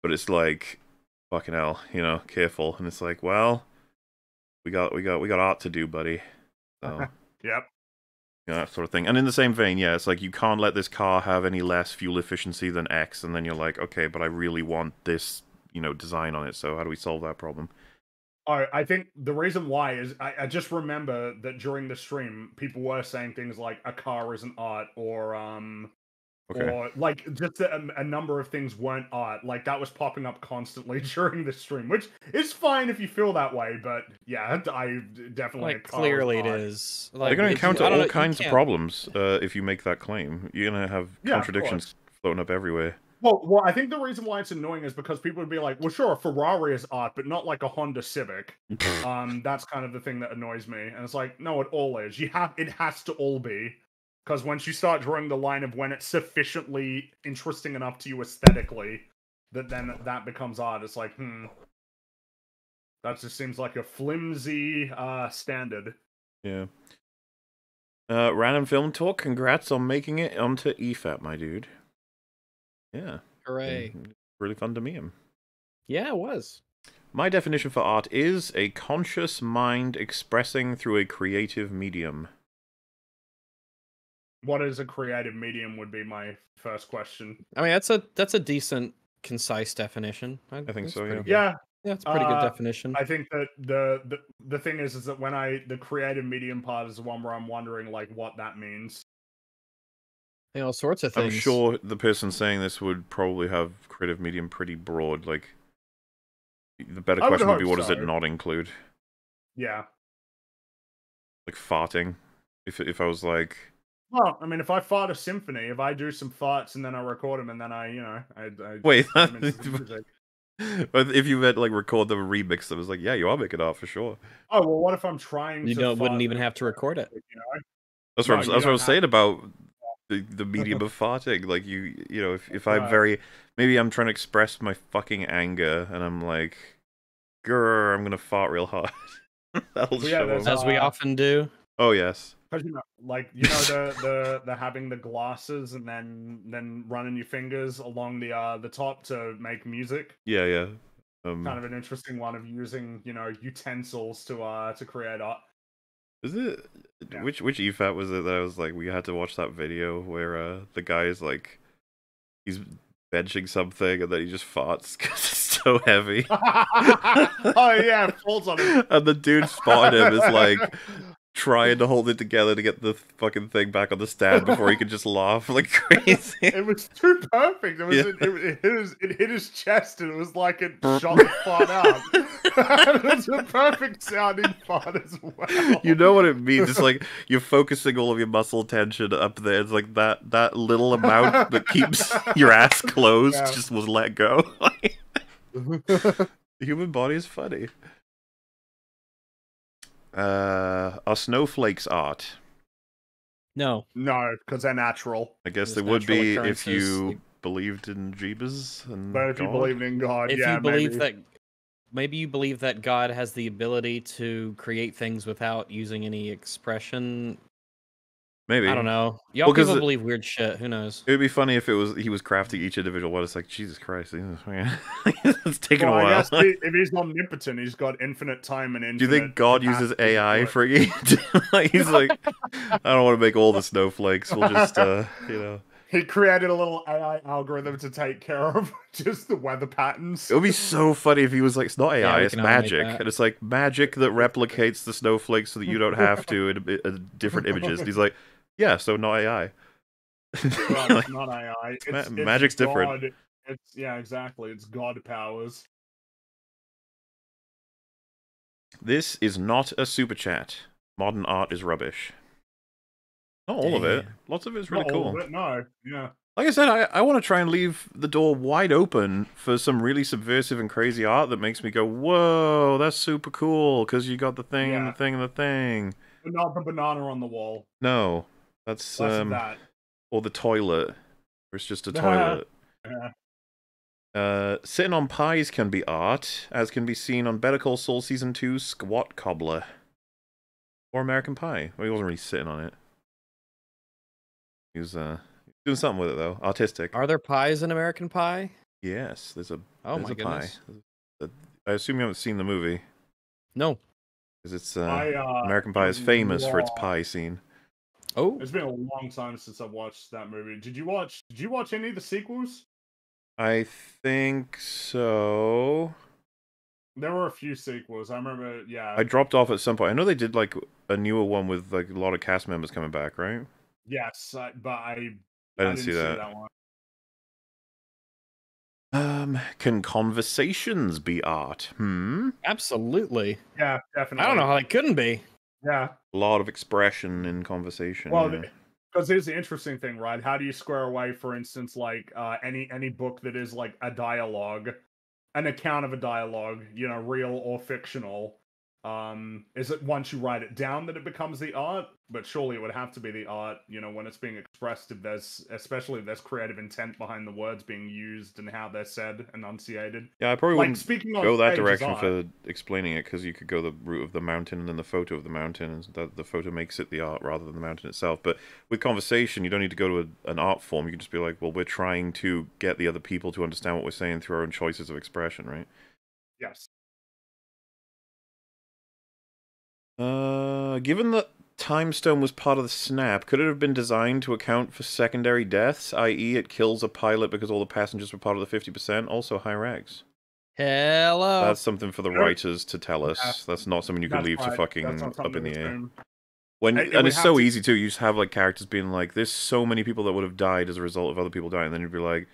but it's like fucking hell, you know, careful. And it's like, well, we got we got we got art to do, buddy. So [laughs] yep. you know, that sort of thing. And in the same vein, yeah, it's like you can't let this car have any less fuel efficiency than X, and then you're like, okay, but I really want this, you know, design on it. So how do we solve that problem? Oh, I think the reason why is I, I just remember that during the stream, people were saying things like a car isn't art, or um, Okay. or like just a, a number of things weren't art. Like that was popping up constantly [laughs] during the stream, which is fine if you feel that way. But yeah, [laughs] I definitely Like clearly it art. is. They're going to encounter all know, kinds of problems uh, if you make that claim. You're going to have Yeah, contradictions floating up everywhere. Well, well, I think the reason why it's annoying is because people would be like, "Well, sure, a Ferrari is art, but not like a Honda Civic." [laughs] um, that's kind of the thing that annoys me, and it's like, no, it all is. You have it has to all be, because once you start drawing the line of when it's sufficiently interesting enough to you aesthetically, that then that becomes art. It's like, hmm, that just seems like a flimsy uh standard. Yeah. Uh, random film talk. Congrats on making it onto E EFAP, my dude. Yeah. Hooray! been Really fun to meet him. Yeah, it was. My definition for art is a conscious mind expressing through a creative medium. What is a creative medium? Would be my first question. I mean, that's a that's a decent, concise definition. I, think so, yeah. Yeah, yeah, it's a pretty Uh, good definition. I think that the, the the thing is is that when I the creative medium part is the one where I'm wondering like what that means. You know, all sorts of things. I'm sure the person saying this would probably have creative medium pretty broad. Like, the better I would question would be hope what does it not include? Yeah. Like farting. If if I was like, Well, I mean, if I fart a symphony, if I do some farts and then I record them and then I, you know, I, I [laughs] Wait, put 'em into the [laughs] music. but if you had like record them and remix them, it's like, yeah, you are making art for sure. Oh well, what if I'm trying? You to don't wouldn't even have to record it. You know? That's what No, I'm, you that's what I don't was have- saying about the, the medium of farting. Like you, you know, if if I'm Right. very maybe I'm trying to express my fucking anger and I'm like, grr, I'm gonna fart real hard. [laughs] That'll Well, yeah, show. As we Uh, often do. Oh yes. Because you know, like you know the the the having the glasses and then then running your fingers along the uh the top to make music. Yeah, yeah. Um, Kind of an interesting one of using you know utensils to uh to create art. Is it Yeah. which which EFAP was it that I was like we had to watch that video where uh the guy is like he's benching something and then he just farts [laughs] because it's so heavy [laughs] oh yeah, it falls on him. [laughs] and the dude spotted him is like trying to hold it together to get the fucking thing back on the stand before he could just laugh like [laughs] crazy. It was too perfect. It was Yeah. it, it, hit his it hit his chest and it was like it shot the fart out. [laughs] it's a perfect sounding fart as well. You know what it means? It's like you're focusing all of your muscle tension up there. It's like that that little amount that keeps [laughs] your ass closed Yeah. just was let go. the human body is funny. Uh, are snowflakes art? No. No, because they're natural. I guess Just they would be if you believed in Jeebus and But if you God. believed in God, if yeah, you believe maybe. that maybe you believe that God has the ability to create things without using any expression. Maybe I don't know. Y'all Well, 'cause people it- believe weird shit. Who knows? It would be funny if it was he was crafting each individual one. It's like Jesus Christ, it's [laughs] taking Well, a I while. he- [laughs] if he's omnipotent, he's got infinite time and infinite. Do you think God uses AI for [laughs] it? he's like, I don't want to make all the snowflakes. We'll just, uh, you know, He created a little AI algorithm to take care of just the weather patterns. it would be so funny if he was like, it's not AI, we it's magic, and it's like magic that replicates the snowflakes so that you don't have to in, a- in different images. And he's like, yeah, so [laughs] not AI. Well, Like, not AI. It's, ma- it's magic's different. It's yeah, exactly. It's God powers. this is not a super chat. Modern art is rubbish. Not all of it. Lots of it is really Not all cool. of it, no, yeah. Like I said, I, I want to try and leave the door wide open for some really subversive and crazy art that makes me go, whoa, that's super cool, because you got the thing and Yeah. the thing and the thing. But not the banana on the wall. No, that's Less um, that. or the toilet, or it's just a [laughs] toilet. Uh, sitting on pies can be art, as can be seen on Better Call Saul season two, Squat Cobbler, or American Pie. Well, he wasn't really sitting on it. He was uh doing something with it though, artistic. Are there pies in American Pie? Yes, there's a Oh there's my a goodness. pie. I assume you haven't seen the movie No. because it's uh, I, uh, American Pie is a famous for its pie scene. Oh. It's been a long time since I've watched that movie. Did you watch? Did you watch any of the sequels? I think so. There were a few sequels. I remember. Yeah. I dropped off at some point. I know they did like a newer one with like a lot of cast members coming back, right? Yes, I, but I. I didn't see that. one. Um, can conversations be art? Hmm. Absolutely. Yeah, definitely. I don't know how it couldn't be. Yeah. A lot of expression in conversation. Well, yeah. because here's the interesting thing, right? How do you square away, for instance, like uh, any any book that is like a dialogue, an account of a dialogue, you know, real or fictional? Um, is it once you write it down that it becomes the art? But surely it would have to be the art, you know, when it's being expressed. If there's, especially if there's creative intent behind the words being used and how they're said, enunciated. yeah, I probably Like wouldn't speaking go that direction art. for explaining it because you could go the route of the mountain and then the photo of the mountain, and that the photo makes it the art rather than the mountain itself. But with conversation, you don't need to go to a, an art form. You can just be like, well, we're trying to get the other people to understand what we're saying through our own choices of expression, right? Yes. Uh, given that Time Stone was part of the snap, could it have been designed to account for secondary deaths, i.e., it kills a pilot because all the passengers were part of the 50%? Also, high Rags. Hello. That's something for the writers to tell us. Yeah. That's not something you can That's leave to fucking up in the air. assume. When It- it and it's so to- easy too. You just have like characters being like, "There's so many people that would have died as a result of other people dying." And then you'd be like,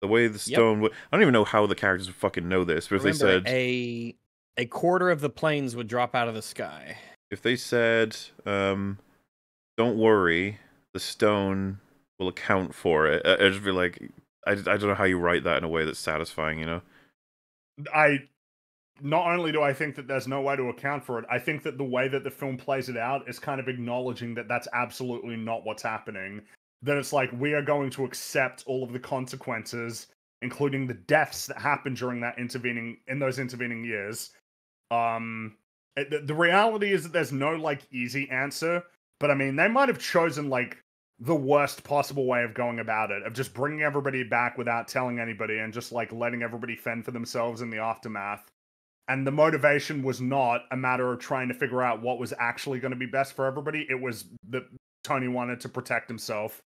"The way the Yep. stone would." I don't even know how the characters would fucking know this, but if Remember, they said, a a quarter of the planes would drop out of the sky. if they said, um, "Don't worry, the stone will account for it. I, would just feel like I, I don't know how you write that in a way that's satisfying. You know. I not only do I think that there's no way to account for it, I think that the way that the film plays it out is kind of acknowledging that that's absolutely not what's happening. That it's like we are going to accept all of the consequences, including the deaths that happened during that intervening in those intervening years. Um, the, the reality is that there's no like easy answer, but I mean they might have chosen like the worst possible way of going about it, of just bringing everybody back without telling anybody and just like letting everybody fend for themselves in the aftermath and the motivation was not a matter of trying to figure out what was actually going to be best for everybody it was that tony wanted to protect himself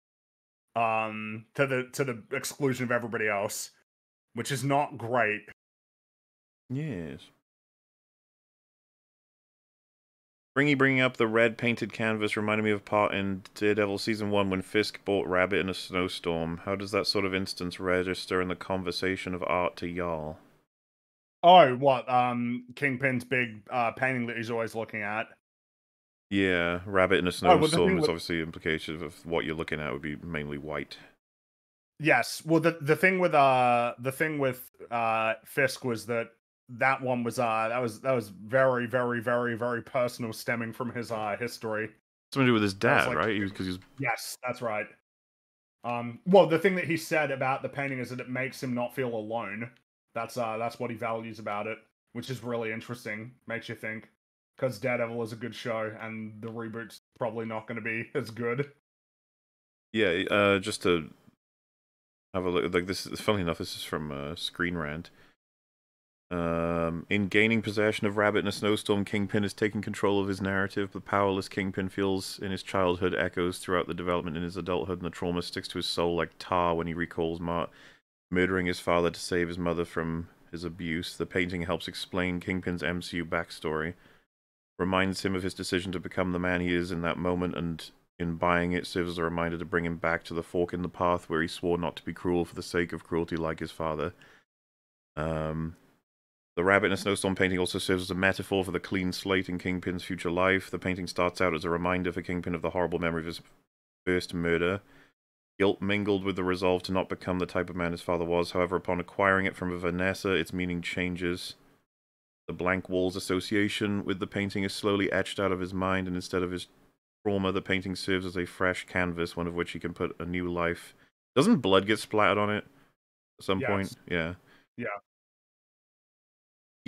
um to the to the exclusion of everybody else which is not great Yes. Fringy bringing up the red painted canvas reminded me of a part in Daredevil season one when Fisk bought Rabbit in a snowstorm. How does that sort of instance register in the conversation of art to y'all? oh what um kingpin's big uh painting that he's always looking at Yeah, rabbit in a Oh, well, snowstorm is obviously implication of what you're looking at would be mainly white. yes well the the thing with uh the thing with uh fisk was that that one was uh that was that was very very very very personal stemming from his uh history Something to do with his dad, like- right? Because he was Yes, that's right. Um, well, the thing that he said about the painting is that it makes him not feel alone. That's uh, that's what he values about it, which is really interesting. Makes you think, because Daredevil is a good show, and the reboot's probably not going to be [laughs] as good. Yeah, uh, just to have a look. Like this, is funny enough, this is from uh, Screen Rant. Um, in gaining possession of Rabbit in a snowstorm, Kingpin is taking control of his narrative. The powerless Kingpin feels in his childhood echoes throughout the development in his adulthood, and the trauma sticks to his soul like tar when he recalls Mart murdering his father to save his mother from his abuse. The painting helps explain Kingpin's MCU backstory, reminds him of his decision to become the man he is in that moment, and in buying it serves as a reminder to bring him back to the fork in the path where he swore not to be cruel for the sake of cruelty like his father. Um, the rabbit in a snowstorm painting also serves as a metaphor for the clean slate in Kingpin's future life. The painting starts out as a reminder for Kingpin of the horrible memory of his first murder. Guilt mingled with the resolve to not become the type of man his father was. However, upon acquiring it from Vanessa, its meaning changes. The blank walls association with the painting is slowly etched out of his mind, and instead of his trauma, the painting serves as a fresh canvas, one of which he can put a new life. Doesn't blood get splattered on it at some Yes. point? Yeah. Yeah.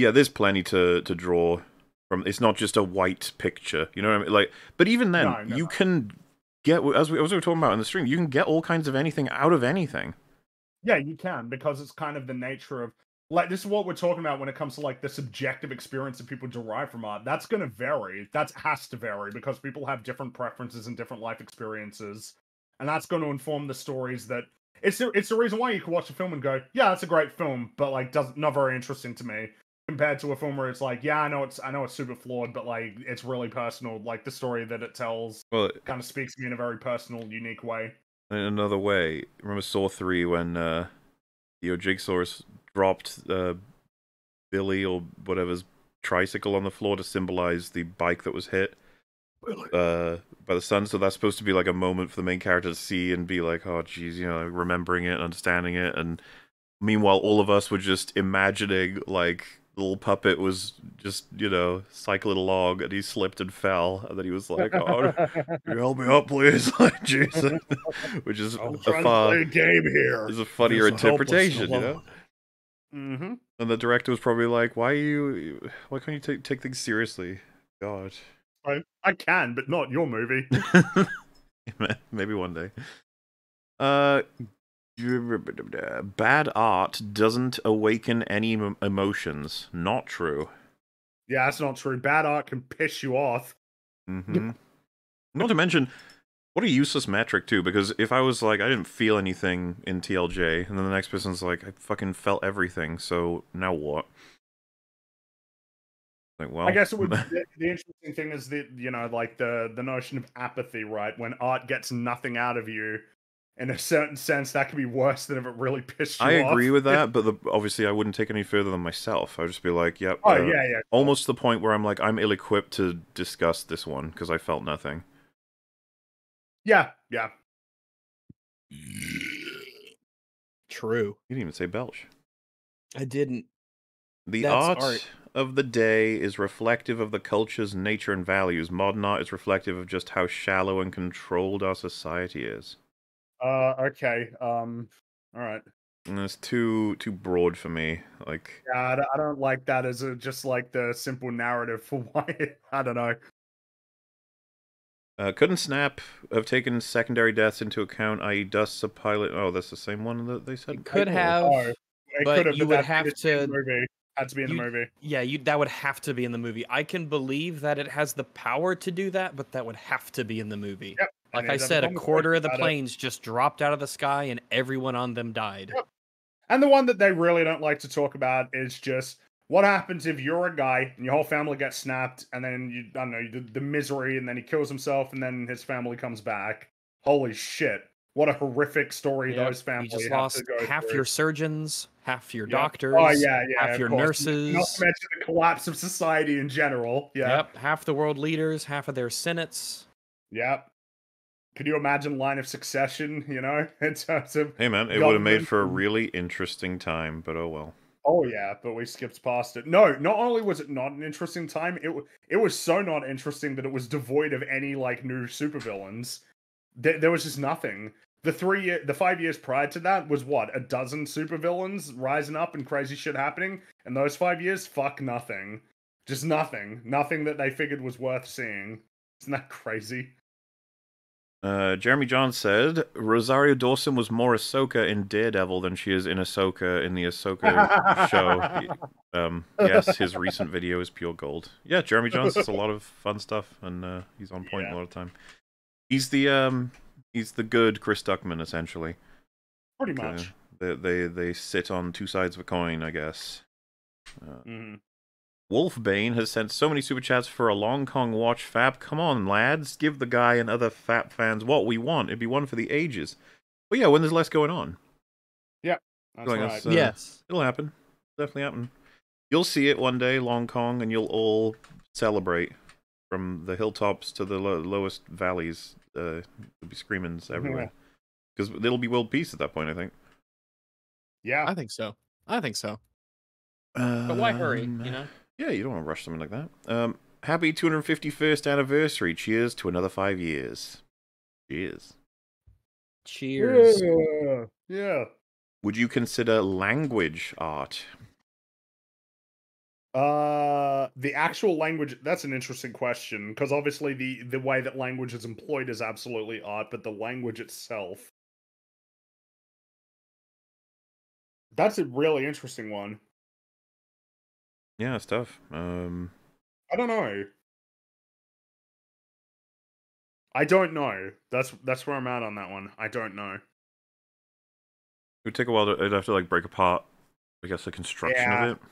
Yeah, there's plenty to to draw from. It's not just a white picture, you know what I mean? Like, but even then, No, no, you no. can get as we, as we were talking about in the stream, you can get all kinds of anything out of anything. Yeah, you can because it's kind of the nature of like this is what we're talking about when it comes to like the subjective experience that people derive from art. That's going to vary. That has to vary because people have different preferences and different life experiences, and that's going to inform the stories that. It's the, it's the reason why you can watch a film and go, yeah, that's a great film, but like does not very interesting to me. Compared to a film where it's like, yeah, I know it's I know it's super flawed, but like it's really personal. Like the story that it tells Well, kind of speaks to me in a very personal, unique way. in another way, remember Saw three when uh, you know Jigsaw dropped uh, Billy or whatever's tricycle on the floor to symbolize the bike that was hit uh, by the sun. So that's supposed to be like a moment for the main character to see and be like, oh, geez, you know, remembering it, understanding it, and meanwhile, all of us were just imagining like the little puppet was just you know cycling along and he slipped and fell and then he was like oh [laughs] can you help me up please [laughs] like jesus which is I'm a trying far to play a game here. is a funnier a interpretation, you know. Mm-hmm. And the director was probably like, "Why are you? Why can't you take take things seriously?" God, I, I can, but not your movie. [laughs] maybe one day. Uh, bad art doesn't awaken any emotions. Not true. yeah, that's not true. Bad art can piss you off. hmm Not to mention, what a useless metric too. Because if I was like, I didn't feel anything in TLJ, and then the next person's like, I fucking felt everything. So now what? Like, well, I guess it would. [laughs] the, the interesting thing is that you know, like the the notion of apathy, right? When art gets nothing out of you, in a certain sense, that could be worse than if it really pissed you I off. I agree with [laughs] that, but the, obviously I wouldn't take any further than myself. I'd just be like, yep. Oh uh, yeah, yeah. Almost to the point where I'm like, I'm ill-equipped to discuss this one because I felt nothing. Yeah, yeah. True. You didn't even say belch. I didn't. The art, art. of the day is reflective of the culture's nature and values. Modern art is reflective of just how shallow and controlled our society is. Uh, okay. Um, all right. And it's too too broad for me. Like, Yeah, I don't, I don't like that as a, just like the simple narrative for [laughs] why. I don't know. uh, couldn't Snap have taken secondary deaths into account, i.e., Dust's a pilot? Oh, that's the same one that they said. It could Oh, have. oh, it but could have, you but would have had the to- movie. Had to be in the movie. Yeah, you that would have to be in the movie. I can believe that it has the power to do that, but that would have to be in the movie. Yep, Like I said, a quarter of the about it. planes just dropped out of the sky and everyone on them died. Yep. And the one that they really don't like to talk about is just what happens if you're a guy and your whole family gets snapped, and then you I don't know the, the misery, and then he kills himself, and then his family comes back. Holy shit! What a horrific story Yep, those families You just have lost half through. your surgeons, half your Yep. Oh, doctors, Oh yeah, yeah. half your course. nurses. Not to mention the collapse of society in general. Yeah. Yep, half the world leaders, half of their senates. Yep. Could you imagine line of succession? You know, [laughs] in terms of Hey man, it would have made for a really interesting time, but oh well. Oh yeah, but we skipped past it. No, not only was it not an interesting time, it wa- it was so not interesting that it was devoid of any like new supervillains. There, there was just nothing. The three year, the five years prior to that was what a dozen supervillains rising up and crazy shit happening. And those five years, fuck nothing, just nothing, nothing that they figured was worth seeing. Isn't that [laughs] crazy? Uh, Jeremy Jahns said Rosario Dawson was more Ahsoka in Daredevil than she is in Ahsoka in the Ahsoka show. [laughs] Um, yes, his recent video is pure gold. Yeah, Jeremy Jahns does a lot of fun stuff, and uh, he's on point Yeah. a lot of time. He's the um, he's the good Chris Stuckmann essentially. Pretty Uh, much. they, they they sit on two sides of a coin, I guess. Uh, hmm Wolfbane has sent so many super chats for a Long Kong watch fab. Come on, lads, give the guy and other fap fans what we want. It'd be one for the ages. But yeah, when there's less going on, Yeah. That's Going right. us, uh, yes. it'll happen. Definitely happen. You'll see it one day, Long Kong, and you'll all celebrate from the hilltops to the lo- lowest valleys. Uh, there'll be screamings [laughs] everywhere because it'll be world peace at that point. I think. yeah. I think so. I think so. But why hurry? Um, You know. Yeah, you don't want to rush something like that. Um, happy 251st anniversary. Cheers to another five years. Cheers. Cheers. Yeah. Yeah. Would you consider language art? Uh, the actual language. That's an interesting question because obviously the the way that language is employed is absolutely art, but the language itself. That's a really interesting one. Yeah, it's tough. Um, I don't know. I don't know. That's that's where I'm at on that one. I don't know. it would take a while to. It'd have to like break apart. I guess the construction Yeah. of it.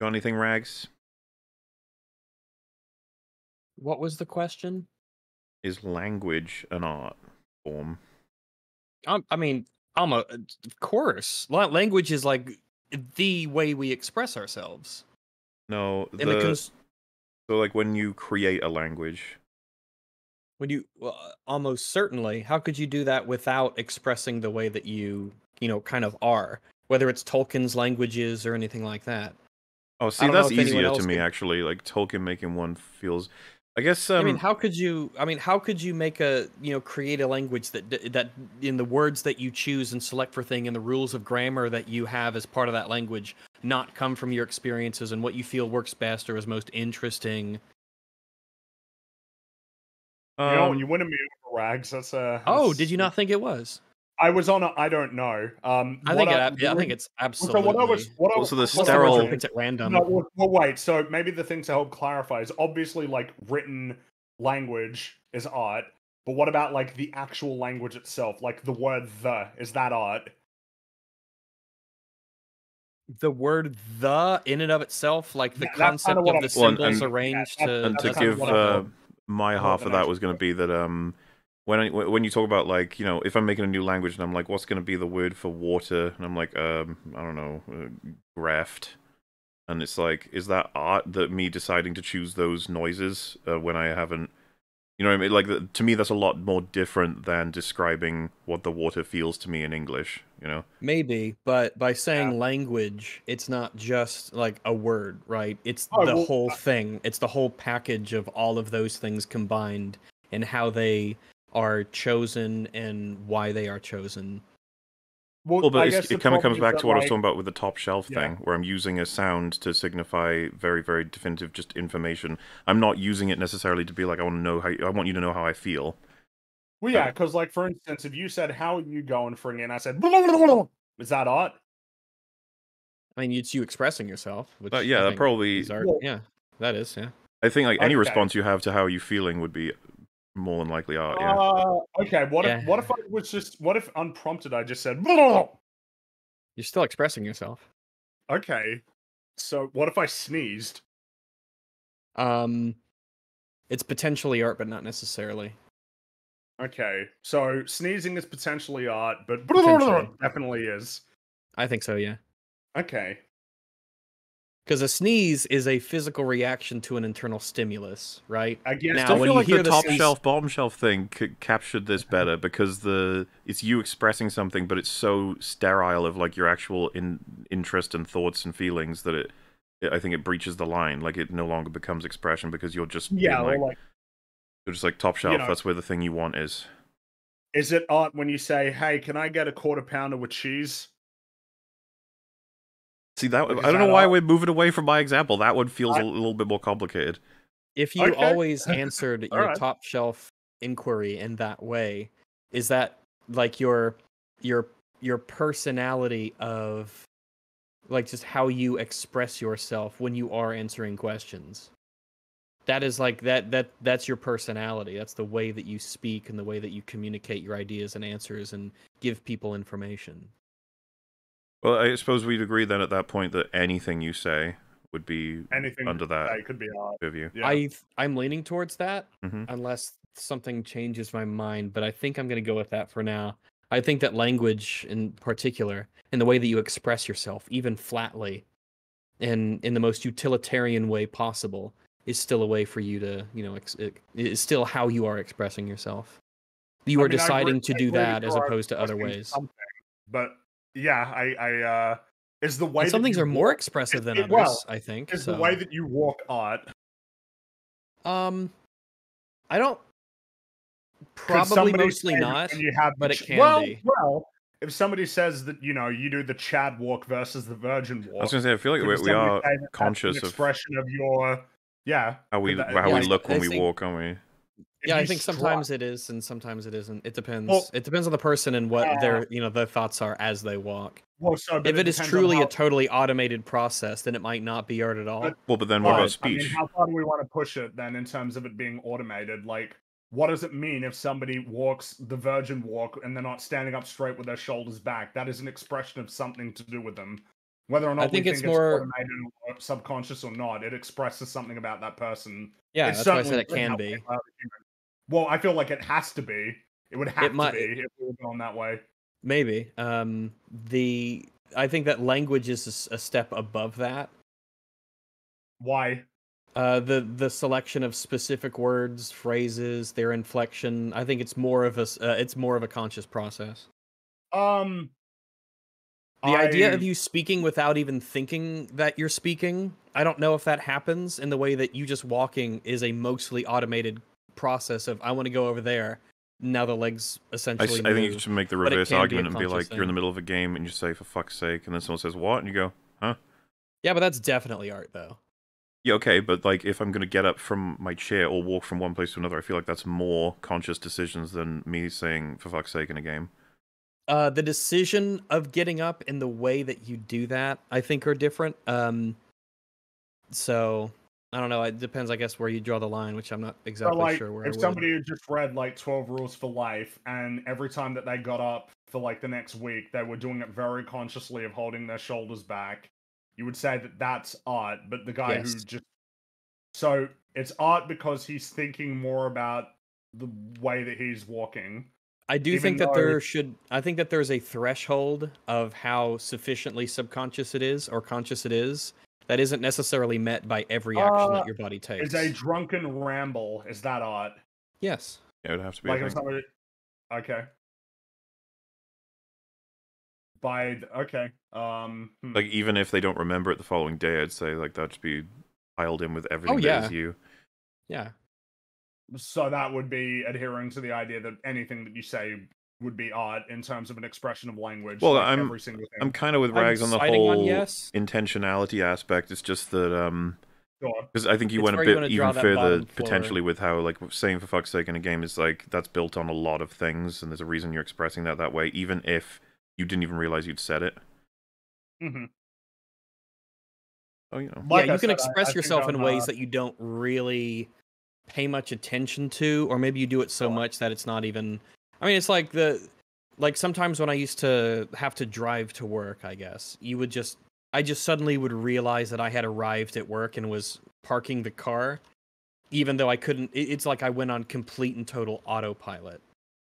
Got anything, Rags? What was the question? Is language an art form? Um, I mean, I'm a, Of course, language is like the way we express ourselves. No, the, the cons- so like when you create a language. when you well, almost certainly, how could you do that without expressing the way that you, you know, kind of are? Whether it's Tolkien's languages or anything like that. Oh, see, that's easier to me could- actually. Like Tolkien making one feels. I guess. Um, I mean, how could you? I mean, how could you make a you know create a language that that in the words that you choose and select for thing and the rules of grammar that you have as part of that language not come from your experiences and what you feel works best or is most interesting? You know, um, when you win a meal for rags, that's a. Oh, did you not think it was? I was on. A, I don't know. Um, I what think it, yeah, I think it's absolutely. So what I was. What I Also, the was What's sterile- the word picked at random. No, well, well, wait. So maybe the thing to help clarify is obviously like written language is art, but what about like the actual language itself? Like the word "the" is that art? the word "the" in and of itself, like the Yeah, that's kinda concept what of I'm the Well, and- symbols arranged yeah, to. and to that's that's give uh, my half of that that was going to be that um when I, when you talk about like you know if I'm making a new language and I'm like what's going to be the word for water and I'm like um I don't know uh, graft and it's like is that art that me deciding to choose those noises uh, when I haven't You know what I mean? Like the- to me, that's a lot more different than describing what the water feels to me in English. You know? Maybe, but by saying language, it's not just like a word, right? It's Oh, the well, whole thing. It's the whole package of all of those things combined and how they are chosen and why they are chosen. Well, Well, but guess it's, the it kind of comes back to what I was talking about with the top shelf Yeah. thing, where I'm using a sound to signify very, very definitive just information. I'm not using it necessarily to be like I want to know how I want you to know how I feel. Well, yeah, because like for instance, if you said, "How are you going, Fringy?" and I said, "Blah, blah, blah, blah," "Is that art?" I mean, it's you expressing yourself. Which But yeah, that probably. is art. Well- Yeah, that is. Yeah. I think like any Okay. response you have to how you feeling would be more than likely art. Yeah. Uh, okay. What if what if I was just what if unprompted I just said, "Blah, blah, blah." You're still expressing yourself. "Okay." So what if I sneezed? Um, it's potentially art, but not necessarily. Okay, so sneezing is potentially art, but Potentially. [laughs] definitely is. I think so. Yeah. Okay. Because a sneeze is a physical reaction to an internal stimulus, right? I guess Now, I still when feel like hear the the top sneeze- shelf, bottom shelf thing c- captured this [laughs] better because the it's you expressing something, but it's so sterile of like your actual in, interest and thoughts and feelings that it, it, I think it breaches the line. Like it no longer becomes expression because you're just being Yeah, like, like, you're just like top shelf. know- that's where the thing you want is. is it art when you say, "Hey, can I get a quarter pounder with cheese?" See that Like, is I don't know why art? we're moving away from my example. That one feels I- a little bit more complicated. If you Okay. always [laughs] answered your Alright. top shelf inquiry in that way, is that like your your your personality of like just how you express yourself when you are answering questions? That is like that that that's your personality. That's the way that you speak and the way that you communicate your ideas and answers and give people information. Well, I suppose we'd agree then at that point that anything you say would be Anything under that it could be art. review. Yeah. I I'm leaning towards that Mhm. unless something changes my mind, but I think I'm going to go with that for now. I think that language in particular and the way that you express yourself even flatly and in the most utilitarian way possible is still a way for you to, you know, ex- it is still how you are expressing yourself. You I are mean, deciding agree- to do that as opposed to other ways. But yeah, I, I, uh, is the way And some things you are more expressive it- than it- others, well, I think. is so. the way that you walk art. um I don't. probably mostly not. You have but the it can well, be. Well, if somebody says that you know you do the Chad walk versus the Virgin walk, I was gonna say I feel like we, we are say that that's an conscious of expression of your yeah how we that- how yeah, we I- look when I we think- walk, aren't we? If yeah i think strut- sometimes it is and sometimes it isn't it depends Well, it depends on the person and what uh, their you know their thoughts are as they walk Well, so, but if it is truly how- a totally automated process then it might not be art at all But- Well, but then what Right, about I mean, speech? how far do we want to push it then in terms of it being automated? Like, what does it mean if somebody walks the virgin walk and they're not standing up straight with their shoulders back? That is an expression of something to do with them. Whether or not I think we it's think more- automated or subconscious or not, it expresses something about that person. yeah It's that's why i said it can be about the human. Well, I feel like it has to be. It would have might- to be if we were going that way. maybe um the i think that language is a step above that Why? uh the the selection of specific words phrases their inflection i think it's more of a uh, it's more of a conscious process Um. The idea of you speaking without even thinking that you're speaking, I don't know if that happens in the way that you just walking is a mostly automated process of I want to go over there. Now the legs I, essentially. I think you should make the reverse can be argument and be like, you're in the middle of a game and you say, for fuck's sake, and then someone says, what? And you go, huh? Yeah, but that's definitely art though. yeah, okay, but like if I'm going to get up from my chair or walk from one place to another, I feel like that's more conscious decisions than me saying, for fuck's sake, in a game. Uh, the decision of getting up and the way that you do that, I think, are different. Um, so I don't know. It depends, I guess, where you draw the line, which I'm not So, exactly like, sure where. If somebody had just read like 12 rules for life, and every time that they got up for like the next week, they were doing it very consciously of holding their shoulders back, you would say that that's art. But the guy who just. So it's art because he's thinking more about the way that he's walking. I do think that though- there should. I think that there's a threshold of how sufficiently subconscious it is or conscious it is that isn't necessarily met by every action Uh, that your body takes. Is a drunken ramble, is that art? Yes. It would have to be. Like if somebody, okay. By okay, um, hmm. Like even if they don't remember it the following day, I'd say like that should be piled in with everything that yeah. is you. Yeah. so that would be adhering to the idea that anything that you say would be odd in terms of an expression of language. Well, like I'm- every single thing. I'm kind of with I'm Rags on the siding on whole yes. intentionality aspect. It's just that um Sure. because I think you It's went a bit even further potentially with how like saying for fuck's sake in a game is like that's built on a lot of things and there's a reason you're expressing that that way even if you didn't even realize you'd said it. hmm Oh, you know. Like yeah, I you can said, express I think yourself in I'm, ways uh, that you don't really pay much attention to, or maybe you do it so Sure. much that it's not even. I mean, it's like the like sometimes when I used to have to drive to work, I guess you would just I just suddenly would realize that I had arrived at work and was parking the car, even though I couldn't. It's like I went on complete and total autopilot.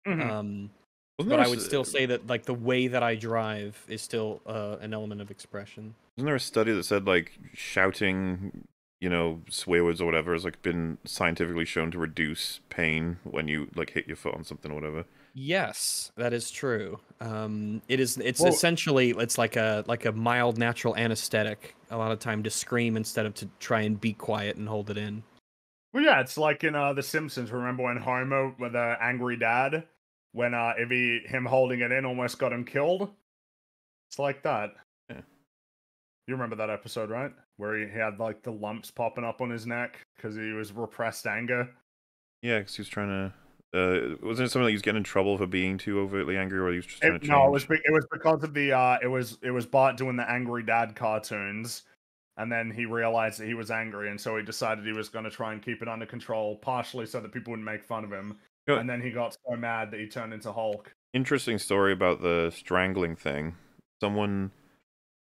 Mhm. Um, Wasn't but I would s- still say that like the way that I drive is still uh, an element of expression. Isn't there a study that said like shouting, you know, swear words or whatever has like been scientifically shown to reduce pain when you like hit your foot on something or whatever? Yes, that is true. Um, it is. It's Well- essentially it's like a like a mild natural anesthetic. A lot of time to scream instead of to try and be quiet and hold it in. Well, yeah, it's like in uh, The Simpsons. Remember when Homer, with the angry dad, when uh, if he him holding it in almost got him killed? It's like that. You remember that episode, right? Where he, had like the lumps popping up on his neck because he was repressed anger. Yeah, because he was trying to. Uh, wasn't it something that he was getting in trouble for being too overtly angry, or he was just trying It- to no, it was be- it was because of the uh, it was it was Bart doing the angry dad cartoons, and then he realized that he was angry, and so he decided he was going to try and keep it under control, partially so that people wouldn't make fun of him. And then he got so mad that he turned into Hulk. Interesting story about the strangling thing. Someone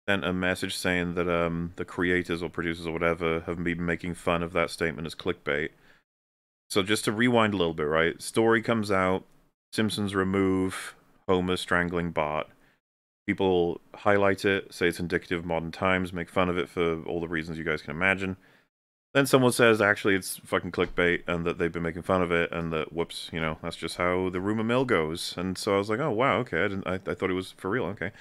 sent a message saying that um the creators or producers or whatever have been making fun of that statement as clickbait. So just to rewind a little bit, right? Story comes out, Simpsons remove Homer strangling Bart. People highlight it, say it's indicative of modern times, make fun of it for all the reasons you guys can imagine. Then someone says actually it's fucking clickbait and that they've been making fun of it and that whoops, you know, that's just how the rumor mill goes. And so I was like, oh wow, okay, I didn't I, I thought it was for real, okay.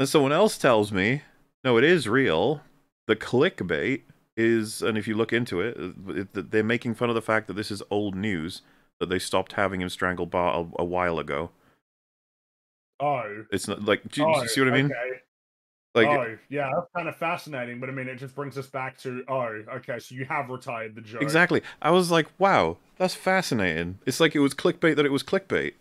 Then someone else tells me, no, it is real. The clickbait is, and if you look into it, it, they're making fun of the fact that this is old news that they stopped having him strangle Bart a, a while ago. Oh. It's not like, do you, do oh, you see what I mean? Okay. Like, oh, yeah, that's kind of fascinating, but I mean, it just brings us back to oh, okay, so you have retired the joke. exactly. I was like, wow, that's fascinating. It's like it was clickbait that it was clickbait.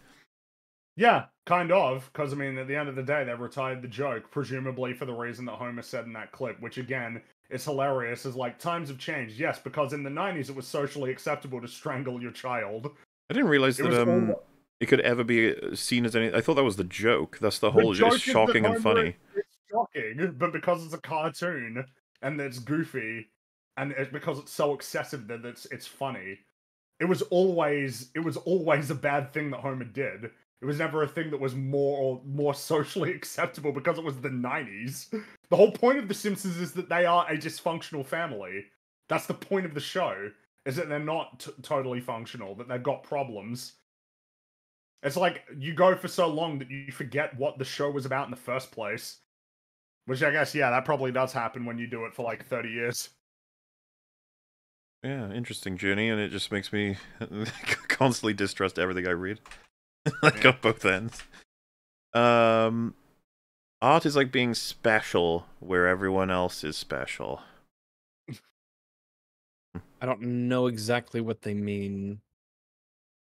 Yeah, kind of, because I mean, at the end of the day, they've retired the joke, presumably for the reason that Homer said in that clip, which again is hilarious. Is like times have changed, yes, because in the '90s it was socially acceptable to strangle your child. I didn't realize It that um it could ever be uh, seen as any. I thought that was the joke. That's the The whole. joke It's shocking and funny. It's shocking, but because it's a cartoon and it's goofy, and it's because it's so excessive that it's it's funny. It was always it was always a bad thing that Homer did. It was never a thing that was more or more socially [laughs] acceptable because it was the '90s. The whole point of The Simpsons is that they are a dysfunctional family. That's the point of the show. Is that they're not t- totally functional. That they've got problems. It's like you go for so long that you forget what the show was about in the first place. Which I guess, yeah, that probably does happen when you do it for like 30 years. Yeah, interesting journey, and it just makes me [laughs] constantly distrust everything I read. [laughs] like Yeah. on both ends. Um, art is like being special where everyone else is special. I don't know exactly what they mean.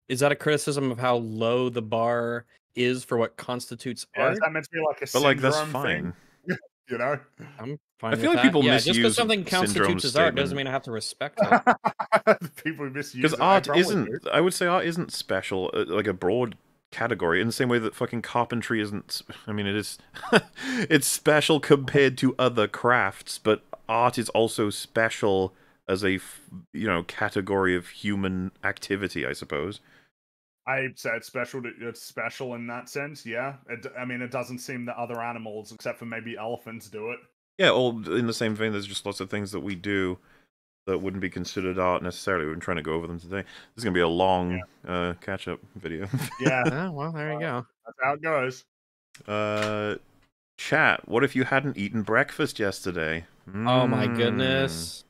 Is that a criticism of how low the bar is for what constitutes Yeah, art? is that meant to be like a But like that's fine. thing, [laughs] you know? I'm fine. I with feel like that. people yeah, just misuse because something constitutes as art doesn't mean I have to respect [laughs] it. People misuse Because art isn't. do. I would say art isn't special, uh, like a broad category, in the same way that fucking carpentry isn't. i mean, it is. [laughs] it's special compared to other crafts, but art is also special as a you know category of human activity, I suppose. I said special. To, it's special in that sense. Yeah. It, I mean, it doesn't seem that other animals, except for maybe elephants, do it. Yeah, all in the same vein. There's just lots of things that we do that wouldn't be considered art necessarily. We've been trying to go over them today. This is going to be a long uh, catch-up video. [laughs] Yeah, Oh, well, there you go. that's how it goes. uh, chat. What if you hadn't eaten breakfast yesterday? Oh my Mm. goodness.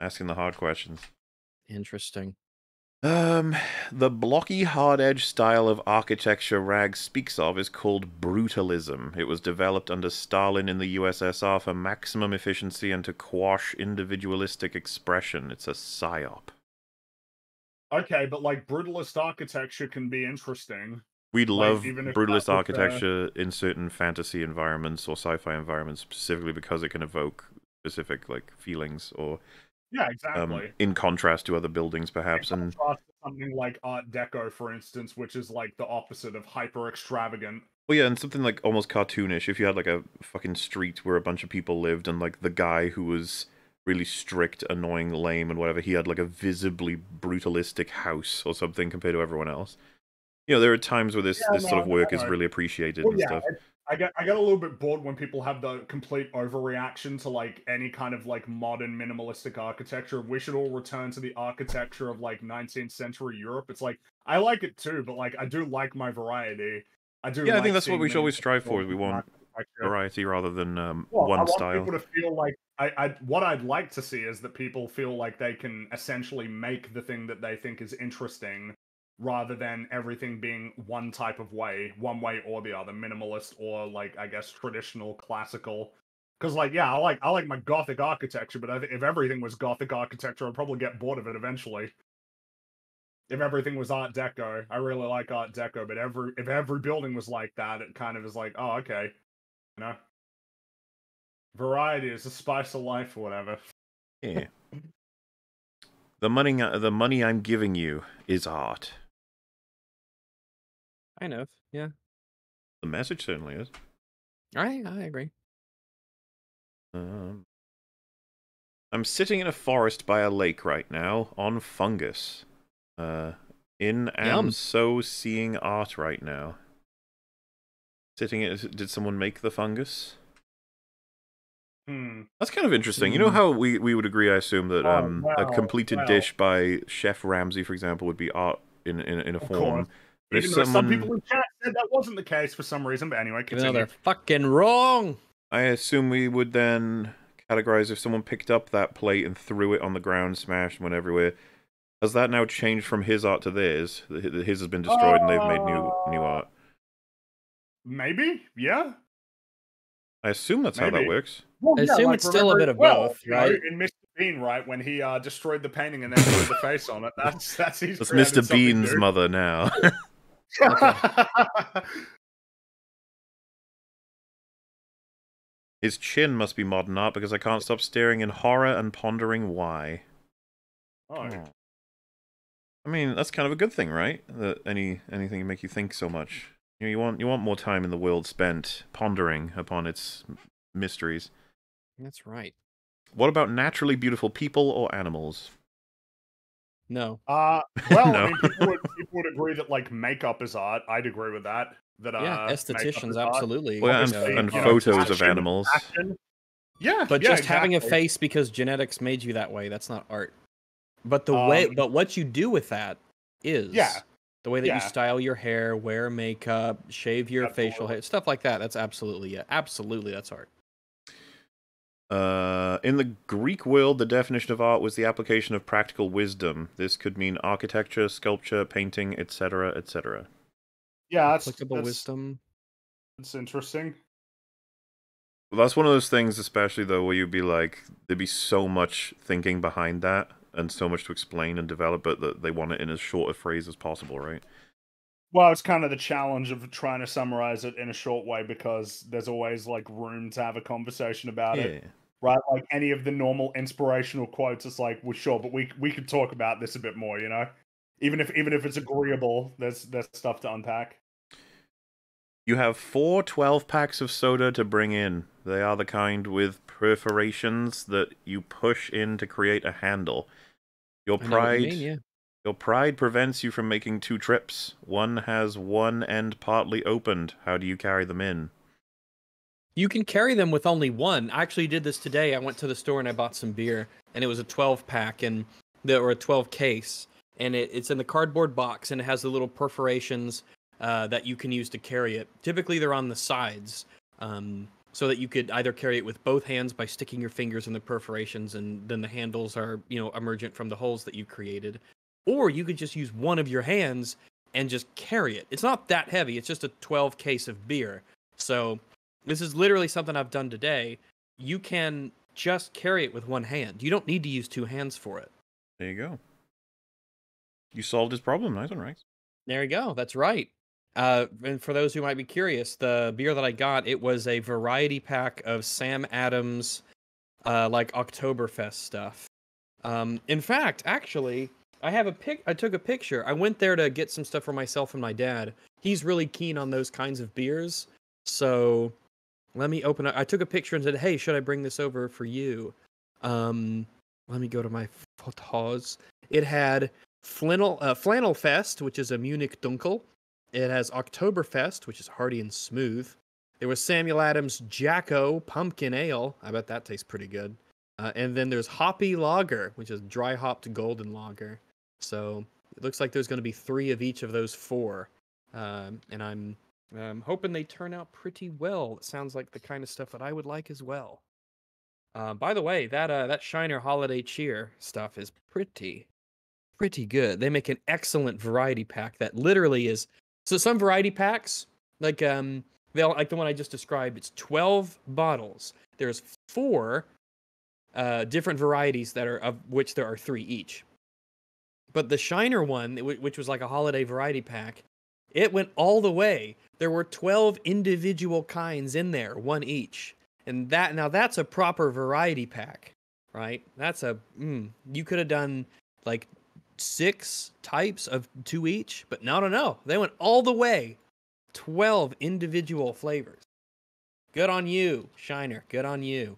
Asking the hard questions. Interesting. Um, the blocky, hard edge style of architecture Rag speaks of is called brutalism. It was developed under Stalin in the USSR for maximum efficiency and to quash individualistic expression. It's a psyop. Okay, but like brutalist architecture can be interesting. We'd Like, love even brutalist uh, architecture in certain fantasy environments or sci-fi environments specifically because it can evoke specific like feelings or Yeah, um, exactly. in contrast to other buildings perhaps In and to something like Art Deco, for instance, which is like the opposite of hyper extravagant. Well, yeah, and something like almost cartoonish. If you had like a fucking street where a bunch of people lived, and like the guy who was really strict, annoying, lame, and whatever, he had like a visibly brutalistic house or something compared to everyone else. You know, there are times where this Yeah, this sort of work no, is really appreciated Well, and yeah, stuff. I get I get a little bit bored when people have the complete overreaction to like any kind of like modern minimalistic architecture. We should all return to the architecture of like 19th century Europe. It's like I like it too, but like I do like my variety. I do. Yeah, I think that's what we should always strive for. We want variety rather than um, Well, I one want style. people to feel like I, I what I'd like to see is that people feel like they can essentially make the thing that they think is interesting rather than everything being one type of way, one way or the other, minimalist or like I guess traditional classical. Because like yeah, I like I like my gothic architecture, but if everything was gothic architecture, I'd probably get bored of it eventually. If everything was Art Deco, I really like Art Deco, but every if every building was like that, it kind of is like, oh okay, you know. Variety is the spice of life, or whatever. Yeah. the money, uh, the money I'm giving you is art. Kind of. Yeah. The message certainly is. I I agree. Um, I'm sitting in a forest by a lake right now on fungus. Uh, in am so seeing art right now. Sitting in, did someone make the fungus? Hmm. That's kind of interesting. You know Mm. how we, we would agree, I assume, that Oh, um, a completed well. dish by Chef Ramsay, for example, would be art in in, in a Of form. course. But if Even though some people in chat said that wasn't the case for some reason, but anyway, Even though they're fucking wrong. I assume we would then categorize if someone picked up that plate and threw it on the ground, smashed, and went everywhere. Has that now changed from his art to theirs? His has been destroyed and they've made new new Uh, art. Maybe, yeah. I assume that's how that works. Well, I assume it's still a bit of well, both, you know, right? in Mr. Bean, right, when he uh, destroyed the painting and then put the face on it, that's that's he's That's Mr. Bean's mother now. [laughs] [laughs] His chin must be modern art because I can't stop staring in horror and pondering why. oh, hmm. I mean, that's kind of a good thing, right? That any anything can make you think so much. You know, you want you want more time in the world spent pondering upon its mysteries. That's right. What about naturally beautiful people or animals? No. Uh, well, [laughs] No. I mean, people would, [laughs] people would agree that like makeup is art. I'd agree with that. That uh, yeah, makeup estheticians absolutely. Well, and, uh, and you know, photos of animals. fashion. Yeah, But yeah, just having a face because genetics made you that way, that's not art. But the way Um, but what you do with that is Yeah. the way that Yeah. you style your hair, wear makeup, shave your facial hair, stuff like that. That's absolutely yeah, absolutely that's art. Uh, in the Greek world, the definition of art was the application of practical wisdom. This could mean architecture, sculpture, painting, etc., etc. Yeah, that's, Applicable that's, wisdom. that's interesting. Well, that's one of those things, especially though, where you'd be like, there'd be so much thinking behind that and so much to explain and develop, but that they want it in as short a phrase as possible, right? Well, it's kind of the challenge of trying to summarize it in a short way because there's always like room to have a conversation about it, right? Like any of the normal inspirational quotes, it's like, well, sure, but we we could talk about this a bit more, you know. Even if even if it's agreeable, there's there's stuff to unpack. You have four 12 packs of soda to bring in. They are the kind with perforations that you push in to create a handle. Your I pride you mean, yeah. Your pride prevents you from making two trips. One has one end partly opened. How do you carry them in? You can carry them with only one. I actually did this today. I went to the store and I bought some beer, and it was a 12 pack and there or a 12 case, and it, it's in the cardboard box and it has the little perforations uh, that you can use to carry it. Typically, they're on the sides, um, so that you could either carry it with both hands by sticking your fingers in the perforations, and then the handles are you know emergent from the holes that you created, or you could just use one of your hands and just carry it. It's not that heavy. It's just a 12 case of beer. So this is literally something I've done today. You can just carry it with one hand. You don't need to use two hands for it. There you go. You solved his problem. Nice one, Rex. There you go. That's right. Uh, and for those who might be curious, the beer that I got it was a variety pack of Sam Adams, uh, like Oktoberfest stuff. Um, in fact, actually, I have a pic. I took a picture. I went there to get some stuff for myself and my dad. He's really keen on those kinds of beers, so let me open up. I took a picture and said, "Hey, should I bring this over for you?" Um, let me go to my photos. It had Flannel, uh, Flannel Fest, which is a Munich Dunkel. It has Oktoberfest, which is hearty and smooth. There was Samuel Adams Jack-O Pumpkin Ale. I bet that tastes pretty good. Uh, and then there's Hoppy Lager, which is dry hopped golden lager. So it looks like there's going to be three of each of those four. Um, and I'm um, hoping they turn out pretty well. It sounds like the kind of stuff that I would like as well. Uh, by the way, that uh, that Shiner Holiday Cheer stuff is pretty, pretty good. They make an excellent variety pack that literally is. So some variety packs, like um, they like the one I just described, it's twelve bottles. There's four uh, different varieties that are of which there are three each. But the Shiner one, which was like a holiday variety pack, it went all the way. There were 12 individual kinds in there, one each. And that now that's a proper variety pack, right? That's a mm, you could have done like six types of two each, but no, no, no. They went all the way. 12 individual flavors. Good on you, Shiner. Good on you.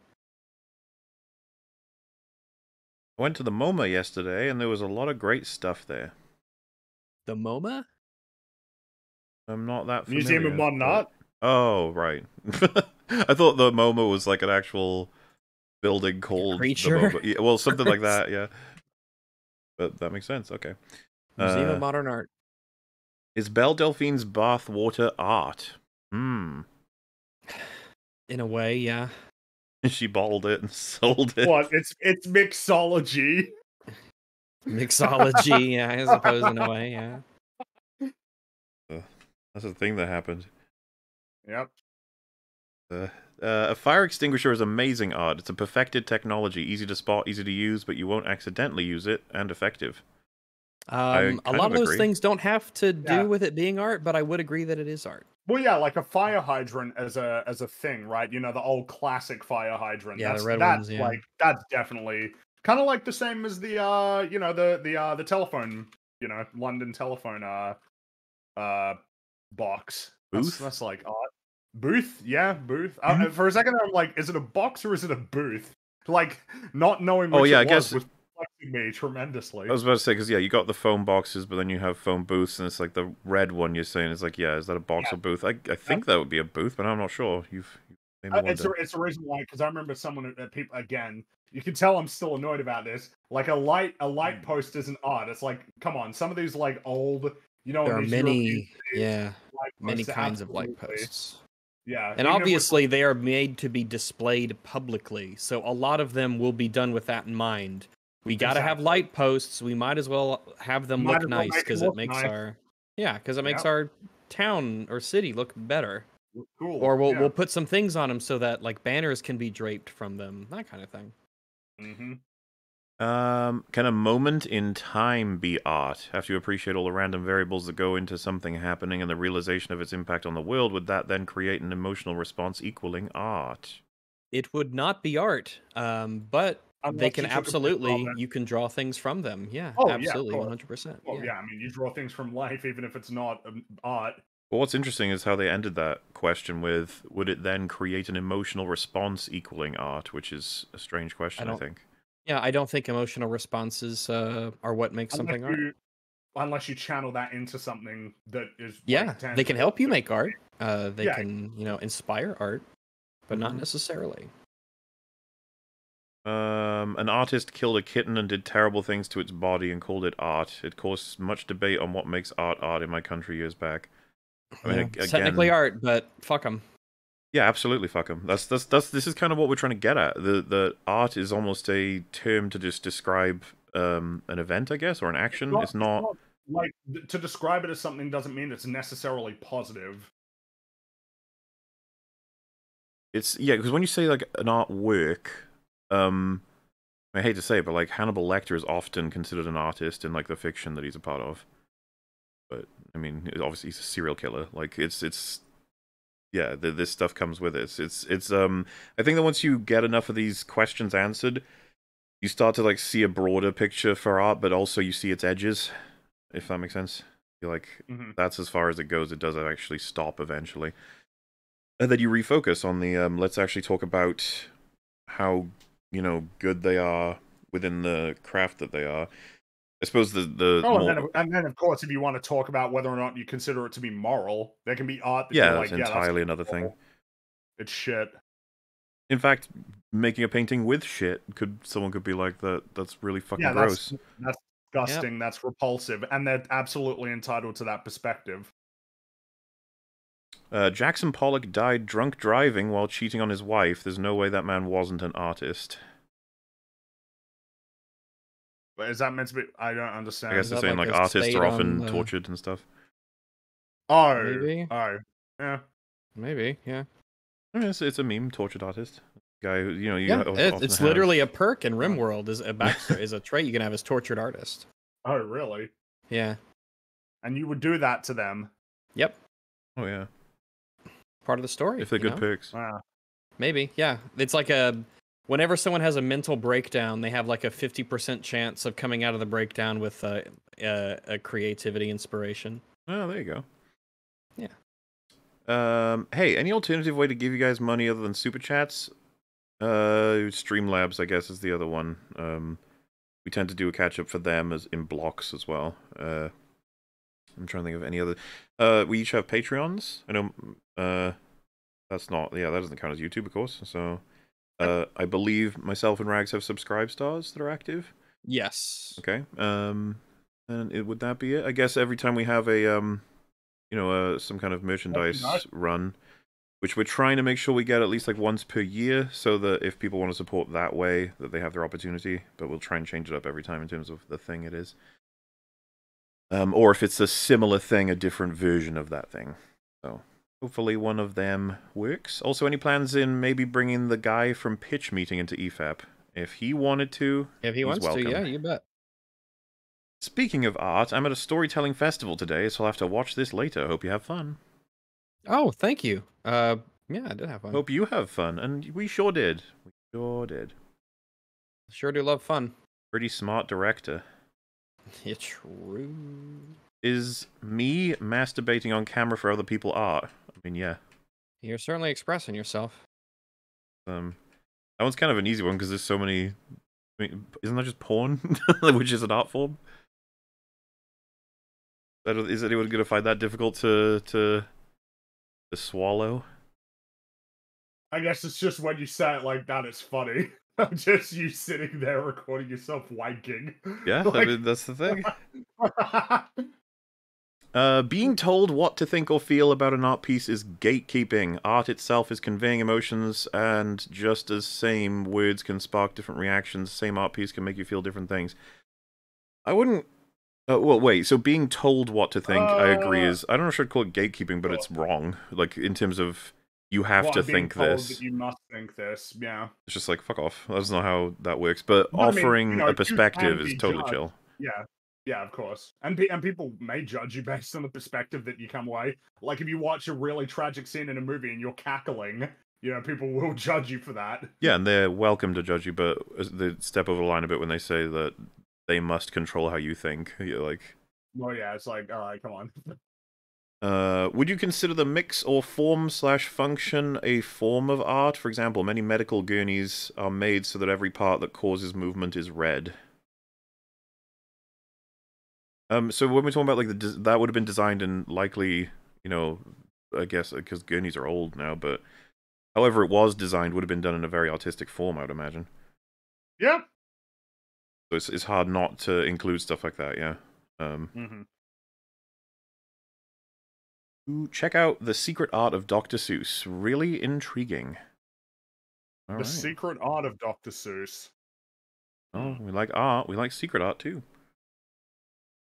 I went to the MoMA yesterday, and there was a lot of great stuff there. The MoMA? I'm not that familiar. Museum of Modern but- Art. Oh, right. [laughs] I thought the MoMA was like an actual building called the? MoMA. Yeah, well, something like that, [laughs] yeah. But that makes sense. Okay. Museum Uh, of Modern Art. Is Belle Delphine's bathwater art? Hmm. [sighs] In a way, yeah. [laughs] She bottled it and [laughs] sold it. What? It's it's mixology. Mixology, [laughs] yeah, I suppose in a way, yeah. That's the thing that happened. Yep. Uh, uh, a fire extinguisher is amazing art. It's a perfected technology, easy to spot, easy to use, but you won't accidentally use it, and effective. Um, a lot of of those things don't have to do Yeah. with it being art, but I would agree that it is art. Well, yeah, like a fire hydrant as a as a thing, right? You know, the old classic fire hydrant. Yeah, the that's, red that's ones, yeah. like that's definitely kind of like the same as the uh, you know, the the uh the telephone, you know, London telephone uh uh box. Booth? that's like art. Booth, yeah, booth. Uh, for a second, I'm like, is it a box or is it a booth? Like, not knowing. Which Oh, yeah, it I was guess- was flexing me tremendously. I was about to say because yeah, you got the phone boxes, but then you have phone booths, and it's like the red one you're saying is like, yeah, is that a box or booth? I I think that would be a booth, but I'm not sure. You've, you've made me Uh, it's a, it's a reason why because I remember someone uh, people again. You can tell I'm still annoyed about this. Like a light, a light post isn't odd. It's like, come on, some of these like old, you know, There are these European many, yeah, many posts, kinds of light posts. Yeah, And even if we're- obviously, they are made to be displayed publicly, so a lot of them will be done with that in mind. We got to have light posts. We might as well have them Might look nice make 'em because it makes nice. our yeah, because it makes Yep. our town or city look better. cool. Or we'll yeah. we'll put some things on them so that like banners can be draped from them, that kind of thing. Mm-hmm. Um, can a moment in time be art? After you appreciate all the random variables that go into something happening and the realization of its impact on the world, would that then create an emotional response equaling art? It would not be art, um, but they can you took a picture of absolutely you can draw things from them. Yeah, Oh, absolutely, course. one hundred percent. Well, yeah. I mean, you draw things from [laughs] life, even if it's not um, art. Well, what's interesting is how they ended that question with, would it then create an emotional response equaling art? Which is a strange question, I, don't- think. Yeah, I don't think emotional responses uh, are what makes something unless art. unless you channel that into something that is like, Yeah, they can help you make art. Uh, they Yeah. can, you know, inspire art. but not Mhm. necessarily. Um, an artist killed a kitten and did terrible things to its body and called it art. It caused much debate on what makes art art in my country years back. I mean, Yeah, ag- it's technically art, but fuck them. Yeah, absolutely. Fuck them. That's that's that's this is kind of what we're trying to get at. The the art is almost a term to just describe um an event, I guess, or an action. not- It's not. like to describe it as something doesn't mean it's necessarily positive. It's yeah, because when you say like an artwork, um, I hate to say it, but like Hannibal Lecter is often considered an artist in like the fiction that he's a part of. But I mean, obviously he's a serial killer. Like it's it's yeah, the, this stuff comes with it. It's, it's it's um I think that once you get enough of these questions answered, you start to like see a broader picture for art, but also you see its edges, if that makes sense. You're like Mhm. that's as far as it goes. It does actually stop eventually. And then you refocus on the um let's actually talk about how, you know, good they are within the craft that they are. I suppose the the Oh, more- and then, and then of course, if you want to talk about whether or not you consider it to be moral, there can be art. That yeah, that's like, yeah, entirely another thing. It's shit. In fact, making a painting with shit could someone could be like that that's really fucking Yeah, gross. that's that's disgusting. That's repulsive, and they're absolutely entitled to that perspective. Uh, Jackson Pollock died drunk driving while cheating on his wife. There's no way that man wasn't an artist. But is that meant to be? I don't understand. I guess they're saying like like artists are often the- tortured and stuff. oh, Maybe. oh, yeah. Maybe, yeah. I mean, it's, it's a meme, tortured artist. Guy who you know you Yeah, often it, it's have- literally a perk in RimWorld. Is a [laughs] backstory is a trait you can have as tortured artist. Oh, really? Yeah. And you would do that to them? Yep. Oh yeah, Part of the story. if they're good know? perks. Wow. Maybe, yeah. It's like a whenever someone has a mental breakdown, they have like a fifty percent chance of coming out of the breakdown with a, a, a creativity inspiration. Oh, there you go. Yeah. Um. Hey, any alternative way to give you guys money other than super chats? Uh, Streamlabs, I guess, is the other one. Um, we tend to do a catch up for them as in blocks as well. Uh, I'm trying to think of any other. Uh, we each have Patreons. I know. Uh, that's not. Yeah, that doesn't count as YouTube, of course. So, uh, I believe myself and Rags have subscribe stars that are active. Yes. Okay. Um, and it, would that be it? I guess every time we have a um, you know, uh, some kind of merchandise Merchandise. run, which we're trying to make sure we get at least like once per year, so that if people want to support that way, that they have their opportunity. But we'll try and change it up every time in terms of the thing it is. Um, or if it's a similar thing, a different version of that thing. So hopefully one of them works. Also, any plans in maybe bringing the guy from Pitch Meeting into EFAP? If he wanted to, If he wants welcome. to, yeah, you bet. Speaking of art, I'm at a storytelling festival today, so I'll have to watch this later. Hope you have fun. Oh, thank you. Uh, yeah, I did have fun. Hope you have fun, and we sure did. We sure did. Sure do love fun. Pretty smart director. [laughs] It's true. Is me masturbating on camera for other people art? I mean, yeah. You're certainly expressing yourself. Um, that one's kind of an easy one because there's so many. I mean, isn't that just porn, [laughs] which is an art form? Is anyone going to find that difficult to to to swallow? I guess it's just when you say it like that, it's funny. [laughs] just you sitting there recording yourself wanking. Yeah, I [laughs] mean, that's the thing. Uh, being told what to think or feel about an art piece is gatekeeping. Art itself is conveying emotions, and just as same words can spark different reactions, same art piece can make you feel different things. I wouldn't. Uh, well, wait. So being told what to think, I agree. Uh, Is I don't know if I'd call it gatekeeping, but it's wrong. Like in terms of you have Well, to think this. You must think this. Yeah. It's just like fuck off. That's not how that works. But No, I mean, offering you know, a perspective is totally judged. chill. Yeah. Yeah, of course. And pe- and people may judge you based on the perspective that you come away. Like if you watch a really tragic scene in a movie and you're cackling, you know, people will [laughs] judge you for that. Yeah, and they're welcome to judge you, but they step over the line a bit when they say that they must control how you think. [laughs] You're like, Well, yeah, it's like, all right, come on. uh, would you consider the mix or form slash function a form of art? For example, many medical gurneys are made so that every part that causes movement is red. Um, so when we're talking about like the that would have been designed and likely, you know, I guess because gurneys are old now, but however it was designed would have been done in a very artistic form, I would imagine. Yeah. So it's it's hard not to include stuff like that. Yeah. Um, hmm ooh, check out the secret art of Dr. Seuss. Really intriguing. All The right. secret art of Dr. Seuss. Oh, we like art. We like secret art too.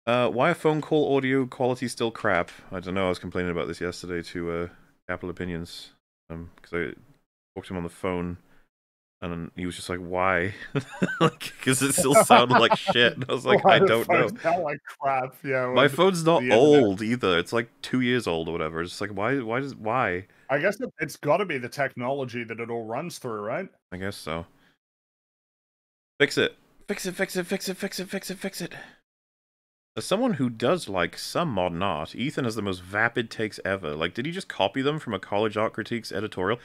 Uh, why are phone call audio quality still crap? I don't know. I was complaining about this yesterday to uh, Capital Opinions um, because I talked to him on the phone, and he was just like, "Why?" [laughs] like, because it still sounded like shit. And I was [laughs] like, "I don't know." sound like crap. Yeah. My phone's not old either. It's like two years old or whatever. It's just like, why? Why does? Why? I guess it, it's got to be the technology that it all runs through, right? I guess so. Fix it. Fix it, fix it, fix it, fix it, fix it, fix it. As someone who does like some modern art, Ethan has the most vapid takes ever. Like, did he just copy them from a college art critiques editorial?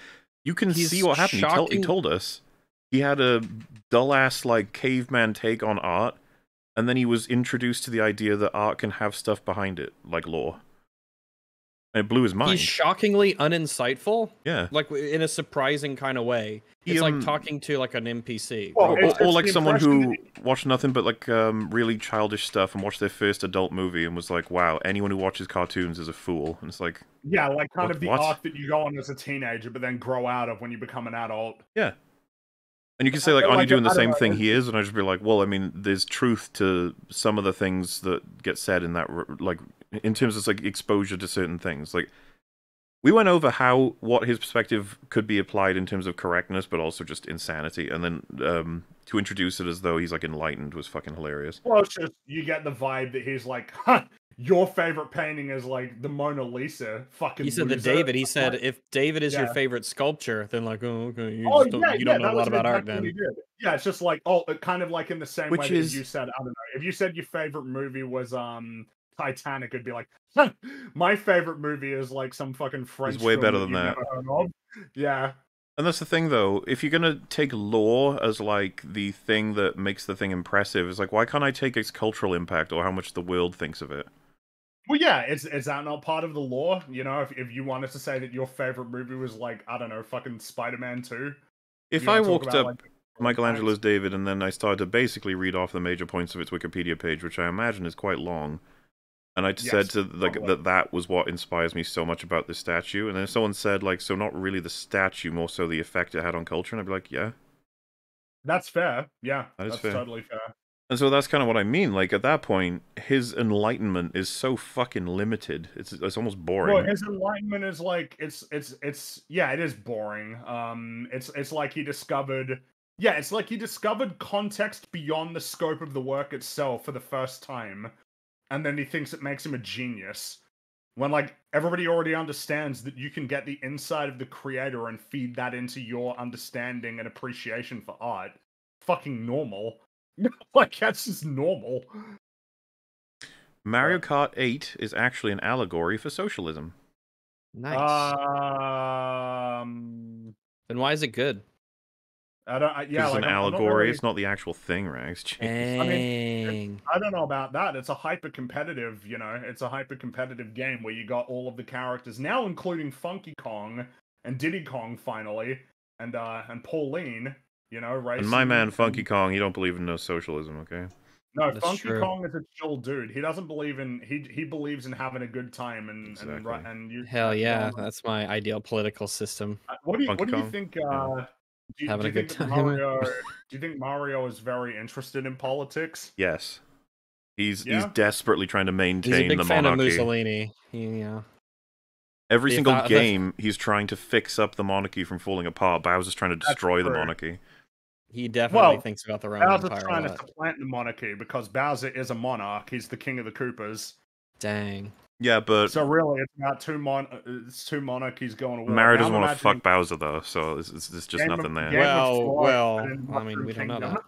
You can He's see what happened. He, told he told us he had a dull ass like caveman take on art, and then he was introduced to the idea that art can have stuff behind it, like lore. And it blew his mind. He's shockingly uninsightful, yeah. like in a surprising kind of way. He, It's um, like talking to like an NPC. Well, or, it's- or like someone who watched nothing but like um, really childish stuff and watched their first adult movie and was like, "Wow, anyone who watches cartoons is a fool." And it's like, Yeah, like kind What- of the what? arc that you go on as a teenager, but then grow out of when you become an adult. Yeah. And you can say like, "Aren't you doing the same know, thing he is?" And I just be like, "Well, I mean, there's truth to some of the things that get said in that, like, in terms of like exposure to certain things, like." We went over how what his perspective could be applied in terms of correctness, but also just insanity, and then um, to introduce it as though he's like enlightened was fucking hilarious. Well, it's just you get the vibe that he's like, [laughs] huh, your favorite painting is like the Mona Lisa. Fucking. he said that loser." David. He I'm said if David is your favorite sculpture, then like, oh, okay, you, Oh just don't, yeah, you don't know a lot about art. Then. Yeah, it's just like oh, kind of like in the same Which way that is- you said. I don't know. If you said your favorite movie was um Titanic, it'd be like, huh, my favorite movie is like some fucking French. It's way film better than that. never heard of. Yeah. And that's the thing, though. If you're gonna take lore as like the thing that makes the thing impressive, it's like why can't I take its cultural impact or how much the world thinks of it? Well, yeah, is is that not part of the lore? You know, if if you wanted to say that your favorite movie was like I don't know, fucking Spider Man Two. If I walked about, up like, Michelangelo's David and then I started to basically read off the major points of its Wikipedia page, which I imagine is quite long, and I said to like probably. that that was what inspires me so much about this statue, and then if someone said like, so not really the statue, more so the effect it had on culture, and I'd be like, yeah. That's fair. Yeah, That is that's fair. totally fair. And so that's kind of what I mean. Like at that point, his enlightenment is so fucking limited. It's it's almost boring. Well, his enlightenment is like it's it's it's yeah, it is boring. Um, it's it's like he discovered yeah, it's like he discovered context beyond the scope of the work itself for the first time, and then he thinks it makes him a genius. When like everybody already understands that you can get the inside of the creator and feed that into your understanding and appreciation for art. Fucking normal. [laughs] like that's just normal. Mario Kart 8 is actually an allegory for socialism. nice. Um, then why is it good? I don't. I, yeah, it's like, an I'm- I'm allegory. really- It's not the actual thing, Rags. [laughs] Jeez. Dang. I mean, I don't know about that. It's a hyper competitive, you know, it's a hyper competitive game where you got all of the characters now, including Funky Kong and Diddy Kong finally, and uh and Pauline, you know, racing. And my man Funky Kong, you don't believe in no socialism, okay? No, That's Funky true. Kong is a chill dude. He doesn't believe in he he believes in having a good time and and Exactly. and, and you. Hell and, yeah, that's my ideal political system. Uh, What do you Funky What do you Kong, think? yeah. Do you, Having do a good think time. Mario? [laughs] do you think Mario is very interested in politics? Yes. He's he's desperately trying to He's a maintain big the fan of monarchy. Mussolini. He, yeah. Every If single that- game, he's trying to fix up the monarchy from falling apart. Bowser's trying to That's destroy the true. monarchy. He definitely Well, thinks about the Roman Bowser's Empire a trying to lot. supplant the monarchy because Bowser is a monarch. He's the king of the Koopas. Dang. Yeah, but So really, it's about two mon. uh, It's two monarchies going away. war. Mario doesn't want to fuck Bowser though, so it's, it's, it's just Game of- nothing there. Game Well, well, I mean, we don't know Mushroom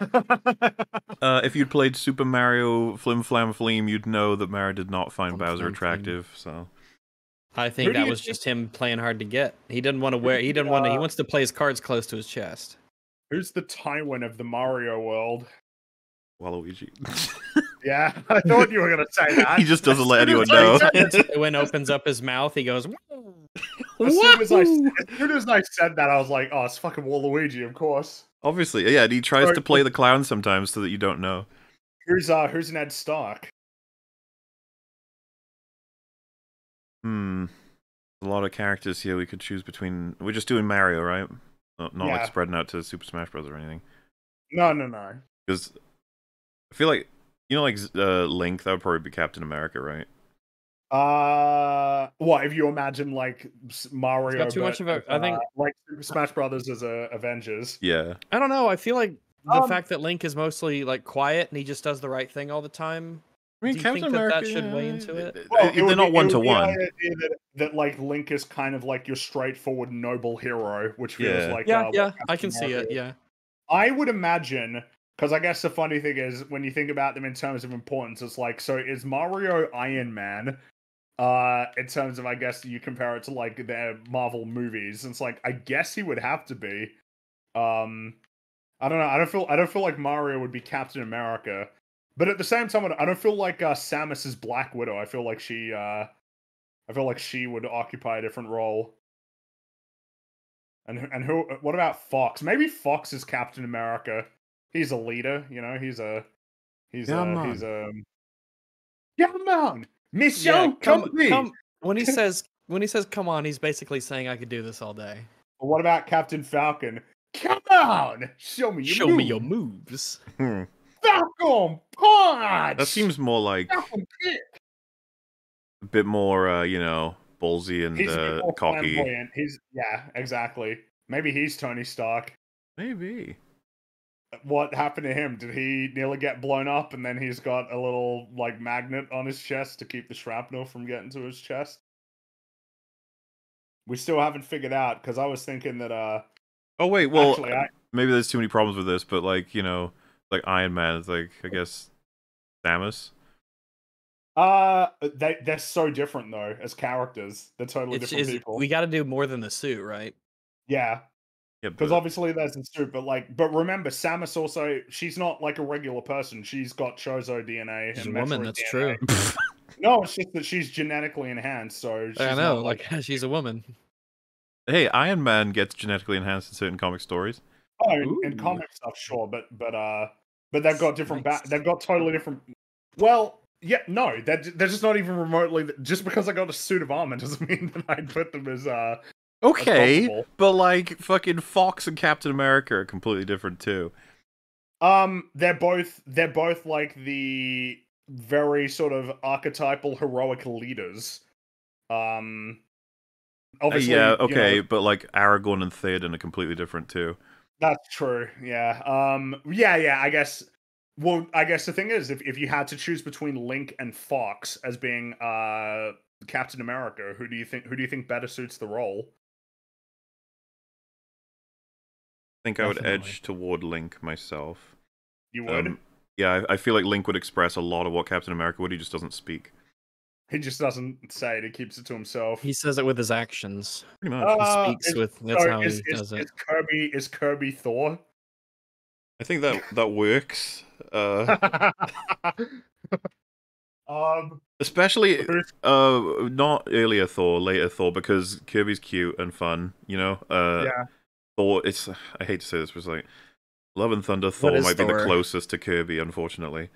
[laughs] [laughs] Uh, if you'd played Super Mario Flim Flam Fleam, you'd know that Mario did not find Flim Bowser Flam Fleam. attractive. So I think do that was think- just him playing hard to get. He didn't want to wear. He didn't want to. He Uh, wants to play his cards close to his chest. Who's the Tywin of the Mario world? Waluigi. [laughs] Yeah, [laughs] I thought you were gonna say that. he just doesn't let [laughs] anyone know. said it, when opens up his mouth, he goes. "Woo." as soon as I as soon as I said that, I was like, oh, it's fucking Waluigi, of course. Obviously, yeah. And he tries to play the clown sometimes so that you don't know. Who's uh who's Ned Stark? Hmm. A lot of characters here we could choose between. We're just doing Mario, right? Not, not like spreading out to Super Smash Bros. or anything. No, no, no. Because I feel like you know, like uh, Link, that would probably be Captain America, right? Uh, what if you imagine like s- Mario? too but much of a- with, I think- uh, like Smash Brothers as a Avengers. Yeah. I don't know. I feel like the Um, fact that Link is mostly like quiet and he just does the right thing all the time. I mean, Do you Captain think that that America should weigh into it? Well, th- it they're not be- one to one. That, that like Link is kind of like your straightforward noble hero, which feels Yeah. like Yeah, uh, what yeah, I Captain can see it. Yeah. I would imagine because I guess the funny thing is when you think about them in terms of importance, it's like so is Mario Iron Man? Uh, in terms of I guess you compare it to like their Marvel movies, it's like I guess he would have to be. Um, I don't know. I don't feel I don't feel like Mario would be Captain America, but at the same time, I don't feel like uh, Samus is Black Widow. I feel like she uh, I feel like she would occupy a different role. And and who? What about Fox? Maybe Fox is Captain America. He's a leader, you know. He's a he's Yeah, a man. he's a yeah man. Mission Yeah, come, complete. come. When he [laughs] says when he says come on, he's basically saying I could do this all day. What about Captain Falcon? Come on, show me your Show me your moves. Hmm. Falcon punch. That seems more like Falcon kick. a bit more, uh, you know, ballsy and He's a bit uh, more cocky. flamboyant. He's yeah, exactly. Maybe he's Tony Stark. Maybe. What happened to him? Did he nearly get blown up and then he's got a little like magnet on his chest to keep the shrapnel from getting to his chest? We still haven't figured out because I was thinking that uh Oh wait, well, actually I maybe there's too many problems with this, but like you know, like Iron Man is like I guess Samus. uh they they're so different though as characters. They're totally It's, different is, people. we got to do more than the suit, right? yeah. Yeah, Because obviously there's the suit, but like, but remember, Samus also she's not like a regular person. She's got Chozo DNA. She's a and woman. That's DNA. true. [laughs] No, it's just that she's genetically enhanced. So she's I know. not, Like [laughs] she's a woman. hey, Iron Man gets genetically enhanced in certain comic stories. oh, in, in Ooh. comic stuff, sure, but but uh, but they've got different. Ba- they've got totally different. Well, yeah, no, they're they're just not even remotely. Just because I got a suit of armor doesn't [laughs] mean that I'd put them as uh. As Okay, but like fucking Fox and Captain America are completely different too. Um, they're both they're both like the very sort of archetypal heroic leaders. Um, Uh, obviously, yeah, you know, okay, but like Aragorn and Theoden are completely different too. that's true. Yeah. Um. Yeah. Yeah. I guess. Well, I guess the thing is, if if you had to choose between Link and Fox as being uh Captain America, who do you think who do you think better suits the role? I think I would Definitely. edge toward Link myself. You would. Um, yeah, I, I feel like Link would express a lot of what Captain America would. He just doesn't speak. he just doesn't say it; he keeps it to himself. He says it with his actions. Pretty much. Uh, He speaks is- with. That's So how is, he is, does it. is Kirby is Kirby Thor? I think that that works. Uh, [laughs] um. especially uh, not earlier Thor, later Thor, because Kirby's cute and fun. You know. Uh, yeah. Thor. It's I hate to say this, but it's like Love and Thunder. Thor is might be the closest to Kirby, unfortunately.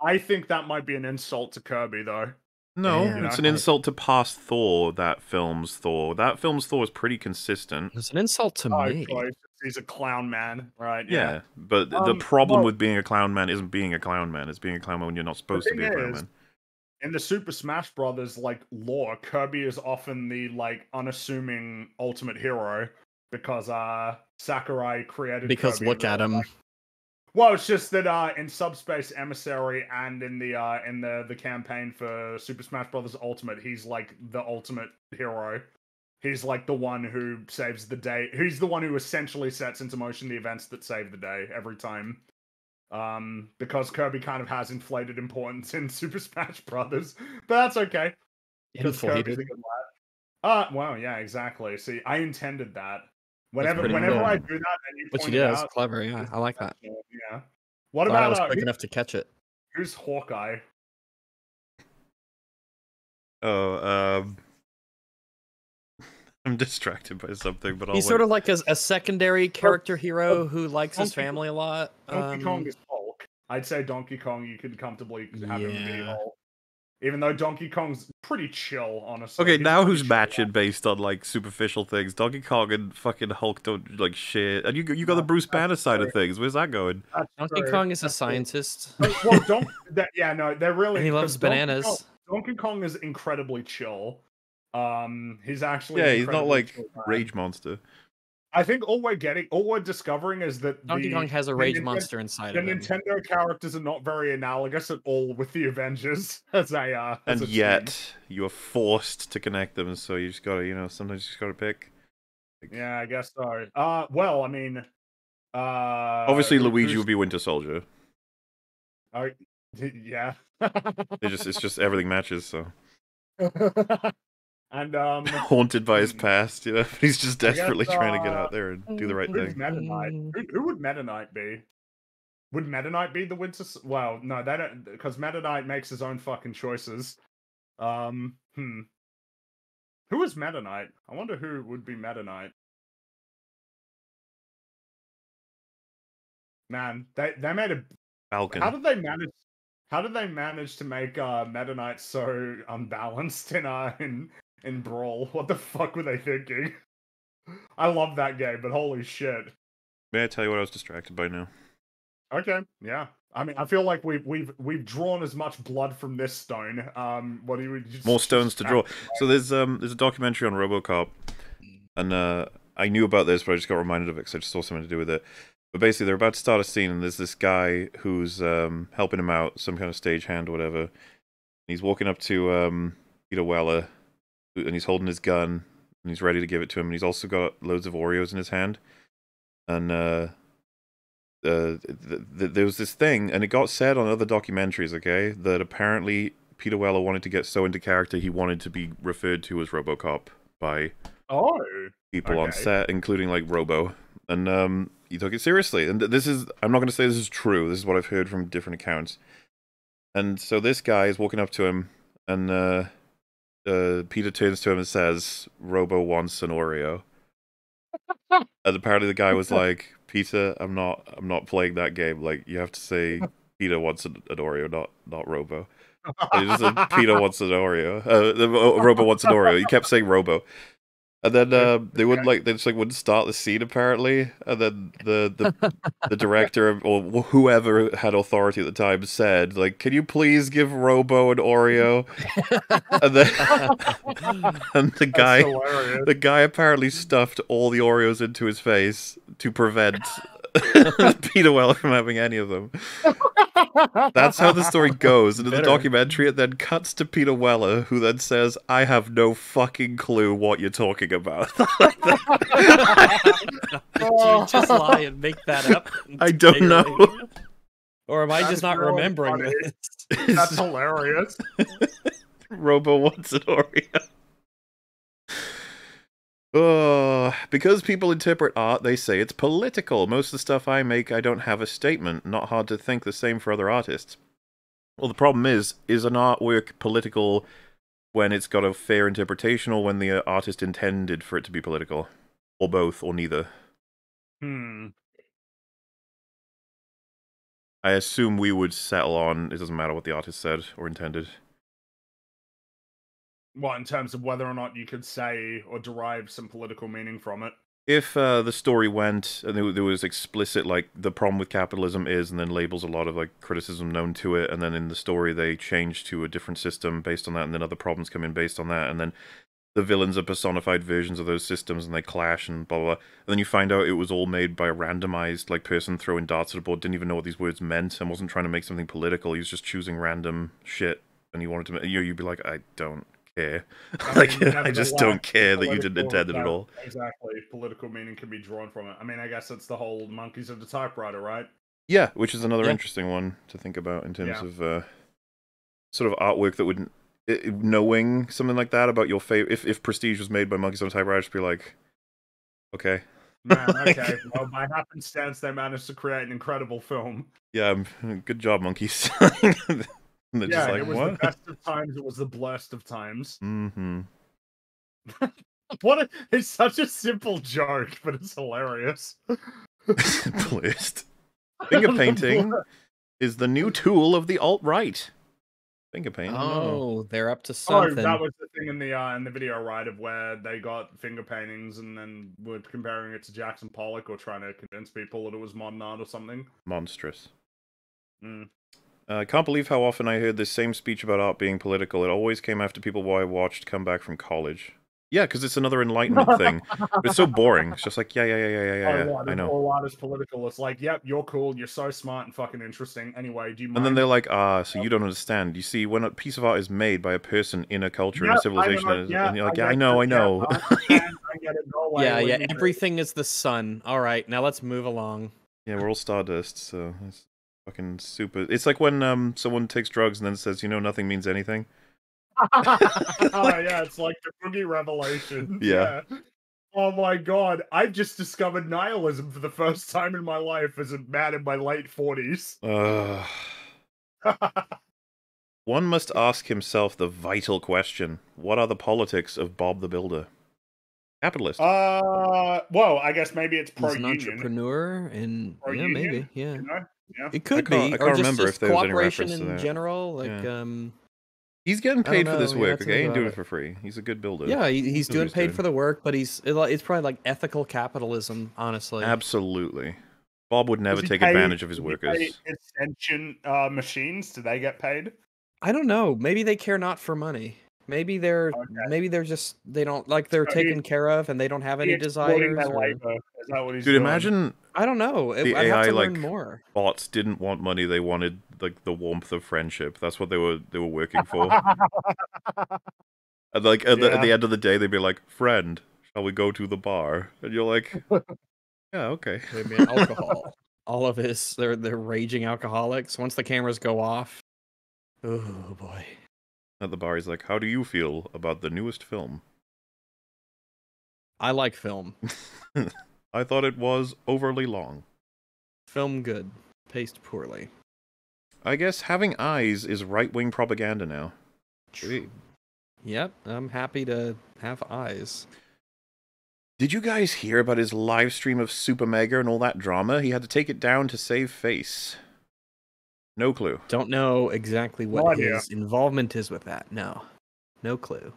I think that might be an insult to Kirby, though. No, Yeah. it's an I- insult to past Thor. That film's Thor. That film's Thor is pretty consistent. It's an insult to Oh, me. Christ, he's a clown man, right? Yeah, but the Um, problem well- with being a clown man isn't being a clown man. It's being a clown man when you're not supposed to be a clown is, man. In the Super Smash Brothers like lore, Kirby is often the like unassuming ultimate hero because uh Sakurai created. Because Kirby look at him. life. Well, it's just that uh, in Subspace Emissary and in the uh, in the the campaign for Super Smash Bros. Ultimate, he's like the ultimate hero. He's like the one who saves the day. He's the one who essentially sets into motion the events that save the day every time. Um, because Kirby kind of has inflated importance in [laughs] Super Smash Brothers, but that's okay. Because Kirby's a Inflated. good lad. Uh, wow, yeah, exactly. See, I intended that. Whenever, whenever cool. I do that, and you What you did it was clever. Yeah, I like that. yeah. What Glad I about was uh, quick who- enough to catch it. who's Hawkeye? Oh, um, [laughs] I'm distracted by something, but I'll He's wait. sort of like a, a secondary character hero who likes his family a lot. Donkey Kong Um, is Hulk. I'd say Donkey Kong you could comfortably have him be Hulk. Even though Donkey Kong's pretty chill, honestly. Okay, He's now who's chill. matching based on like superficial things? Donkey Kong and fucking Hulk don't like shit, and you you got the Bruce that's Banner side of things. Where's that going? That's Donkey true. Kong is a That's true. scientist. Uh, [laughs] well, Don- that, yeah, no, they're really. And he 'cause loves Donkey bananas. Kong, Donkey Kong is incredibly chill. Um, he's actually Yeah, he's not like chill. Rage Monster. I think all we're getting, all we're discovering is that Donkey the, Kong has a rage Ninten- monster inside The of him. Nintendo characters are not very analogous at all with the Avengers [laughs] as a uh, as And a team. yet you are forced to connect them, so you just gotta, you know, sometimes you just gotta pick. Like, Yeah, I guess so. Uh, well, I mean, uh, Obviously, Luigi would be Winter Soldier. uh, [laughs] yeah. It just, it's just [laughs] everything matches. So and um, [laughs] haunted by his past, you know, [laughs] he's just I guess, desperately trying to get uh, out there and do the right who's thing. Meta Knight? Who, who would Meta Knight be? Would Meta Knight be the Winter? Well, no, they don't, because Meta Knight makes his own fucking choices. Um, hmm. Who is Meta Knight? I wonder who would be Meta Knight. Man, they they made a Falcon. How did they manage? How did they manage to make uh, Meta Knight so unbalanced in uh in in Brawl? [laughs] What the fuck were they thinking? I love that game, but holy shit. May I tell you what I was distracted by now? Okay, yeah. I mean, I feel like we've we've we've drawn as much blood from this stone. Um, what do you just, More stones to draw. So there's um there's a documentary on RoboCop, and uh I knew about this, but I just got reminded of it because I just saw something to do with it. But basically, they're about to start a scene, and there's this guy who's um helping him out, some kind of stagehand or whatever. And he's walking up to um Peter Weller, and he's holding his gun, and he's ready to give it to him. And he's also got loads of Oreos in his hand, and uh. Uh, th- th- there was this thing, and it got said on other documentaries, okay, that apparently Peter Weller wanted to get so into character he wanted to be referred to as RoboCop by Oh, people on set, including like Robo, and um, he took it seriously. And th- this is I'm not going to say this is true. This is what I've heard from different accounts. And so this guy is walking up to him, and uh, uh, Peter turns to him and says, "Robo wants an Oreo." and apparently the guy was [laughs] like, "Peter, I'm not, I'm not playing that game. Like, you have to say [laughs] Peter wants an, an Oreo, not, not Robo." [laughs] And he just said, "Peter wants an Oreo. Uh, the, uh, Robo wants an Oreo." He kept saying Robo. And then uh, they would like they just like wouldn't start the scene apparently, and then the the, [laughs] the director or whoever had authority at the time said like, "Can you please give Robo an Oreo?" [laughs] and then [laughs] and the guy the guy apparently stuffed all the Oreos into his face to prevent [laughs] Peter Weller from having any of them. [laughs] That's how the story goes. And in the documentary, it then cuts to Peter Weller, who then says, I have no fucking clue what you're talking about. [laughs] Did you just lie and make that up? I don't know. Or am I That's just not really remembering funny. this? That's hilarious. Robo wants an Oreo. Oh, because people interpret art, they say it's political. Most of the stuff I make, I don't have a statement. Not hard to think the same for other artists. Well, the problem is, is an artwork political when it's got a fair interpretation or when the uh, artist intended for it to be political? Or both, or neither? Hmm. I assume we would settle on it doesn't matter what the artist said or intended. What in terms of whether or not you could say or derive some political meaning from it? if uh, the story went and there was explicit like the problem with capitalism is and then labels a lot of like criticism known to it and then in the story they change to a different system based on that and then other problems come in based on that and then the villains are personified versions of those systems and they clash and blah blah, blah. and then you find out it was all made by a randomized like person throwing darts at a board didn't even know what these words meant and wasn't trying to make something political he was just choosing random shit and he wanted to you know, you'd be like i don't care I [laughs] like i just don't care that you didn't intend it at all Exactly. Political meaning can be drawn from it. I mean, I guess it's the whole monkeys of the typewriter, right? Yeah, which is another Yeah. interesting one to think about in terms Yeah. of uh, sort of artwork that would knowing something like that about your favorite. If if Prestige was made by Monkeys on a Typewriter, I'd just be like, okay, Man, [laughs] Like- okay. well, by happenstance, they managed to create an incredible film. yeah, good job, Monkeys. [laughs] [laughs] and yeah, just like, it was what? the best of times. It was the blurst of times. Mm-hmm. [laughs] what? A, it's such a simple joke, but it's hilarious. [laughs] Blist. Finger painting is the new tool of the alt right. Finger painting. Oh, they're up to something. Oh, that was the thing in the uh, in the video, right? Of where they got finger paintings and then were comparing it to Jackson Pollock or trying to convince people that it was modern art or something. Monstrous. Mm. Uh, I can't believe how often I heard this same speech about art being political. It always came after people who I watched come back from college. Yeah, because it's another enlightenment [laughs] thing. But it's so boring. It's just like, yeah, yeah, yeah, yeah, yeah, yeah. oh, yeah. I know. All art is political. It's like, yep, you're cool. You're so smart and fucking interesting. Anyway, do you mind? And then they're like, ah, so you don't understand. You see, when a piece of art is made by a person in a culture, in Yep, a I civilization, know, and yeah, and you're like, I yeah, I know, it, I yeah, know. I [laughs] understand, I get it. Go yeah, yeah. Everything is the sun. All right, now let's move along. yeah, we're all stardust, so it's fucking super. It's like when um someone takes drugs and then says, you know, nothing means anything. [laughs] oh yeah, [laughs] it's like the boogie revelation. Yeah. Oh my god, I just discovered nihilism for the first time in my life as a man in my late forties. Ugh. [laughs] One must ask himself the vital question: What are the politics of Bob the Builder? Capitalist. uh, well, I guess maybe it's pro He's an entrepreneur, and Pro yeah, union, maybe, yeah. You know? Yeah. It could can't- be, I can't just, remember just if there was any cooperation reference to in that. general. Like, Yeah. um, He's getting I don't paid for this know, yeah, work. Okay, he ain't about doing it it. for free. He's a good builder. yeah, he, he's That's what doing paid doing. for the work, but he's it's probably like ethical capitalism, honestly. absolutely. Bob would never take pay- advantage of his workers. Extension uh, machines, do they get paid? I don't know. Maybe they care not for money. Maybe they're Okay. maybe they're just they don't like they're So he- taken care of and they don't have any He exploiting desires. or- uh, Is that what he's Dude, doing? imagine I don't know. The I'd have AI, to learn like, more. bots didn't want money; they wanted like the warmth of friendship. That's what they were they were working for. [laughs] And, like at, the, at the end of the day, they'd be like, "Friend, shall we go to the bar?" And you're like, [laughs] "Yeah, okay." Maybe alcohol. [laughs] All of his they're they're raging alcoholics. Once the cameras go off, oh boy. At the bar, he's like, "How do you feel about the newest film?" I like film. [laughs] I thought it was overly long. Film good, paced poorly. I guess having eyes is right wing propaganda now. Sweet. Yep, I'm happy to have eyes. Did you guys hear about his live stream of Super Mega and all that drama? He had to take it down to save face. No clue. Don't know exactly what idea. his involvement is with that. No, no clue.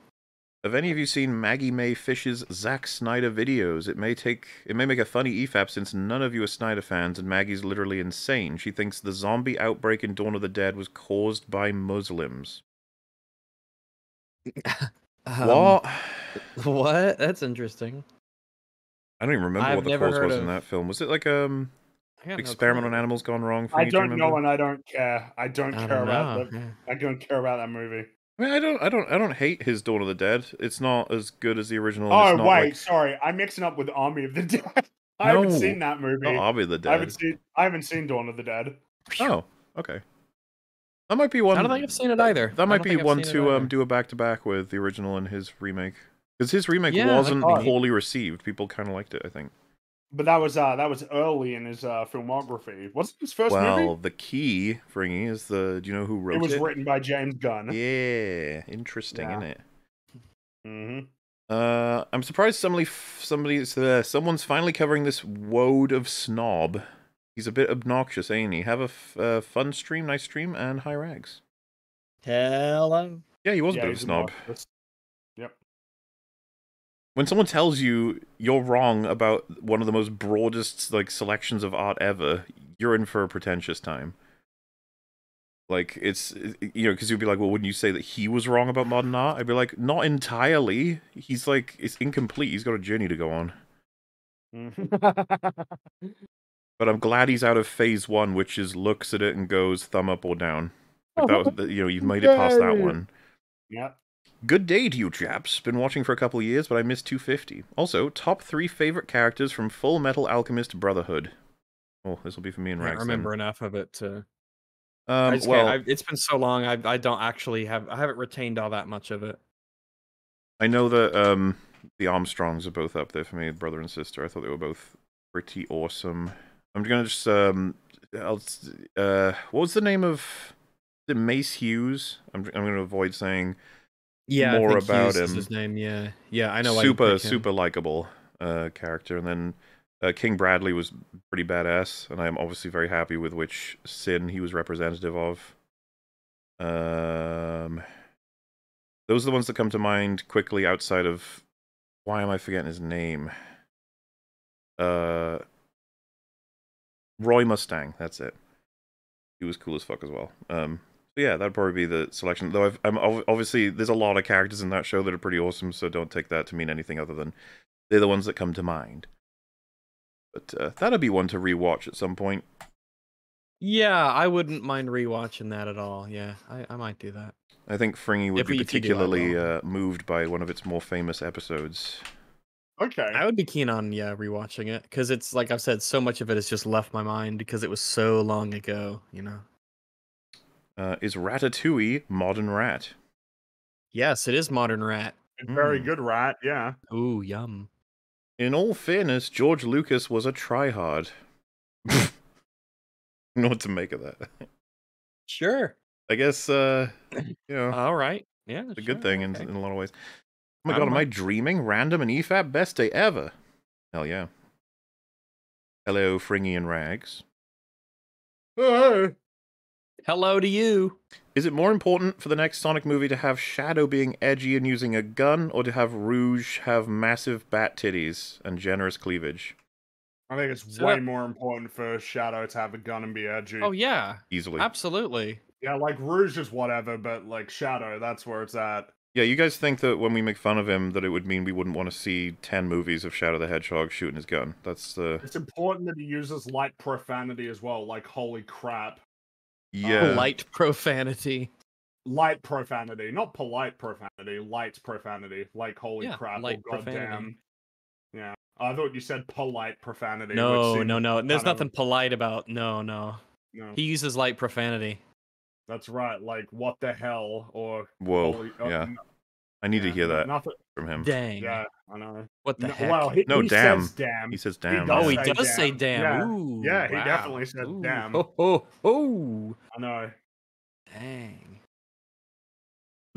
Have any of you seen Maggie Mae Fish's Zack Snyder videos? It may take it may make a funny EFAP since none of you are Snyder fans and Maggie's literally insane. She thinks the zombie outbreak in Dawn of the Dead was caused by Muslims. [laughs] Um, what? [sighs] What? That's interesting. I don't even remember I've what the cause heard was in that film. Was it like um I got no experiment clue. on animals gone wrong? For I you? Do you don't know and I don't care. I don't I care don't about know. the, yeah. I don't care about that movie. I mean, I don't, I don't, I don't hate his Dawn of the Dead. It's not as good as the original. and Oh it's not wait, like, sorry, I'm mixing up with Army of the Dead. [laughs] I haven't seen that movie. not Army of the Dead. I haven't seen. I haven't seen Dawn of the Dead. Oh, okay. That might be one. I don't think I've seen it either. That I might be one to um do a back to back with the original and his remake. Because his remake Yeah, wasn't oh, he- poorly received. People kind of liked it, I think. But that was uh that was early in his uh filmography. What's his first well, movie? the key, Fringy, is the. Do you know who wrote It it? was written by James Gunn. Yeah, interesting, Yeah. isn't it? hmm Uh, I'm surprised somebody, somebody's, uh, someone's finally covering this woad of snob. He's a bit obnoxious, ain't he? Have a f- uh, fun stream, nice stream, and hi Rags. Hello. Yeah, he was a bit of a snob. obnoxious. Yep. When someone tells you you're wrong about one of the most broadest like selections of art ever, you're in for a pretentious time. Like it's you know because you'd be like, well, wouldn't you say that he was wrong about modern art? I'd be like, not entirely. He's like it's incomplete. He's got a journey to go on. Mhm. [laughs] But I'm glad he's out of phase one, which is looks at it and goes thumb up or down. Like that was, you know, you've made it past that one. yep. Good day to you, chaps. Been watching for a couple of years, but I missed 250. Also, top three favorite characters from Fullmetal Alchemist Brotherhood. Oh, this will be for me and Rex. I don't then. remember enough of it to. Um, well, I, it's been so long. I I don't actually have. I haven't retained all that much of it. I know that um, the Armstrongs are both up there for me, brother and sister. I thought they were both pretty awesome. I'm gonna just um, I'll, uh, what was the name of the Maes Hughes? I'm I'm gonna avoid saying Yeah, more about him. his name. Yeah, yeah, I know. super super likable uh, character, and then uh, King Bradley was pretty badass, and I am obviously very happy with which sin he was representative of. Um, those are the ones that come to mind quickly outside of. Why am I forgetting his name? Uh, Roy Mustang. That's it. He was cool as fuck as well. Um, yeah, that'd probably be the selection. Though I've, I'm obviously there's a lot of characters in that show that are pretty awesome, so don't take that to mean anything other than they're the ones that come to mind. But uh, that'd be one to rewatch at some point. Yeah, I wouldn't mind rewatching that at all. Yeah, I, I might do that. I think Fringy would If be you- if you do, I particularly uh, moved by one of its more famous episodes. Okay. I would be keen on yeah rewatching it because it's like I've said, so much of it has just left my mind because it was so long ago. You know. Uh, is Ratatouille Modern Rat? Yes, it is Modern Rat. It's very Mm. good, rat. Yeah. Ooh, yum. In all fairness, George Lucas was a tryhard. [laughs] know what to make of that. Sure. I guess, uh, you know, All right. Yeah, it's a good thing in, in a lot of ways. Oh my I god, don't am I mind. dreaming? Random and EFAP best day ever. Hell yeah. Hello, Fringy and Rags. Hey. Hello to you. Is it more important for the next Sonic movie to have Shadow being edgy and using a gun, or to have Rouge have massive bat titties and generous cleavage? I think it's So way that- more important for Shadow to have a gun and be edgy. Oh yeah, Easily. absolutely. Yeah, like Rouge is whatever, but like Shadow, that's where it's at. Yeah, you guys think that when we make fun of him, that it would mean we wouldn't want to see 10 movies of Shadow the Hedgehog shooting his gun. That's the. It's important that he uses light profanity as well, like holy crap. Yeah. Light profanity. Light profanity, not polite profanity, light profanity, like holy Yeah, crap, light or goddamn. Yeah. I thought you said polite profanity. No, seemed no, no. There's kind of- nothing polite about. No, no. No, He uses light profanity. that's right. Like what the hell, or Whoa. holy, uh, yeah. N- I need to hear that Nothing. from him. Dang. Yeah, I know. What the No- heck? Well, he, No, he damn. says damn. He says, He damn. oh, he say does say damn. damn. Yeah. Ooh. Yeah, he wow. definitely said Ooh. damn. Oh, oh, oh. I know. Dang.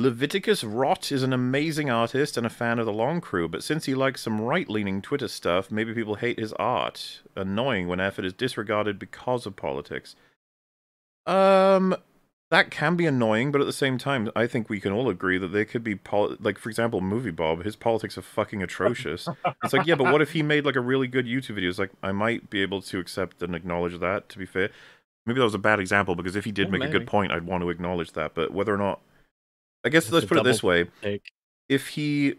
Leviticus Rott is an amazing artist and a fan of the Long Crew, but since he likes some right leaning Twitter stuff, maybe people hate his art. Annoying when effort is disregarded because of politics. Um, that can be annoying, but at the same time, I think we can all agree that there could be, pol- like, for example, Movie Bob, his politics are fucking atrocious. it's like, yeah, but what if he made, like, a really good YouTube video? It's like, I might be able to accept and acknowledge that, to be fair. Maybe that was a bad example, because if he did make a good point, I'd want to acknowledge that, but whether or not I guess It's let's put it this way: take. if he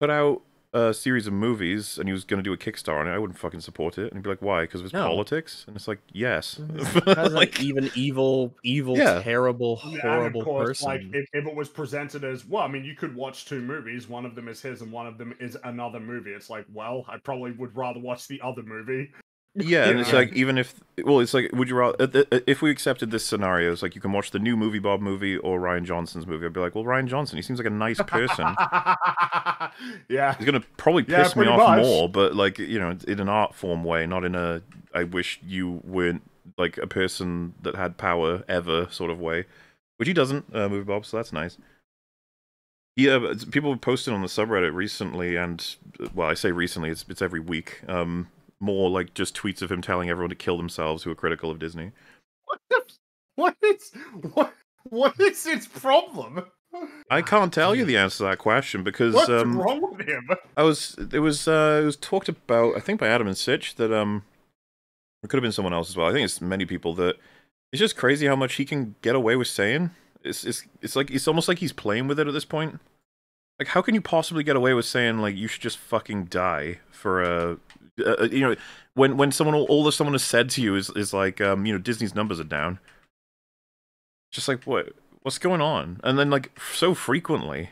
put out a series of movies and he was going to do a Kickstarter on it, I wouldn't fucking support it. And he'd be like, "Why? Because of his No. politics?" And it's like, "Yes." [laughs] Like, even evil, evil, Yeah. terrible, And horrible of course, person. like if, if it was presented as well, I mean, you could watch two movies. One of them is his, and one of them is another movie. It's like, well, I probably would rather watch the other movie. Yeah, and it's like even if well, it's like, would you rather if we accepted this scenario? It's like you can watch the new Movie Bob movie or Rian Johnson's movie. I'd be like, well, Rian Johnson, he seems like a nice person. [laughs] yeah, He's gonna probably Yeah, piss me off much. more, but like you know, in an art form way, not in a I wish you weren't like a person that had power ever sort of way, which he doesn't, uh, Movie Bob. So that's nice. Yeah, people posted on the subreddit recently, and uh, well, I say recently, it's it's every week. Um, more like just tweets of him telling everyone to kill themselves who are critical of Disney. what, the- what is what what is his problem? I can't tell you [laughs] the answer to that question because What's um, wrong with him? I was it was uh it was talked about I think by Adam and Sitch that um it could have been someone else as well. I think it's many people that it's just crazy how much he can get away with saying. It's it's it's like it's almost like he's playing with it at this point. Like how can you possibly get away with saying like you should just fucking die for a uh, you know when when someone all that someone has said to you is is like um you know Disney's numbers are down. Just like what what's going on? And then like so frequently.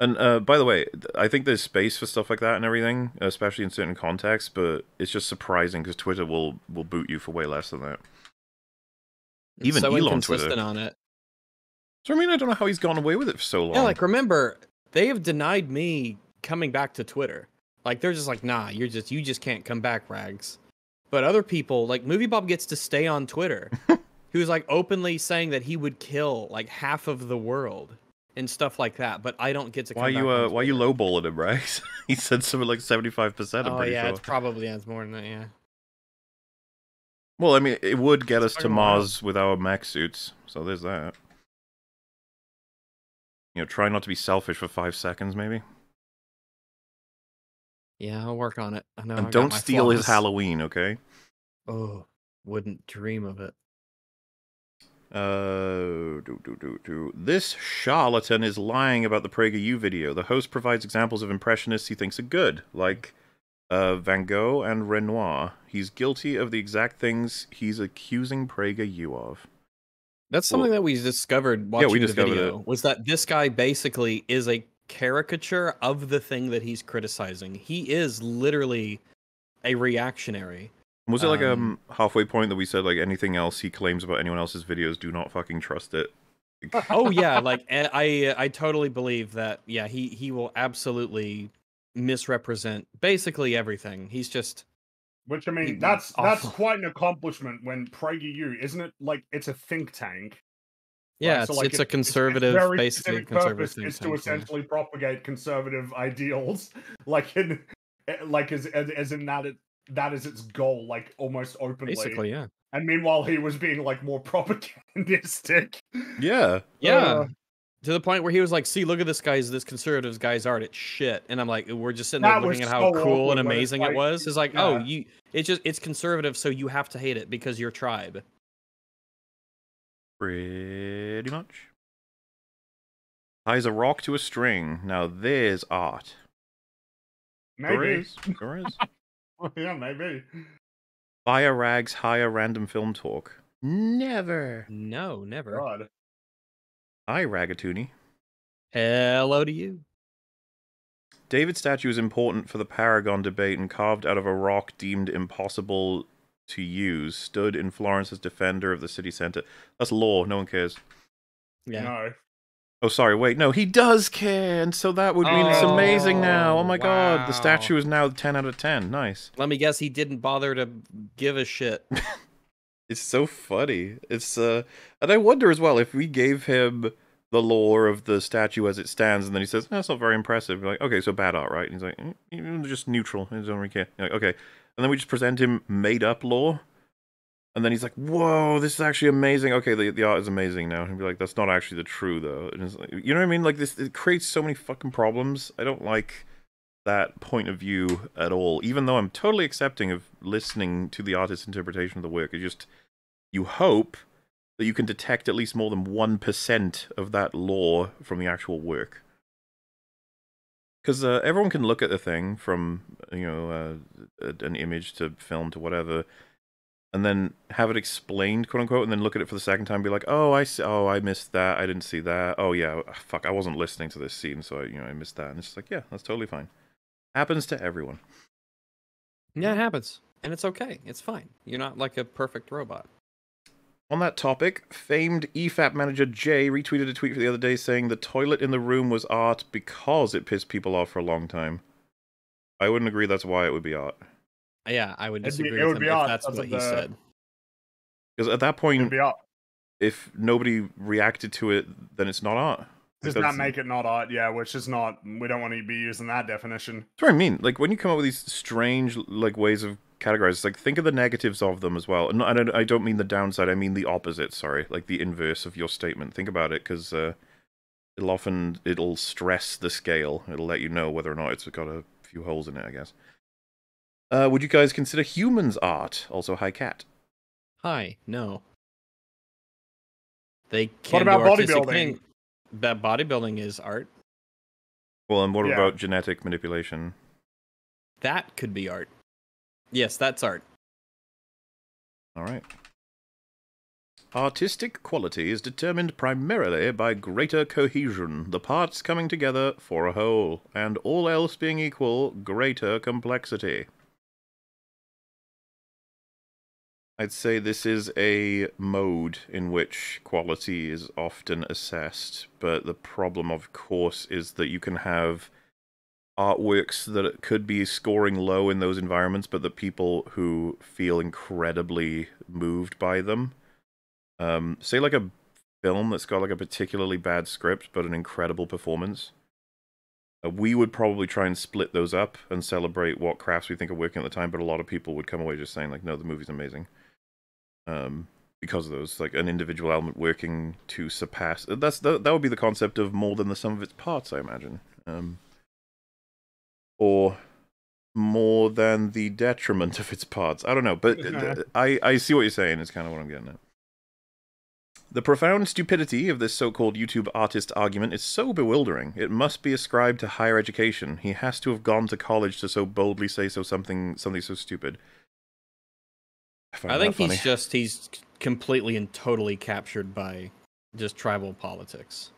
And uh, by the way, I think there's space for stuff like that and everything, especially in certain contexts. But it's just surprising because Twitter will will boot you for way less than that. It's even so Elon Twitter. on it. So I mean, I don't know how he's gotten away with it for so long. Yeah, like remember, they have denied me coming back to Twitter. Like they're just like, nah, you're just you just can't come back, Rags. But other people, like Movie Bob gets to stay on Twitter. [laughs] he was like openly saying that he would kill like half of the world and stuff like that. But I don't get to. Why you uh why you lowballing him, Rags? [laughs] he said something like seventy five percent. Oh yeah, sure. it's probably yeah, it's more than that. Yeah. Well, I mean, it would get us to wild. Mars with our mech suits, so there's that. You know, try not to be selfish for five seconds, maybe, Yeah, I'll work on it. I know. And got don't my steal his. Halloween, okay? Oh, wouldn't dream of it. Uh, do, do, do, do. This charlatan is lying about the PragerU video. The host provides examples of impressionists he thinks are good, like uh, Van Gogh and Renoir. He's guilty of the exact things he's accusing PragerU of. That's Well- something that we discovered watching we the discovered video. Was that this guy basically is a caricature of the thing that he's criticizing. He is literally a reactionary. Was it like Um, um halfway point that we said like anything else he claims about anyone else's videos, do not fucking trust it? [laughs] oh yeah, like eh, I I totally believe that. Yeah, he he will absolutely misrepresent basically everything. He's just Which I mean, that's that's awful. quite an accomplishment when PragerU, isn't it? Like it's a think tank. Yeah, right? So, it's, like, it's a its- its conservative, very basically specific conservative purpose think is to tank, yeah. essentially propagate conservative [laughs] ideals, like in, eh, like as as, as in that it that is its goal, like almost openly. Basically, yeah. And meanwhile, he was being like more [laughs] propagandistic. Yeah. Yeah. Uh, to the point where he was like, "See, look at this guy's this conservative guy's art. It's shit." And I'm like, "We're just sitting there That looking at how so cool and awkward when it's amazing it was." It's like, "Oh, you it's just it's conservative, so you have to hate it because you're tribe." Pretty much. Ties a rock to a string. Now there's art. There maybe. is. There is. [laughs] yeah, maybe. Fire rags higher random film talk. Never. No, never. God. Hi, Ragatoonie. Hello to you. David's statue is important for the Paragon debate and carved out of a rock deemed impossible to use, stood in Florence as defender of the city center. That's law, no one cares. Yeah. No. Oh, sorry, wait, no, he does care, and so that would mean it's amazing now. Oh my god, the statue is now 10 out of 10. Nice. Let me guess, he didn't bother to give a shit. [laughs] It's so funny. It's, uh, and I wonder as well if we gave him the lore of the statue as it stands, and then he says, that's not very impressive. You're like, okay, so bad art, right? And he's like, "Mm, mm, just neutral. He doesn't really care. You're like, okay. And then we just present him made up lore. And then he's like, "Whoa, this is actually amazing." Okay, the, the art is amazing now. And be like, "That's not actually the true though." It's like, you know what I mean? Like this, it creates so many fucking problems. I don't like that point of view at all. Even though I'm totally accepting of listening to the artist's interpretation of the work, it just you hope that you can detect at least more than one percent of that lore from the actual work. Because uh, everyone can look at the thing from you know uh, an image to film to whatever, and then have it explained, quote unquote, and then look at it for the second time, and be like, "Oh, I see, oh, I missed that. I didn't see that. Oh yeah, fuck, I wasn't listening to this scene, so I, you know I missed that." And it's just like, yeah, that's totally fine. Happens to everyone. Yeah, it happens. And it's okay. It's fine. You're not like a perfect robot. On that topic, famed EFAP manager Jay retweeted a tweet for the other day saying the toilet in the room was art because it pissed people off for a long time. I wouldn't agree that's why it would be art. Yeah, I would It'd be- disagree it with would him be if odd that's what of he the- said. Because at that It'd point, be art. if nobody reacted to it, then it's not art. Does that make it not art? Yeah, which is not. We don't want to be using that definition. That's what I mean. Like when you come up with these strange like ways of categorizing, like think of the negatives of them as well. And I don't, I don't mean the downside. I mean the opposite. Sorry, like the inverse of your statement. Think about it, because uh, it'll often it'll stress the scale. It'll let you know whether or not it's got a few holes in it. I guess. Uh, would you guys consider humans art? Also, hi cat. Hi, no. They can about do artistic bodybuilding? thing. That bodybuilding is art. Well, and what Yeah. about genetic manipulation? That could be art. Yes, that's art. All right. Artistic quality is determined primarily by greater cohesion, the parts coming together for a whole, and all else being equal, greater complexity. I'd say this is a mode in which quality is often assessed, but the problem, of course, is that you can have artworks that could be scoring low in those environments, but the people who feel incredibly moved by them, um, say like a film that's got like a particularly bad script but an incredible performance, uh, we would probably try and split those up and celebrate what crafts we think are working at the time. But a lot of people would come away just saying like, no, the movie's amazing. Um, because of those, like an individual element working to surpass. That's that, that would be the concept of more than the sum of its parts, I imagine. Um, or more than the detriment of its parts. I don't know, but [laughs] I, I see what you're saying. Is kind of what I'm getting at. The profound stupidity of this so-called YouTube artist argument is so bewildering. It must be ascribed to higher education. He has to have gone to college to so boldly say so something something so stupid. I, I think he's just he's completely and totally captured by just tribal politics.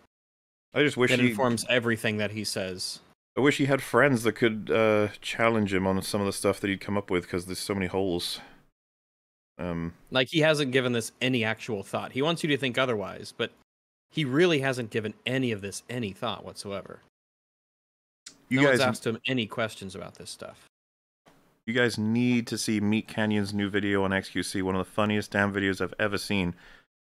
I just wish it he informs everything that he says. I wish he had friends that could uh, challenge him on some of the stuff that he'd come up with because there's so many holes. Um, like he hasn't given this any actual thought. He wants you to think otherwise, but he really hasn't given any of this any thought whatsoever. You no guys one's asked him any questions about this stuff. You guys need to see MeatCanyon's new video on XQC, one of the funniest damn videos I've ever seen.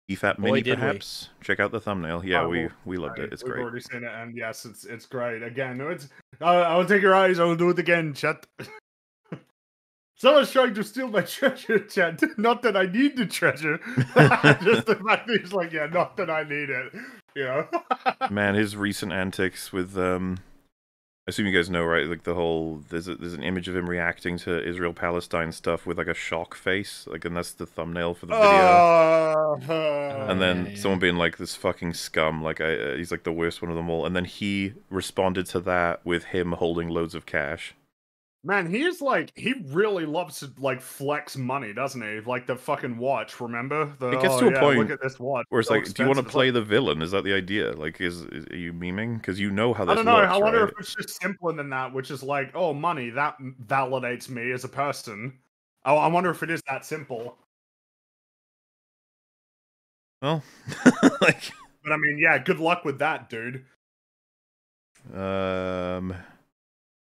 EFAP Mini, perhaps. We. Check out the thumbnail. Yeah, oh, we we loved it. It's we've great. We've already seen it, and yes, it's it's great. Again, it's I, will take your eyes. I will do it again, chat. [laughs] Someone's trying to steal my [laughs] treasure, chat. [laughs] Not that I need the treasure. Just the fact that he's like, yeah, not that I need it. You know. Man, his recent antics with um I assume you guys know, right? Like the whole there's a, there's an image of him reacting to Israel Palestine stuff with like a shock face, like, and that's the thumbnail for the video. Uh, and then yeah, yeah. someone being like, "This fucking scum!" Like, I, uh, he's like the worst one of them all. And then he responded to that with him holding loads of cash. Man, he's like he really loves to like flex money, doesn't he? Like the fucking watch, remember? The, it gets oh, to a yeah, point look at this watch. where it's so like, expensive. do you want to play the villain? Is that the idea? Like, is, is are you memeing? Because you know how this I don't know. Looks, I wonder right? if it's just simpler than that, which is like, oh, money that validates me as a person. Oh, I wonder if it is that simple. Well, [laughs] like, but I mean, yeah, good luck with that, dude. Um.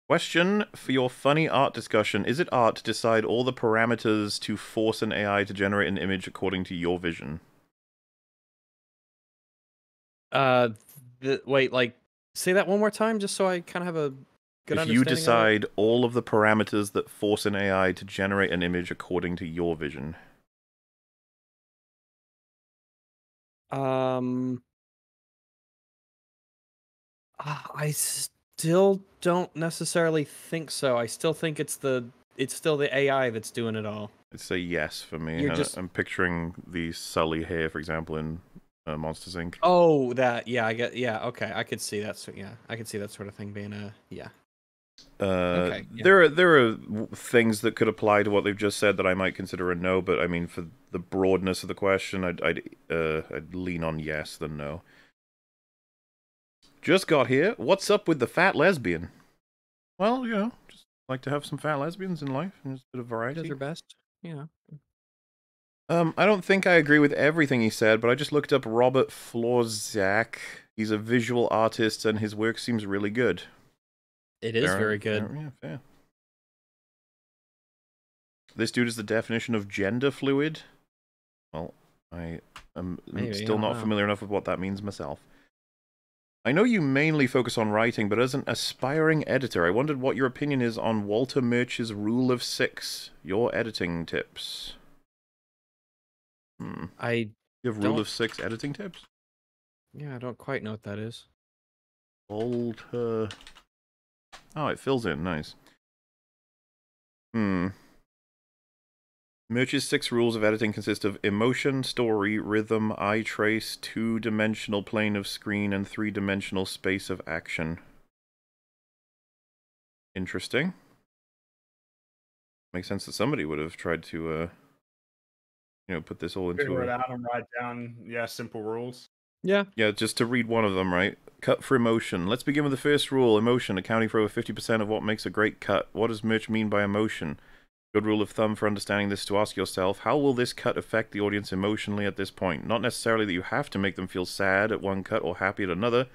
Question for your funny art discussion. Is it art to decide all the parameters to force an AI to generate an image according to your vision? Uh, the, wait, like, say that one more time just so I kind of have a good if you decide all of the parameters that force an AI to generate an image according to your vision. Um, ah, I still don't necessarily think so. I still think it's the it's still the AI that's doing it all. It's a yes for me. I, just... I'm picturing the Sully here, for example, in uh, Monsters Inc. Oh, that yeah, I get yeah. Okay, I could see that. So yeah, I could see that sort of thing being a yeah. Uh, okay, yeah. There are there are things that could apply to what they've just said that I might consider a no, but I mean for the broadness of the question, I'd I'd, uh, I'd lean on yes than no. Just got here. What's up with the fat lesbian? Well, you know, just like to have some fat lesbians in life and just a bit of variety. Does her best, yeah. Um, I don't think I agree with everything he said, but I just looked up Robert Florczak. He's a visual artist, and his work seems really good. It is fair, very good. Fair, yeah, fair. This dude is the definition of gender fluid. Well, I am Maybe, still not know. familiar enough with what that means myself. I know you mainly focus on writing, but as an aspiring editor, I wondered what your opinion is on Walter Murch's Rule of Six, your editing tips. Hmm. I you have Rule of Six editing tips? Yeah, I don't quite know what that is. Walter. Oh, it fills in. Nice. Hmm. Murch's six rules of editing consist of emotion, story, rhythm, eye trace, two dimensional plane of screen, and three dimensional space of action. Interesting. Makes sense that somebody would have tried to, uh, you know, put this all into Figure it out and write down, yeah, simple rules. Yeah. Yeah, just to read one of them, right? Cut for emotion. Let's begin with the first rule emotion, accounting for over 50% of what makes a great cut. What does Murch mean by emotion? Good rule of thumb for understanding this to ask yourself, how will this cut affect the audience emotionally at this point? Not necessarily that you have to make them feel sad at one cut or happy at another.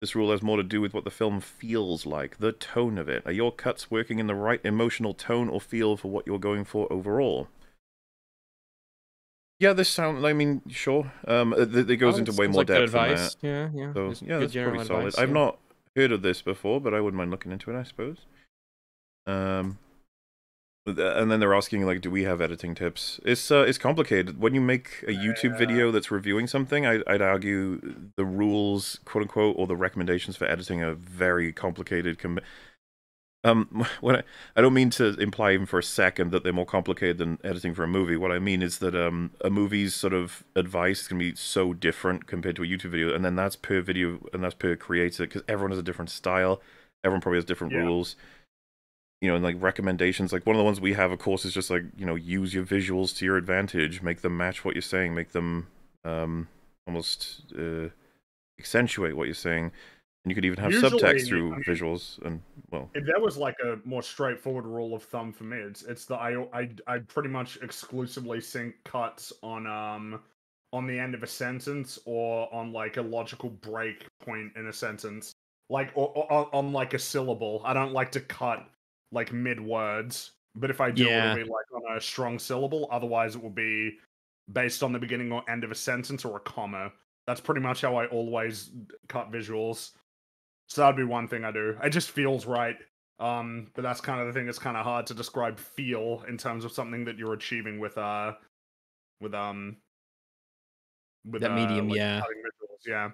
This rule has more to do with what the film feels like, the tone of it. Are your cuts working in the right emotional tone or feel for what you're going for overall? Yeah, this sound. I mean, sure. Um, it, it goes Oh, into way more like good depth than advice. that. Yeah, yeah. So yeah, good that's general probably solid. advice, I've not heard of this before, but I wouldn't mind looking into it. I suppose. Um, uh, and then they're asking like, do we have editing tips? It's uh, it's complicated. When you make a YouTube video that's reviewing something, I, I'd argue the rules, quote unquote, or the recommendations for editing are very complicated. Com- um, [laughs] when I, I don't mean to imply even for a second that they're more complicated than editing for a movie. What I mean is that um, a movie's sort of advice can be so different compared to a YouTube video, and then that's per video and that's per creator because everyone has a different style. Everyone probably has different Yeah. rules. You know, and like recommendations, like one of the ones we have, of course, is just like you know, use your visuals to your advantage, make them match what you're saying, make them um, almost uh, accentuate what you're saying, and you could even have Usually, subtext through I mean- visuals and well, If there was like a more straightforward rule of thumb for me, it's it's that I I I pretty much exclusively sync cuts on um on the end of a sentence or on like a logical break point in a sentence, like or, or or on like a syllable. I don't like to cut like mid words, but if I do, Yeah. it'll be like on a strong syllable. Otherwise, it will be based on the beginning or end of a sentence or a comma. That's pretty much how I always cut visuals. So that'd be one thing I do. It just feels right. Um, but that's kind of the thing. It's kind of hard to describe feel in terms of something that you're achieving with uh, with um, with That uh, medium, like, yeah. cutting visuals, yeah.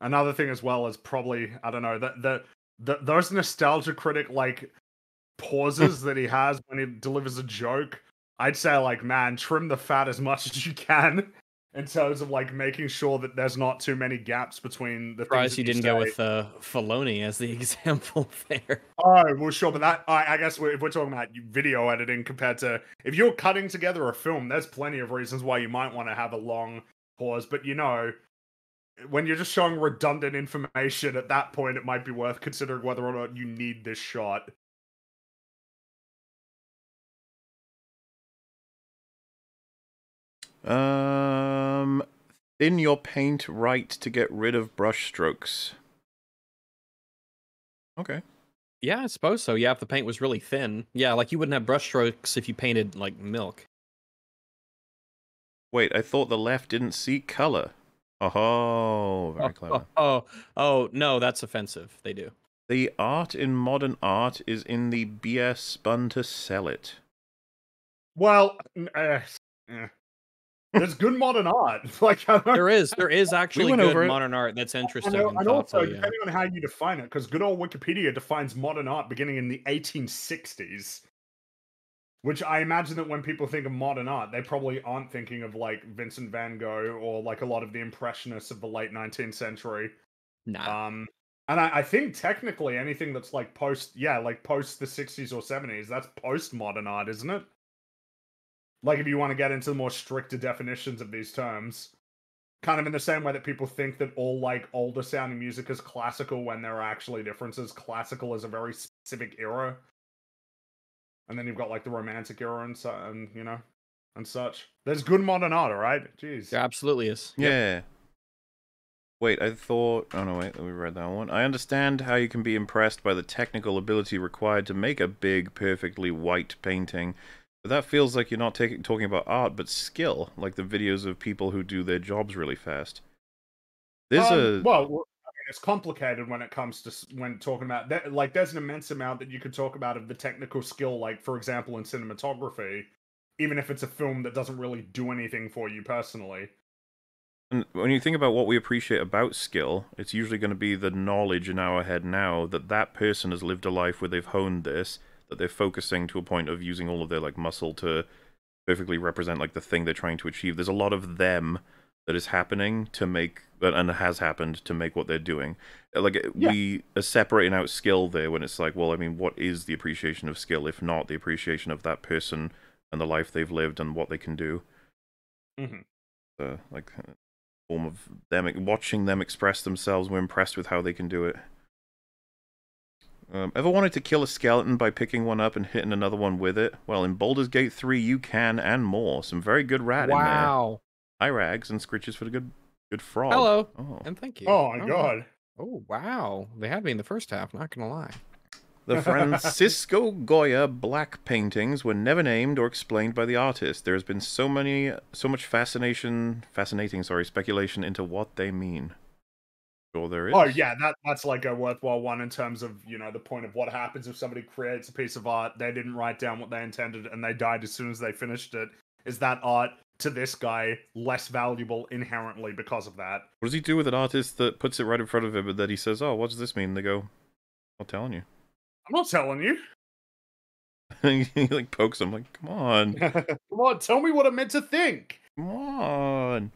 Another thing as well is probably I don't know that the, the those nostalgia critic like pauses [laughs] that he has when he delivers a joke. I'd say like man, trim the fat as much [laughs] as you can in terms of like making sure that there's not too many gaps between the things Surprised you didn't go with uh, Filoni as the [laughs] example there. Oh well, sure, but that I, I guess if we're talking about video editing compared to if you're cutting together a film, there's plenty of reasons why you might want to have a long pause. But you know, when you're just showing redundant information, at that point, it might be worth considering whether or not you need this shot. Um, thin your paint right to get rid of brush strokes. Okay. Yeah, I suppose so. Yeah, if the paint was really thin. Yeah, like you wouldn't have brush strokes if you painted like milk. Wait, I thought the left didn't see color. Oh, very oh, [laughs] clever. Oh, oh, oh, no, that's offensive. They do. The art in modern art is in the BS spun to sell it. Well, n- uh, eh. There's good modern art. [laughs] Like I There is, there is actually went good over modern art that's interesting and, and and also yeah. depending on how you define it, because good old Wikipedia defines modern art beginning in the 1860s. Which I imagine that when people think of modern art, they probably aren't thinking of like Vincent Van Gogh or like a lot of the impressionists of the late 19th century. Nah. Um, and I, I think technically anything that's like post, yeah, like post the 60s or 70s, that's postmodern art, isn't it? Like if you want to get into the more stricter definitions of these terms, kind of in the same way that people think that all like older sounding music is classical when there are actually differences. Classical is a very specific era, and then you've got like the romantic era and so and you know and such. There's good modern art, all right. Jeez. There absolutely is. Yep. Yeah. Wait, I thought. Oh no, wait. We read that one. I understand how you can be impressed by the technical ability required to make a big, perfectly white painting, but that feels like you're not taking talking about art, but skill, like the videos of people who do their jobs really fast. There's Um, a well, I mean, it's complicated when it comes to when talking about that. Like, there's an immense amount that you could talk about of the technical skill. Like, for example, in cinematography, even if it's a film that doesn't really do anything for you personally. And when you think about what we appreciate about skill, it's usually going to be the knowledge in our head now that that person has lived a life where they've honed this, that they're focusing to a point of using all of their like muscle to perfectly represent like the thing they're trying to achieve. There's a lot of them that is happening to make and has happened to make what they're doing. Like Yeah. we are separating out skill there when it's like, well, I mean, what is the appreciation of skill if not the appreciation of that person and the life they've lived and what they can do? Mm-hmm. uh, like uh, form of them watching them express themselves. We're impressed with how they can do it. Um, ever wanted to kill a skeleton by picking one up and hitting another one with it? Well, in Baldur's Gate 3, you can and more. Some very good rat in there. wow. Hi, Rags, and Scritches for the good good frog. Hello. Oh. And thank you. Oh my Oh, god! Oh wow. They had me in the first half, not gonna lie. The [laughs] Francisco Goya black paintings were never named or explained by the artist. There has been so many, so much fascination, fascinating, sorry, speculation into what they mean. Sure, there oh, is. Oh yeah, that that's like a worthwhile one in terms of you know the point of what happens if somebody creates a piece of art, they didn't write down what they intended, and they died as soon as they finished it. Is that art to this guy less valuable inherently because of that? What does he do with an artist that puts it right in front of him and then he says, "Oh, what does this mean?" They go, "I'm telling you." I'm not telling you. [laughs] he like pokes him, like, "Come on, [laughs] Come on, tell me what I'm meant to think. come on."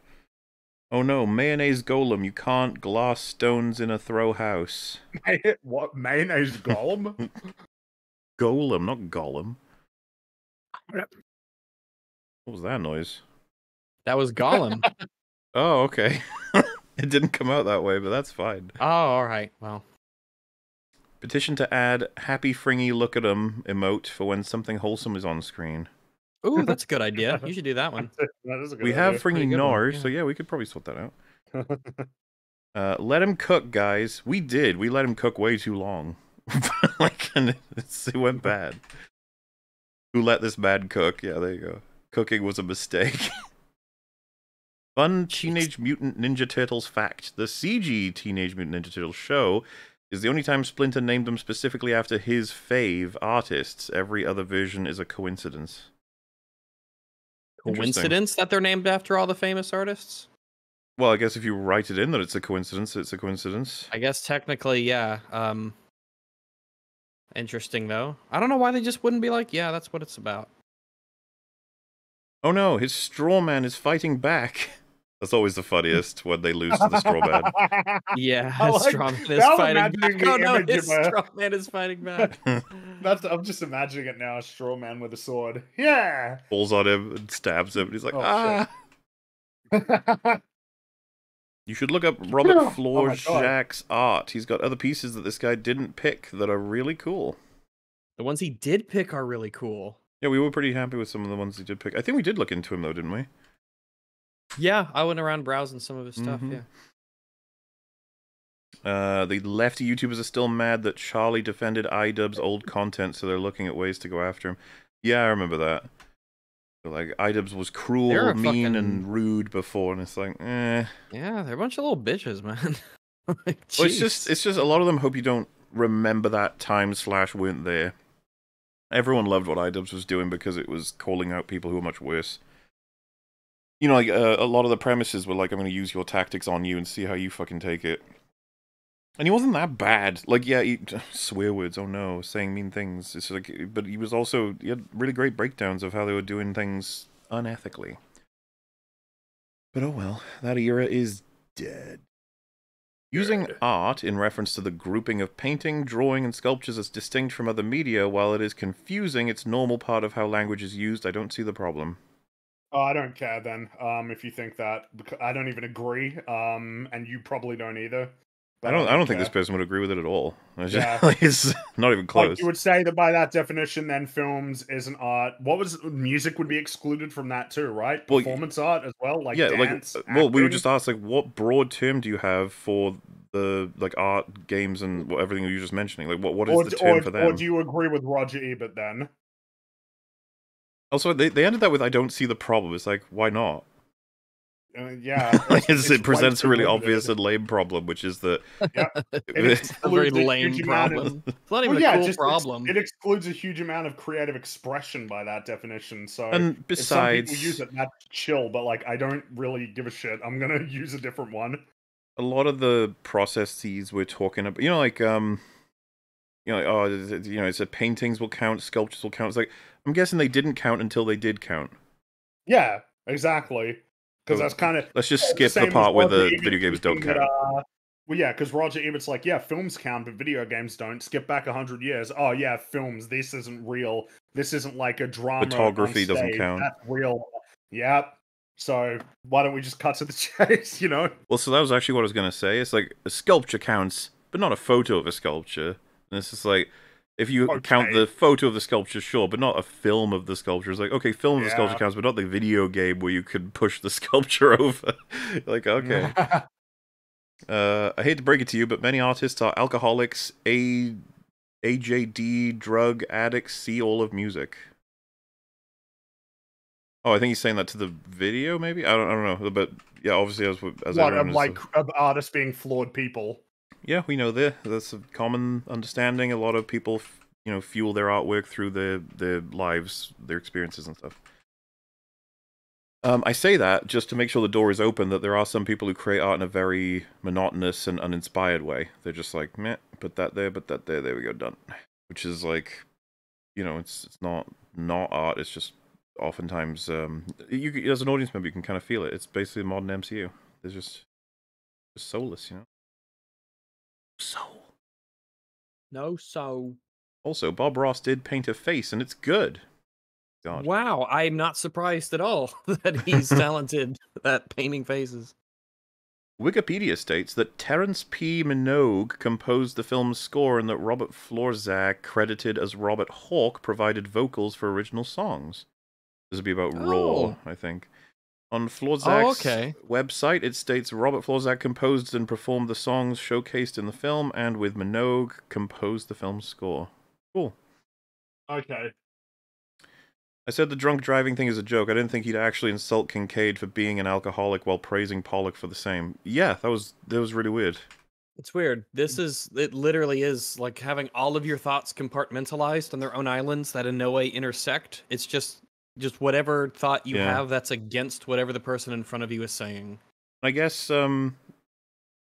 Oh no, mayonnaise golem! You can't glass stones in a throw house. [laughs] what mayonnaise golem? [laughs] Golem, not golem. What was that noise? That was Gollum. [laughs] Oh, okay. it didn't come out that way, but that's fine. oh, all right. Well, Petition to add happy fringy look at at 'em emote for when something wholesome is on screen. Ooh, [laughs] that's a good idea. You should do that one. that is a good we idea. have Pretty fringy good Nars, yeah. so yeah, we could probably sort that out. [laughs] Uh, let him cook, guys. We did. We let him cook way too long. [laughs] like, and it's, it went bad. Who let this man cook? Yeah, there you go. Cooking was a mistake. Fun Teenage Mutant Ninja Turtles fact: The CG Teenage Mutant Ninja Turtles show is the only time Splinter named them specifically after his fave artists. Every other version is a coincidence. Coincidence that they're named after all the famous artists? Well, I guess if you write it in that it's a coincidence, it's a coincidence. I guess technically, yeah. Um, interesting though. I don't know why they just wouldn't be like, yeah, that's what it's about. Oh no, his straw man is fighting back. [laughs] That's always the funniest when they lose to the straw man. [laughs] Yeah, [laughs] I like- Strongman is fighting back. the Oh no, image his of a- Strongman is fighting back. [laughs] That's I'm just imagining it now. A straw man with a sword. Yeah. Falls on him and stabs him, and he's like, Oh, ah. You should look up Robert Oh my God. Art. He's got other pieces that this guy didn't pick that are really cool. the ones he did pick are really cool. Yeah, we were pretty happy with some of the ones he did pick. I think we did look into him though, didn't we? Yeah, I went around browsing some of his stuff. Mhm. Yeah. Uh, the lefty YouTubers are still mad that Charlie defended iDubbbz old content, so they're looking at ways to go after him. Yeah, I remember that. Like iDubbbz was cruel, mean, fucking- and rude before, and it's like, eh. Yeah, they're a bunch of little bitches, man. [laughs] like, Well, it's just it's just a lot of them hope you don't remember that time slash weren't there. Everyone loved what iDubbbz was doing because it was calling out people who were much worse. You know, like uh, a lot of the premises were like, "I'm going to use your tactics on you and see how you fucking take it." And he wasn't that bad. Like, yeah, he, [laughs] swear words. Oh no, saying mean things. It's like, but he was also he had really great breakdowns of how they were doing things unethically. But oh well, that era is dead. Using art in reference to the grouping of painting, drawing, and sculptures as distinct from other media, while it is confusing, it's normal part of how language is used. I don't see the problem. Oh, I don't care then. Um, if you think that, I don't even agree. Um, and you probably don't either. I but don't. I don't think this person would agree with it at all. It's, just, Yeah. [laughs] like, it's not even Like, close. you would say that by that definition, then films isn't art. What was music would be excluded from that too, right? Well, Performance art as well, like yeah, dance. like uh, well, we were acting? just asked like, what broad term do you have for the like art, games, and everything you were just mentioning? Like, what what is or, the term or, for that? or do you agree with Roger Ebert then? Also, they they ended that with, "I don't see the problem." It's like, why not? Uh, yeah, it's- [laughs] it's- it's it presents a really obvious and lame problem, which is that [laughs] [laughs] It it's a very excludes a lame huge of- problem. It's not even Well, yeah, a cool just problem. it excludes a huge amount of creative expression by that definition. So and if some people besides, use it, that's chill. But like, I don't really give a shit. I'm gonna use a different one. a lot of the processes we're talking about, you know, like um, you know, oh, you know, it said paintings will count, sculptures will count. It's like I'm guessing they didn't count until they did count. Yeah, exactly. Because So, that's kind of Let's just skip the part where the video games don't count. Uh, well, yeah, because Roger Ebert's like, yeah, films count, but video games don't. Skip back hundred years. Oh yeah, films. This isn't real. This isn't like a drama. Photography doesn't count. That's real. Yep. So why don't we just cut to the [laughs] chase? You know? Well, so that was actually what I was gonna say. It's like a sculpture counts, but not a photo of a sculpture. And it's just like if you count the photo of the sculpture, sure, but not a film of the sculpture. It's like okay, film of the sculpture counts, but not the video game where you could push the [laughs] sculpture over. [laughs] like okay. [laughs] Uh, I hate to break it to you, but many artists are alcoholics, a AJD drug addicts see all of music. Oh, I think he's saying that to the video, maybe. I don't, I don't know, but yeah, obviously as as What, everyone like artists being flawed people. Yeah, we know that. That's a common understanding. A lot of people, you know, fuel their artwork through their their lives, their experiences and stuff. Um, I say that just to make sure the door is open. That there are some people who create art in a very monotonous and uninspired way. They're just like, meh, put that there, put that there. There we go, done. Which is like, you know, it's it's not not art. It's just oftentimes um, you as an audience member you can kind of feel it. It's basically a modern MCU. There's just just soulless, you know. Soul. No, so Also, Bob Ross did paint a face, and it's good. God. wow, I'm not surprised at all [laughs] that he's [laughs] talented [laughs] at painting faces. Wikipedia states that Terence P. Minogue composed the film's score and that Robert Florczak, credited as Robert Hawke, provided vocals for original songs. This would be about Raw, Oh. I think. On Florczak's oh, okay. website, it states Robert Florczak composed and performed the songs showcased in the film, and with Minogue, composed the film's score. Cool. Okay. I said the drunk driving thing is a joke. I didn't think he'd actually insult Kinkade for being an alcoholic while praising Pollock for the same. Yeah, that was that was really weird. It's weird. This is it literally is like having all of your thoughts compartmentalized on their own islands that in no way intersect. It's just just whatever thought you Yeah. have that's against whatever the person in front of you is saying. I guess um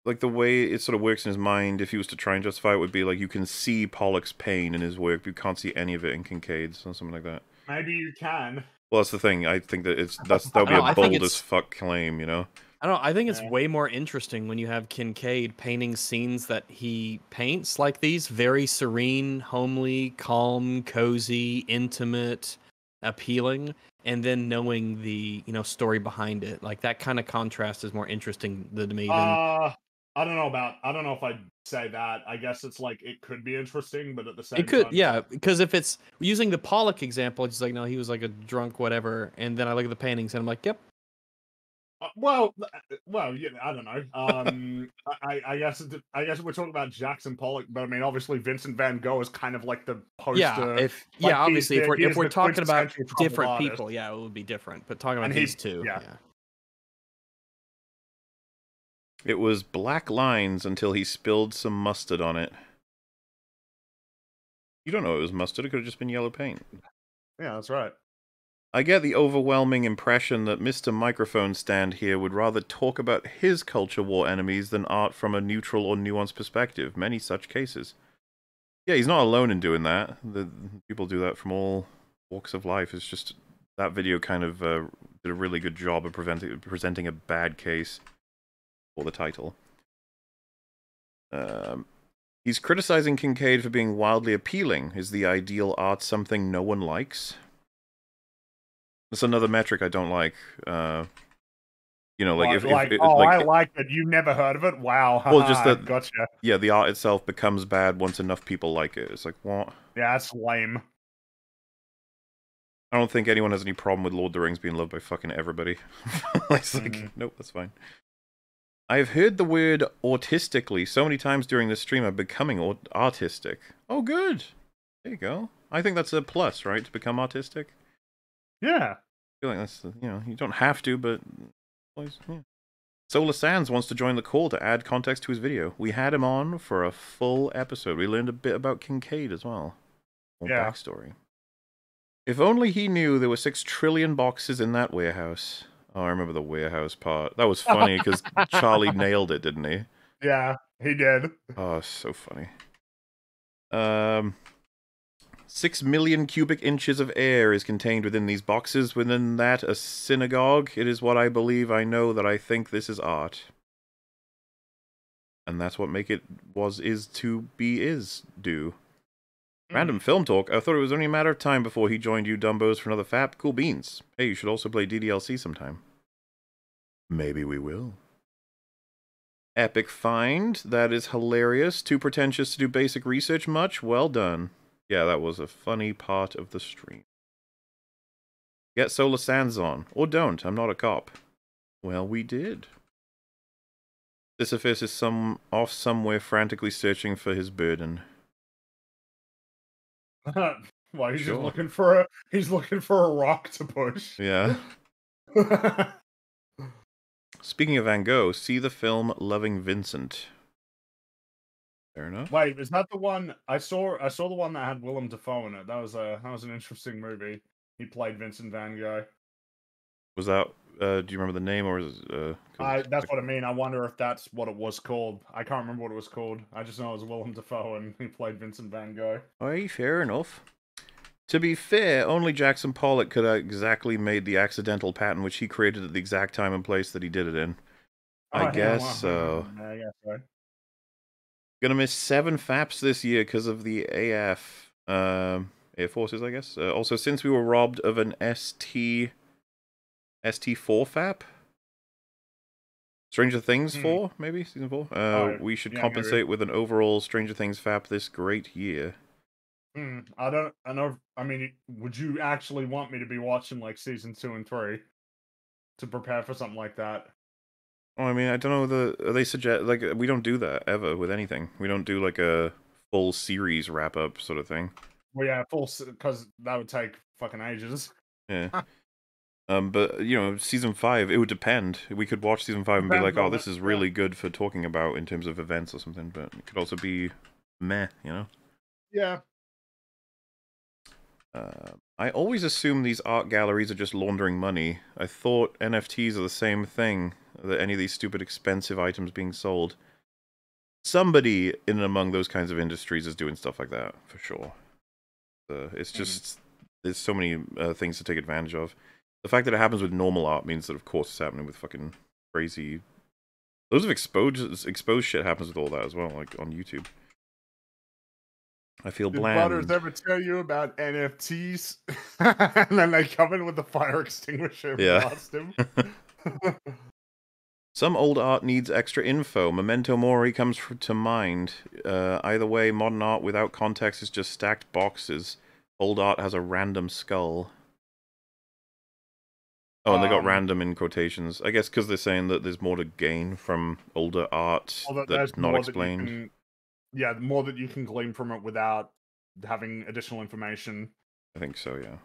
like the way it sort of works in his mind, if he was to try and justify it, would be like you can see Pollock's pain in his work, but you can't see any of it in Kinkade's or something like that. Maybe you can. Well, that's the thing. I think that it's [laughs] that's that would be No, I a bold as fuck claim, you know. I don't know. I think it's way more interesting when you have Kincaid painting scenes that he paints like these very serene, homely, calm, cozy, intimate, appealing, and then knowing the you know story behind it. Like that kind of contrast is more interesting than to me than Uh, I don't know about. I don't know if I'd say that. I guess it's like it could be interesting, but at the same time it could time, yeah because if it's using the pollock example it's like no he was like a drunk whatever and then i look at the paintings and i'm like yep well, uh, well, yeah, I don't know. Um, I, I guess, I guess we're talking about Jackson Pollock, but I mean, obviously, Vincent Van Gogh is kind of like the poster. yeah if like, yeah obviously if we're if we're talking about different artist. people yeah it would be different but talking about And he- these two yeah. yeah. It was black lines until he spilled some mustard on it. You don't know it was mustard, it could have just been yellow paint. yeah, that's right. I get the overwhelming impression that Mr. Microphone Stand here would rather talk about his culture war enemies than art from a neutral or nuanced perspective. Many such cases. Yeah, he's not alone in doing that. The, people do that from all walks of life. It's just that video kind of uh, did a really good job of presenting a bad case for the title. Um, he's criticizing Kinkade for being wildly appealing. Is the ideal art something no one likes? That's another metric I don't like. Uh, you know, like Like, if, if like, it- oh, like, I like it. You've never heard of it? Wow. Well, just that- gotcha. yeah, the art itself becomes bad once enough people like it. It's like what? Yeah, that's lame. I don't think anyone has any problem with Lord of the Rings being loved by fucking everybody. [laughs] it's like, Mhm. nope, that's fine. I've heard the word autistically so many times during this stream. I'm becoming aut- artistic. Oh, good. There you go. I think that's a plus, right? To become artistic. Yeah. I feel like that's you know you don't have to, but always, yeah. Solar Sands wants to join the call to add context to his video. We had him on for a full episode. We learned a bit about Kinkade as well. More Yeah. backstory. If only he knew there were six trillion boxes in that warehouse. Oh, I remember the warehouse part. That was funny because Charlie [laughs] nailed it, didn't he? Yeah, he did. Oh, so funny. Um, six million cubic inches of air is contained within these boxes. Within that, a synagogue. It is what I believe. I know that I think this is art, and that's what make it was is to be is do. Mm. Random film talk. I thought it was only a matter of time before he joined you Dumbos for another fap. Cool beans. Hey, you should also play DDLC sometime. Maybe we will. Epic find. That is hilarious. Too pretentious to do basic research much. Well done. Yeah, that was a funny part of the stream. Get Solar Sands on. Or don't. I'm not a cop. Well, we did. Sisyphus is some off somewhere frantically searching for his burden. [laughs] well, he's Sure. just looking for a he's looking for a rock to push. Yeah. [laughs] Speaking of Van Gogh, see the film Loving Vincent. Fair enough. Wait, is that the one I saw? I saw the one that had Willem Dafoe in it. That was a that was an interesting movie. He played Vincent Van Gogh. Was that? Uh, do you remember the name or? Is, uh, 'cause I, that's what I mean. I wonder if that's what it was called. I can't remember what it was called. I just know it was Willem Dafoe and he played Vincent Van Gogh. Aye, fair enough. To be fair, only Jackson Pollock could have exactly made the accidental pattern which he created at the exact time and place that he did it in. I Oh, yeah, guess so. I guess so. Gonna miss seven FAPs this year because of the AF um, Air Forces, I guess. Uh, also, since we were robbed of an ST ST4 FAP, Stranger Things Hmm. 4, maybe season 4. Uh, Oh, we should yeah, compensate with an overall Stranger Things FAP this great year. Hmm, I don't. I know. I mean, would you actually want me to be watching like season two and three to prepare for something like that? Oh, I mean, I don't know. The they suggest like we don't do that ever with anything. We don't do like a full series wrap up sort of thing. Well, yeah, full because that would take fucking ages. Yeah. [laughs] Um, but you know, season five, it would depend. We could watch season five and be like, "Oh, this is really good for talking about in terms of events or something." But it could also be meh, you know. Yeah. Uh, I always assume these art galleries are just laundering money. I thought NFTs are the same thing. That any of these stupid expensive items being sold. Somebody in and among those kinds of industries is doing stuff like that for sure. Uh, it's just there's so many uh, things to take advantage of. The fact that it happens with normal art means that, of course, it's happening with fucking crazy. Loads of exposed exposed shit happens with all that as well, like on YouTube. I feel Did bland. Butters ever tell you about NFTs? [laughs] and then they come in with the fire [laughs] extinguisher Yeah. [laughs] Some old art needs extra info. Memento Mori comes to mind. Uh, either way, modern art without context is just stacked boxes. Old art has a random skull. Oh, and they got Um, random in quotations. I guess because they're saying that there's more to gain from older art that's not explained. that you explained. can- yeah, more that you can glean from it without having additional information. I think so, yeah.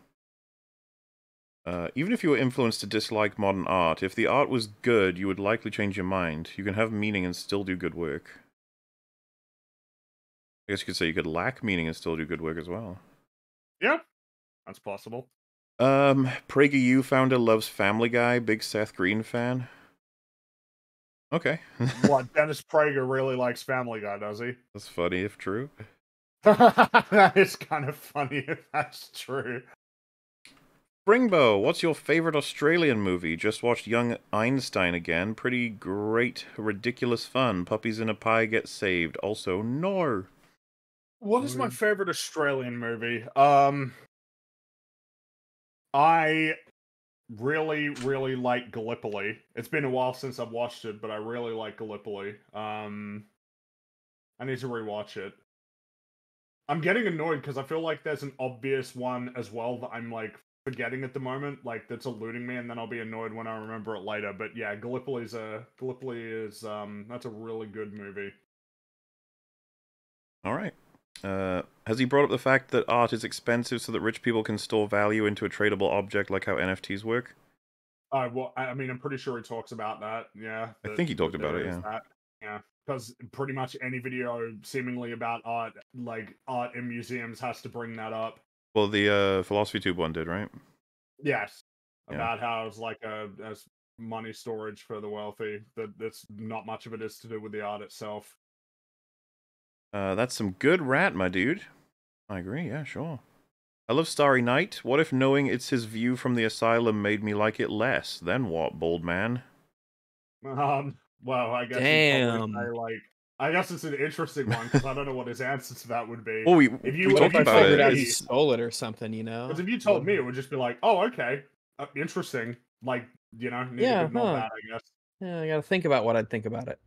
Uh, even if you were influenced to dislike modern art, if the art was good, you would likely change your mind. You can have meaning and still do good work. I guess you could say you could lack meaning and still do good work as well. Yeah, that's possible. Um, PragerU founder loves Family Guy, big Seth Green fan. Okay, [laughs] what Dennis Prager really likes Family Guy, does he? [laughs] that's funny if true. that is kind of funny if that's true. Springbow, what's your favorite Australian movie? Just watched Young Einstein again. Pretty great, ridiculous fun. Puppies in a pie get saved. Also, Nor. What is my favorite Australian movie? Um, I really, really like Gallipoli. It's been a while since I've watched it, but I really like Gallipoli. Um, I need to rewatch it. I'm getting annoyed because I feel like there's an obvious one as well that I'm like forgetting at the moment, like that's eluding me, and then I'll be annoyed when I remember it later. But yeah, Gallipoli's a Gallipoli is um that's a really good movie. All right. Uh, has he brought up the fact that art is expensive so that rich people can store value into a tradable object like how NFTs work? Uh, well, I mean, I'm pretty sure he talks about that. Yeah, I think he talked about it. yeah. that. Yeah, because pretty much any video seemingly about art, like art in museums, has to bring that up. Well, the uh, Philosophy Tube one did, right? Yes, Yeah. about how it's like a as money storage for the wealthy. That that's not much of it is to do with the art itself. Uh, that's some good rat, my dude. I agree, yeah, sure. I love Starry Night. What if knowing it's his view from the asylum made me like it less? Then what, bold man? Um, well, I guess you'd Damn. say, like I guess it's an interesting one because I don't know what his answer to that would be. Well, we, If you we would talked have about it. out he stole it or something, you know? Because if you told me, it would just be like, oh, okay, uh, interesting. Like you know, neither Yeah, huh. bad, I guess. Yeah, I gotta think about what I'd think about it.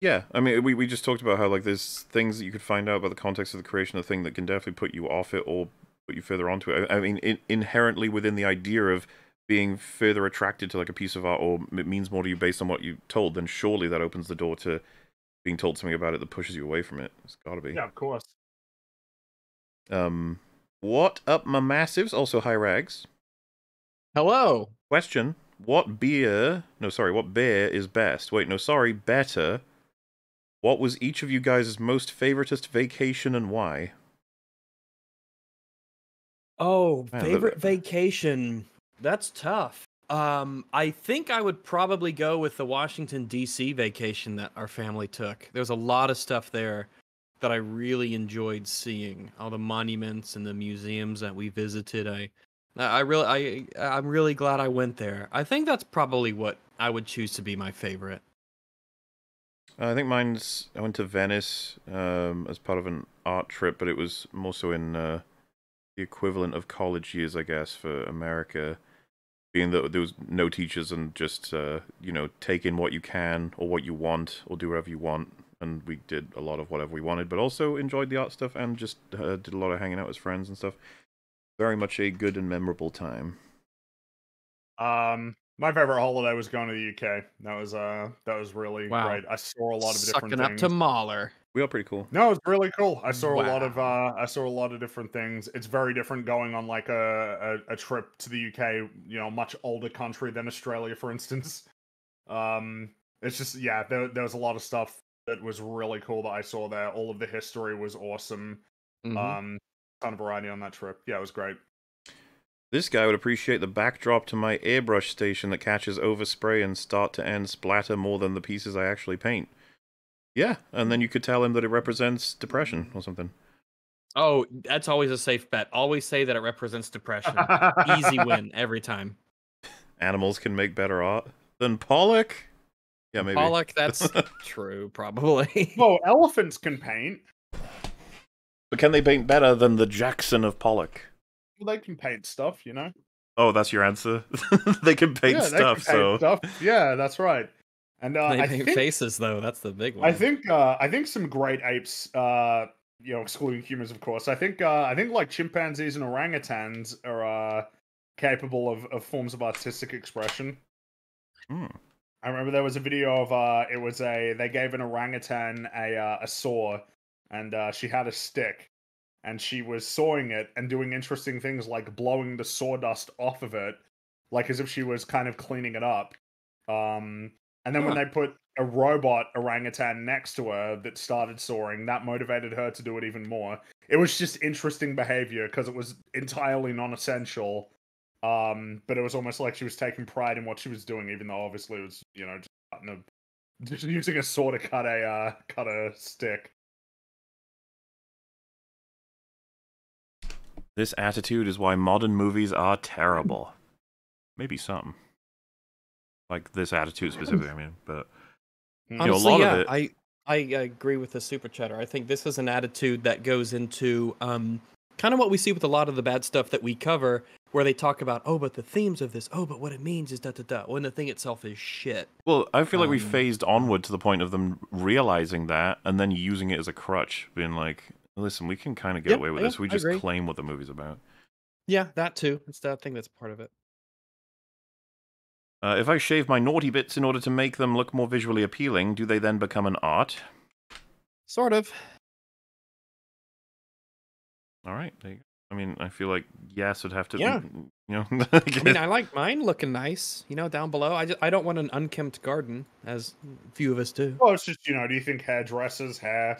Yeah, I mean, we, we just talked about how like there's things that you could find out about the context of the creation of the thing that can definitely put you off it or put you further onto it. I, I mean, in, inherently within the idea of being further attracted to like a piece of art or it means more to you based on what you told, then surely that opens the door to being told something about it that pushes you away from it. It's got to be. Yeah, of course. Um, what up, my massives? Also, hi, Rags. Hello. Question: What beer? No, sorry. What beer is best? Wait, no, sorry. Better. What was each of you guys' most favoritist vacation and why? Oh, Man, favorite vacation. That's tough. Um, I think I would probably go with the Washington D.C. vacation that our family took. There's a lot of stuff there that I really enjoyed seeing. All the monuments and the museums that we visited. I, I really, I, I'm really glad I went there. I think that's probably what I would choose to be my favorite. I think mine's. I went to Venice um, as part of an art trip, but it was more so in uh, the equivalent of college years, I guess, for America. Being that there was no teachers and just uh, you know take in what you can or what you want or do whatever you want, and we did a lot of whatever we wanted, but also enjoyed the art stuff and just uh, did a lot of hanging out with friends and stuff. Very much a good and memorable time. Um, my favorite holiday was going to the UK. That was uh, that was really Wow. great. I saw a lot of different Sucking up things. to MauLer. We are pretty cool. No, it's really cool. I saw a lot of uh I saw a lot of different things. It's very different going on like a, a, a trip to the UK, you know, much older country than Australia, for instance. Um it's just yeah, there there was a lot of stuff that was really cool that I saw there. All of the history was awesome. Mhm. Um ton of variety on that trip. Yeah, it was great. This guy would appreciate the backdrop to my airbrush station that catches overspray and start to end splatter more than the pieces I actually paint. Yeah, and then you could tell him that it represents depression or something. Oh, that's always a safe bet. Always say that it represents depression. [laughs] Easy win every time. Animals can make better art than Pollock. Yeah, maybe. Pollock, that's [laughs] true, probably. Well, elephants can paint. But can they paint better than the Jackson of Pollock? Well, they can paint stuff, you know. Oh, that's your answer. [laughs] they can paint yeah, stuff. they can so stuff. Yeah, that's right. And uh, they I paint think faces though. That's the big one. I think uh, I think some great apes, uh, you know, excluding humans, of course. I think uh, I think like chimpanzees and orangutans are uh, capable of, of forms of artistic expression. Hmm. I remember there was a video of uh, it was a they gave an orangutan a uh, a saw, and uh, she had a stick, and she was sawing it and doing interesting things like blowing the sawdust off of it, like as if she was kind of cleaning it up. Um, and then when they put a robot orangutan next to her that started soaring, that motivated her to do it even more. It was just interesting behavior because it was entirely non-essential. Um, but it was almost like she was taking pride in what she was doing, even though obviously it was, you know, just cutting a, just using a saw to cut a uh, cut a stick. This attitude is why modern movies are terrible. Maybe some. Like this attitude specifically, I mean, but Hmm. know, a lot of yeah, it- I I agree with the super chatter. I think this is an attitude that goes into um kind of what we see with a lot of the bad stuff that we cover, where they talk about, oh, but the themes of this, oh, but what it means is da da da, when the thing itself is shit. Well, I feel like we Um, phased onward to the point of them realizing that and then using it as a crutch, being like, listen, we can kind of get Yep, away with yeah, this. We I just agree. claim what the movie's about. Yeah, that too. It's that thing that's part of it. Uh, if I shave my naughty bits in order to make them look more visually appealing, do they then become an art? Sort of. All right. There. I mean, I feel like yes would have to. Yeah. You know. [laughs] I mean, I like mine looking nice, you know, down below. I just, I don't want an unkempt garden, as few of us do. Well, it's just you know, do you think hairdressers, hair,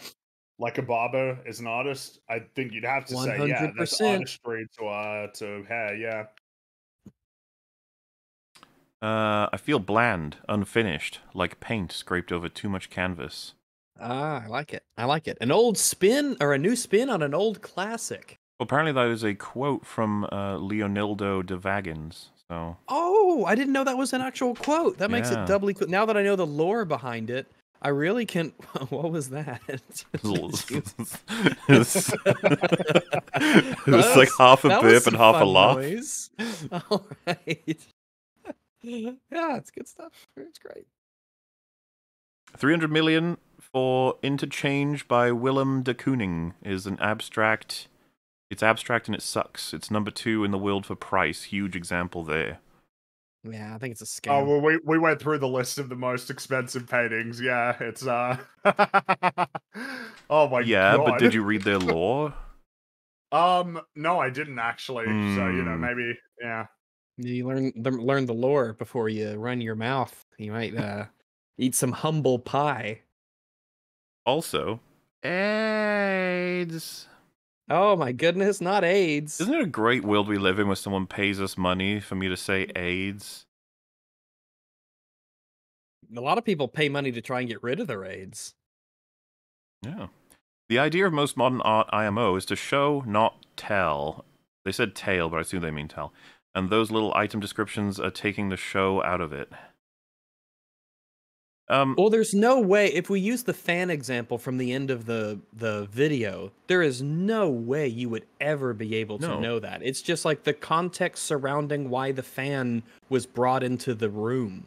like a barber, is an artist? I think you'd have to say yeah, that's 100%. artistry to uh to hair. Yeah. uh, I feel bland, unfinished, like paint scraped over too much canvas. Ah, I like it. I like it. An old spin or a new spin on an old classic. Well, apparently that is a quote from uh, Leonildo de Vagans. So Oh, I didn't know that was an actual quote. That makes Yeah. it doubly cool. Now that I know the lore behind it, I really can't. [laughs] What was that? [laughs] it was, [laughs] it was like half a burp and half a laugh. noise. All right. yeah, it's good stuff. It's great. 300 million for Interchange by Willem de Kooning is an abstract. It's abstract and it sucks. It's number two in the world for price. Huge example there. Yeah, I think it's a scam. Oh well, we we went through the list of the most expensive paintings. Yeah, it's uh. [laughs] oh my yeah, god. but did you read their [laughs] lore? Um, no, I didn't actually. So you know, Hmm. maybe yeah. You learn the, learn the lore before you run your mouth. You might [laughs] uh, eat some humble pie. Also, AIDS. Oh my goodness, not AIDS. Isn't it a great world we live in where someone pays us money for me to say AIDS? A lot of people pay money to try and get rid of their AIDS. Yeah. The idea of most modern art IMO is to show, not tell. They said tale, but I assume they mean tell. And those little item descriptions are taking the show out of it. Um, Well, there's no way if we use the fan example from the end of the the video, there is no way you would ever be able to No. know that. It's just like the context surrounding why the fan was brought into the room.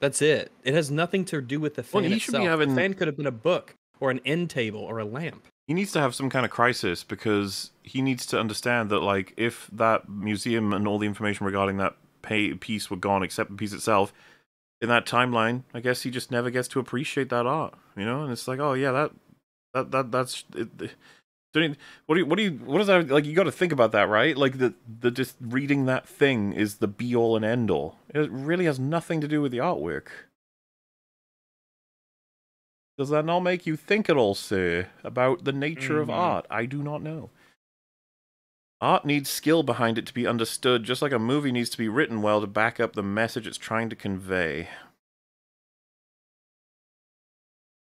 That's it. It has nothing to do with the fan Well, he should be itself. having- The fan could have been a book or an end table or a lamp. he needs to have some kind of crisis because he needs to understand that, like, if that museum and all the information regarding that pay- piece were gone, except the piece itself, in that timeline, I guess he just never gets to appreciate that art, you know. And it's like, oh yeah, that that that that's. It, it- what do you what do you what is that like? You got to think about that, right? Like the the just reading that thing is the be all and end all. It really has nothing to do with the artwork. Does that not make you think at all, sir, about the nature of Mhm. art? I do not know. Art needs skill behind it to be understood, just like a movie needs to be written well to back up the message it's trying to convey.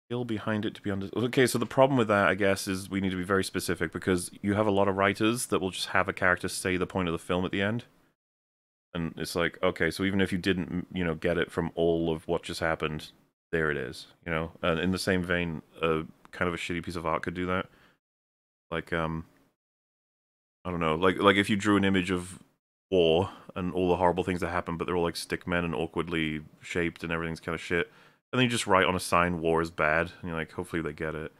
Skill behind it to be understood. Okay, so the problem with that, I guess, is we need to be very specific because you have a lot of writers that will just have a character say the point of the film at the end. And it's like, okay, so even if you didn't, you know, get it from all of what just happened, there it is, you know. And in the same vein, a kind of a shitty piece of art could do that. Like, um, I don't know, like like if you drew an image of war and all the horrible things that happen, but they're all like stick men and awkwardly shaped and everything's kind of shit, and then you just write on a sign "war is bad," and you're like, hopefully they get it.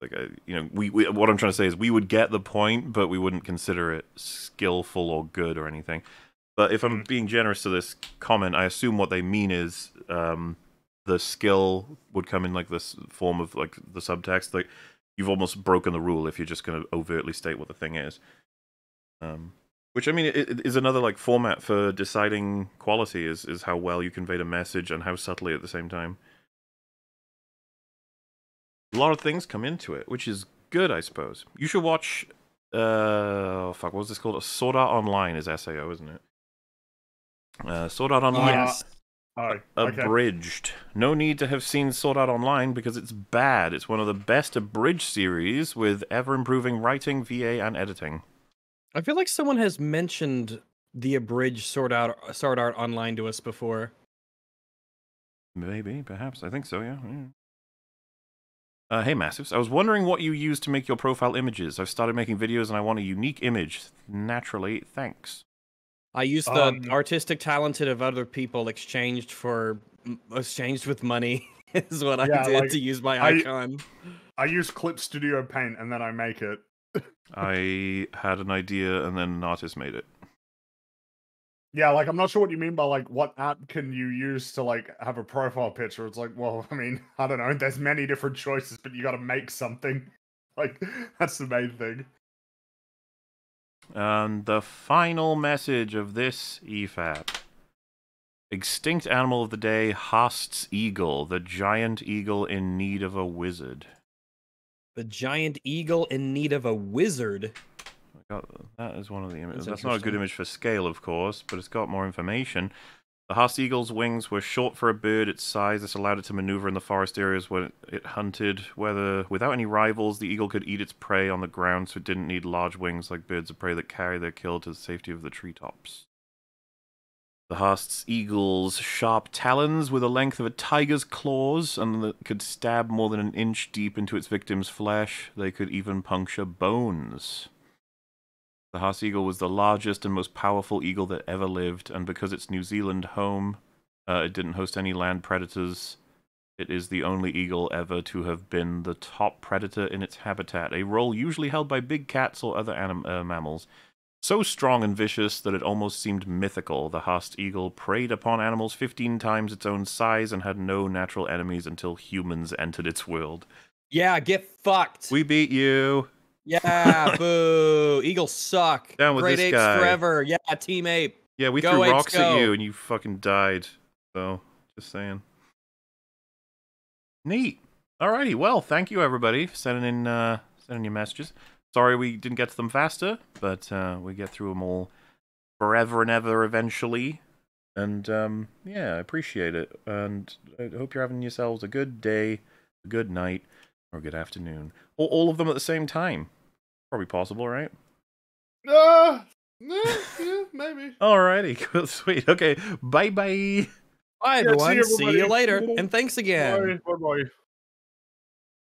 Like, I, you know, we, we what I'm trying to say is we would get the point, but we wouldn't consider it skillful or good or anything. But if I'm Mm. being generous to this comment, I assume what they mean is um, the skill would come in like this form of like the subtext. Like you've almost broken the rule if you're just going to overtly state what the thing is. Um, which I mean it, it is another like format for deciding quality is is how well you conveyed a message and how subtly at the same time. A lot of things come into it, which is good, I suppose. You should watch. Uh, oh, fuck, what was this called? Sword Art Online is SAO, isn't it? Uh, Sword Art Online yes. Oh, okay. abridged. No need to have seen Sword Art Online because it's bad. It's one of the best abridged series with ever improving writing, VA, and editing. I feel like someone has mentioned the abridged Sword Art Sword Art Online to us before. Maybe, perhaps. I think so, yeah. yeah. Uh, hey, Massives. I was wondering what you use to make your profile images. I've started making videos and I want a unique image. Naturally, thanks. I use the Um, artistic talented of other people exchanged for exchanged with money [laughs] is what I did like, to use my I- icon. I use Clip Studio Paint and then I make it. [laughs] I had an idea and then an artist made it. Yeah, like I'm not sure what you mean by like what app can you use to like have a profile picture. It's like, well, [laughs] I mean, I don't know. There's many different choices, but you got to make something. Like that's the main thing. And the final message of this EFAP. Extinct animal of the day, Haast's eagle, the giant eagle in need of a wizard. The giant eagle in need of a wizard. Got- That is one of the images. That's That's not a good image for scale, of course, but it's got more information. The Haast eagle's wings were short for a bird its size. This allowed it to maneuver in the forest areas when it hunted. Whether without any rivals, the eagle could eat its prey on the ground, so it didn't need large wings like birds of prey that carry their kill to the safety of the treetops. The Haast's eagle's sharp talons were the length of a tiger's claws and could stab more than an inch deep into its victim's flesh. They could even puncture bones. The Haast eagle was the largest and most powerful eagle that ever lived, and because it's New Zealand home, uh, it didn't host any land predators. It is the only eagle ever to have been the top predator in its habitat, a role usually held by big cats or other anim- uh, mammals. So strong and vicious that it almost seemed mythical, the Haast eagle preyed upon animals 15 times its own size and had no natural enemies until humans entered its world. Yeah, get fucked. We beat you! Yeah, [laughs] boo. Eagles suck. Down with Great this apes guy. forever. Yeah, team ape. Yeah, we Go threw Apes, rocks at you and you fucking died. So, just saying. Neat. Alrighty. Well, thank you everybody for sending in uh, sending your messages. Sorry we didn't get to them faster, but uh, we get through them all forever and ever eventually. And um, yeah, I appreciate it. And I hope you're having yourselves a good day, a good night, or good afternoon. Or all of them at the same time. Probably possible, right? Uh, yeah, yeah, maybe. [laughs] Alrighty, [laughs] cool, sweet. Okay, bye bye. Bye, Yeah, see everyone. See, you later. And thanks again. Bye. Bye. Bye.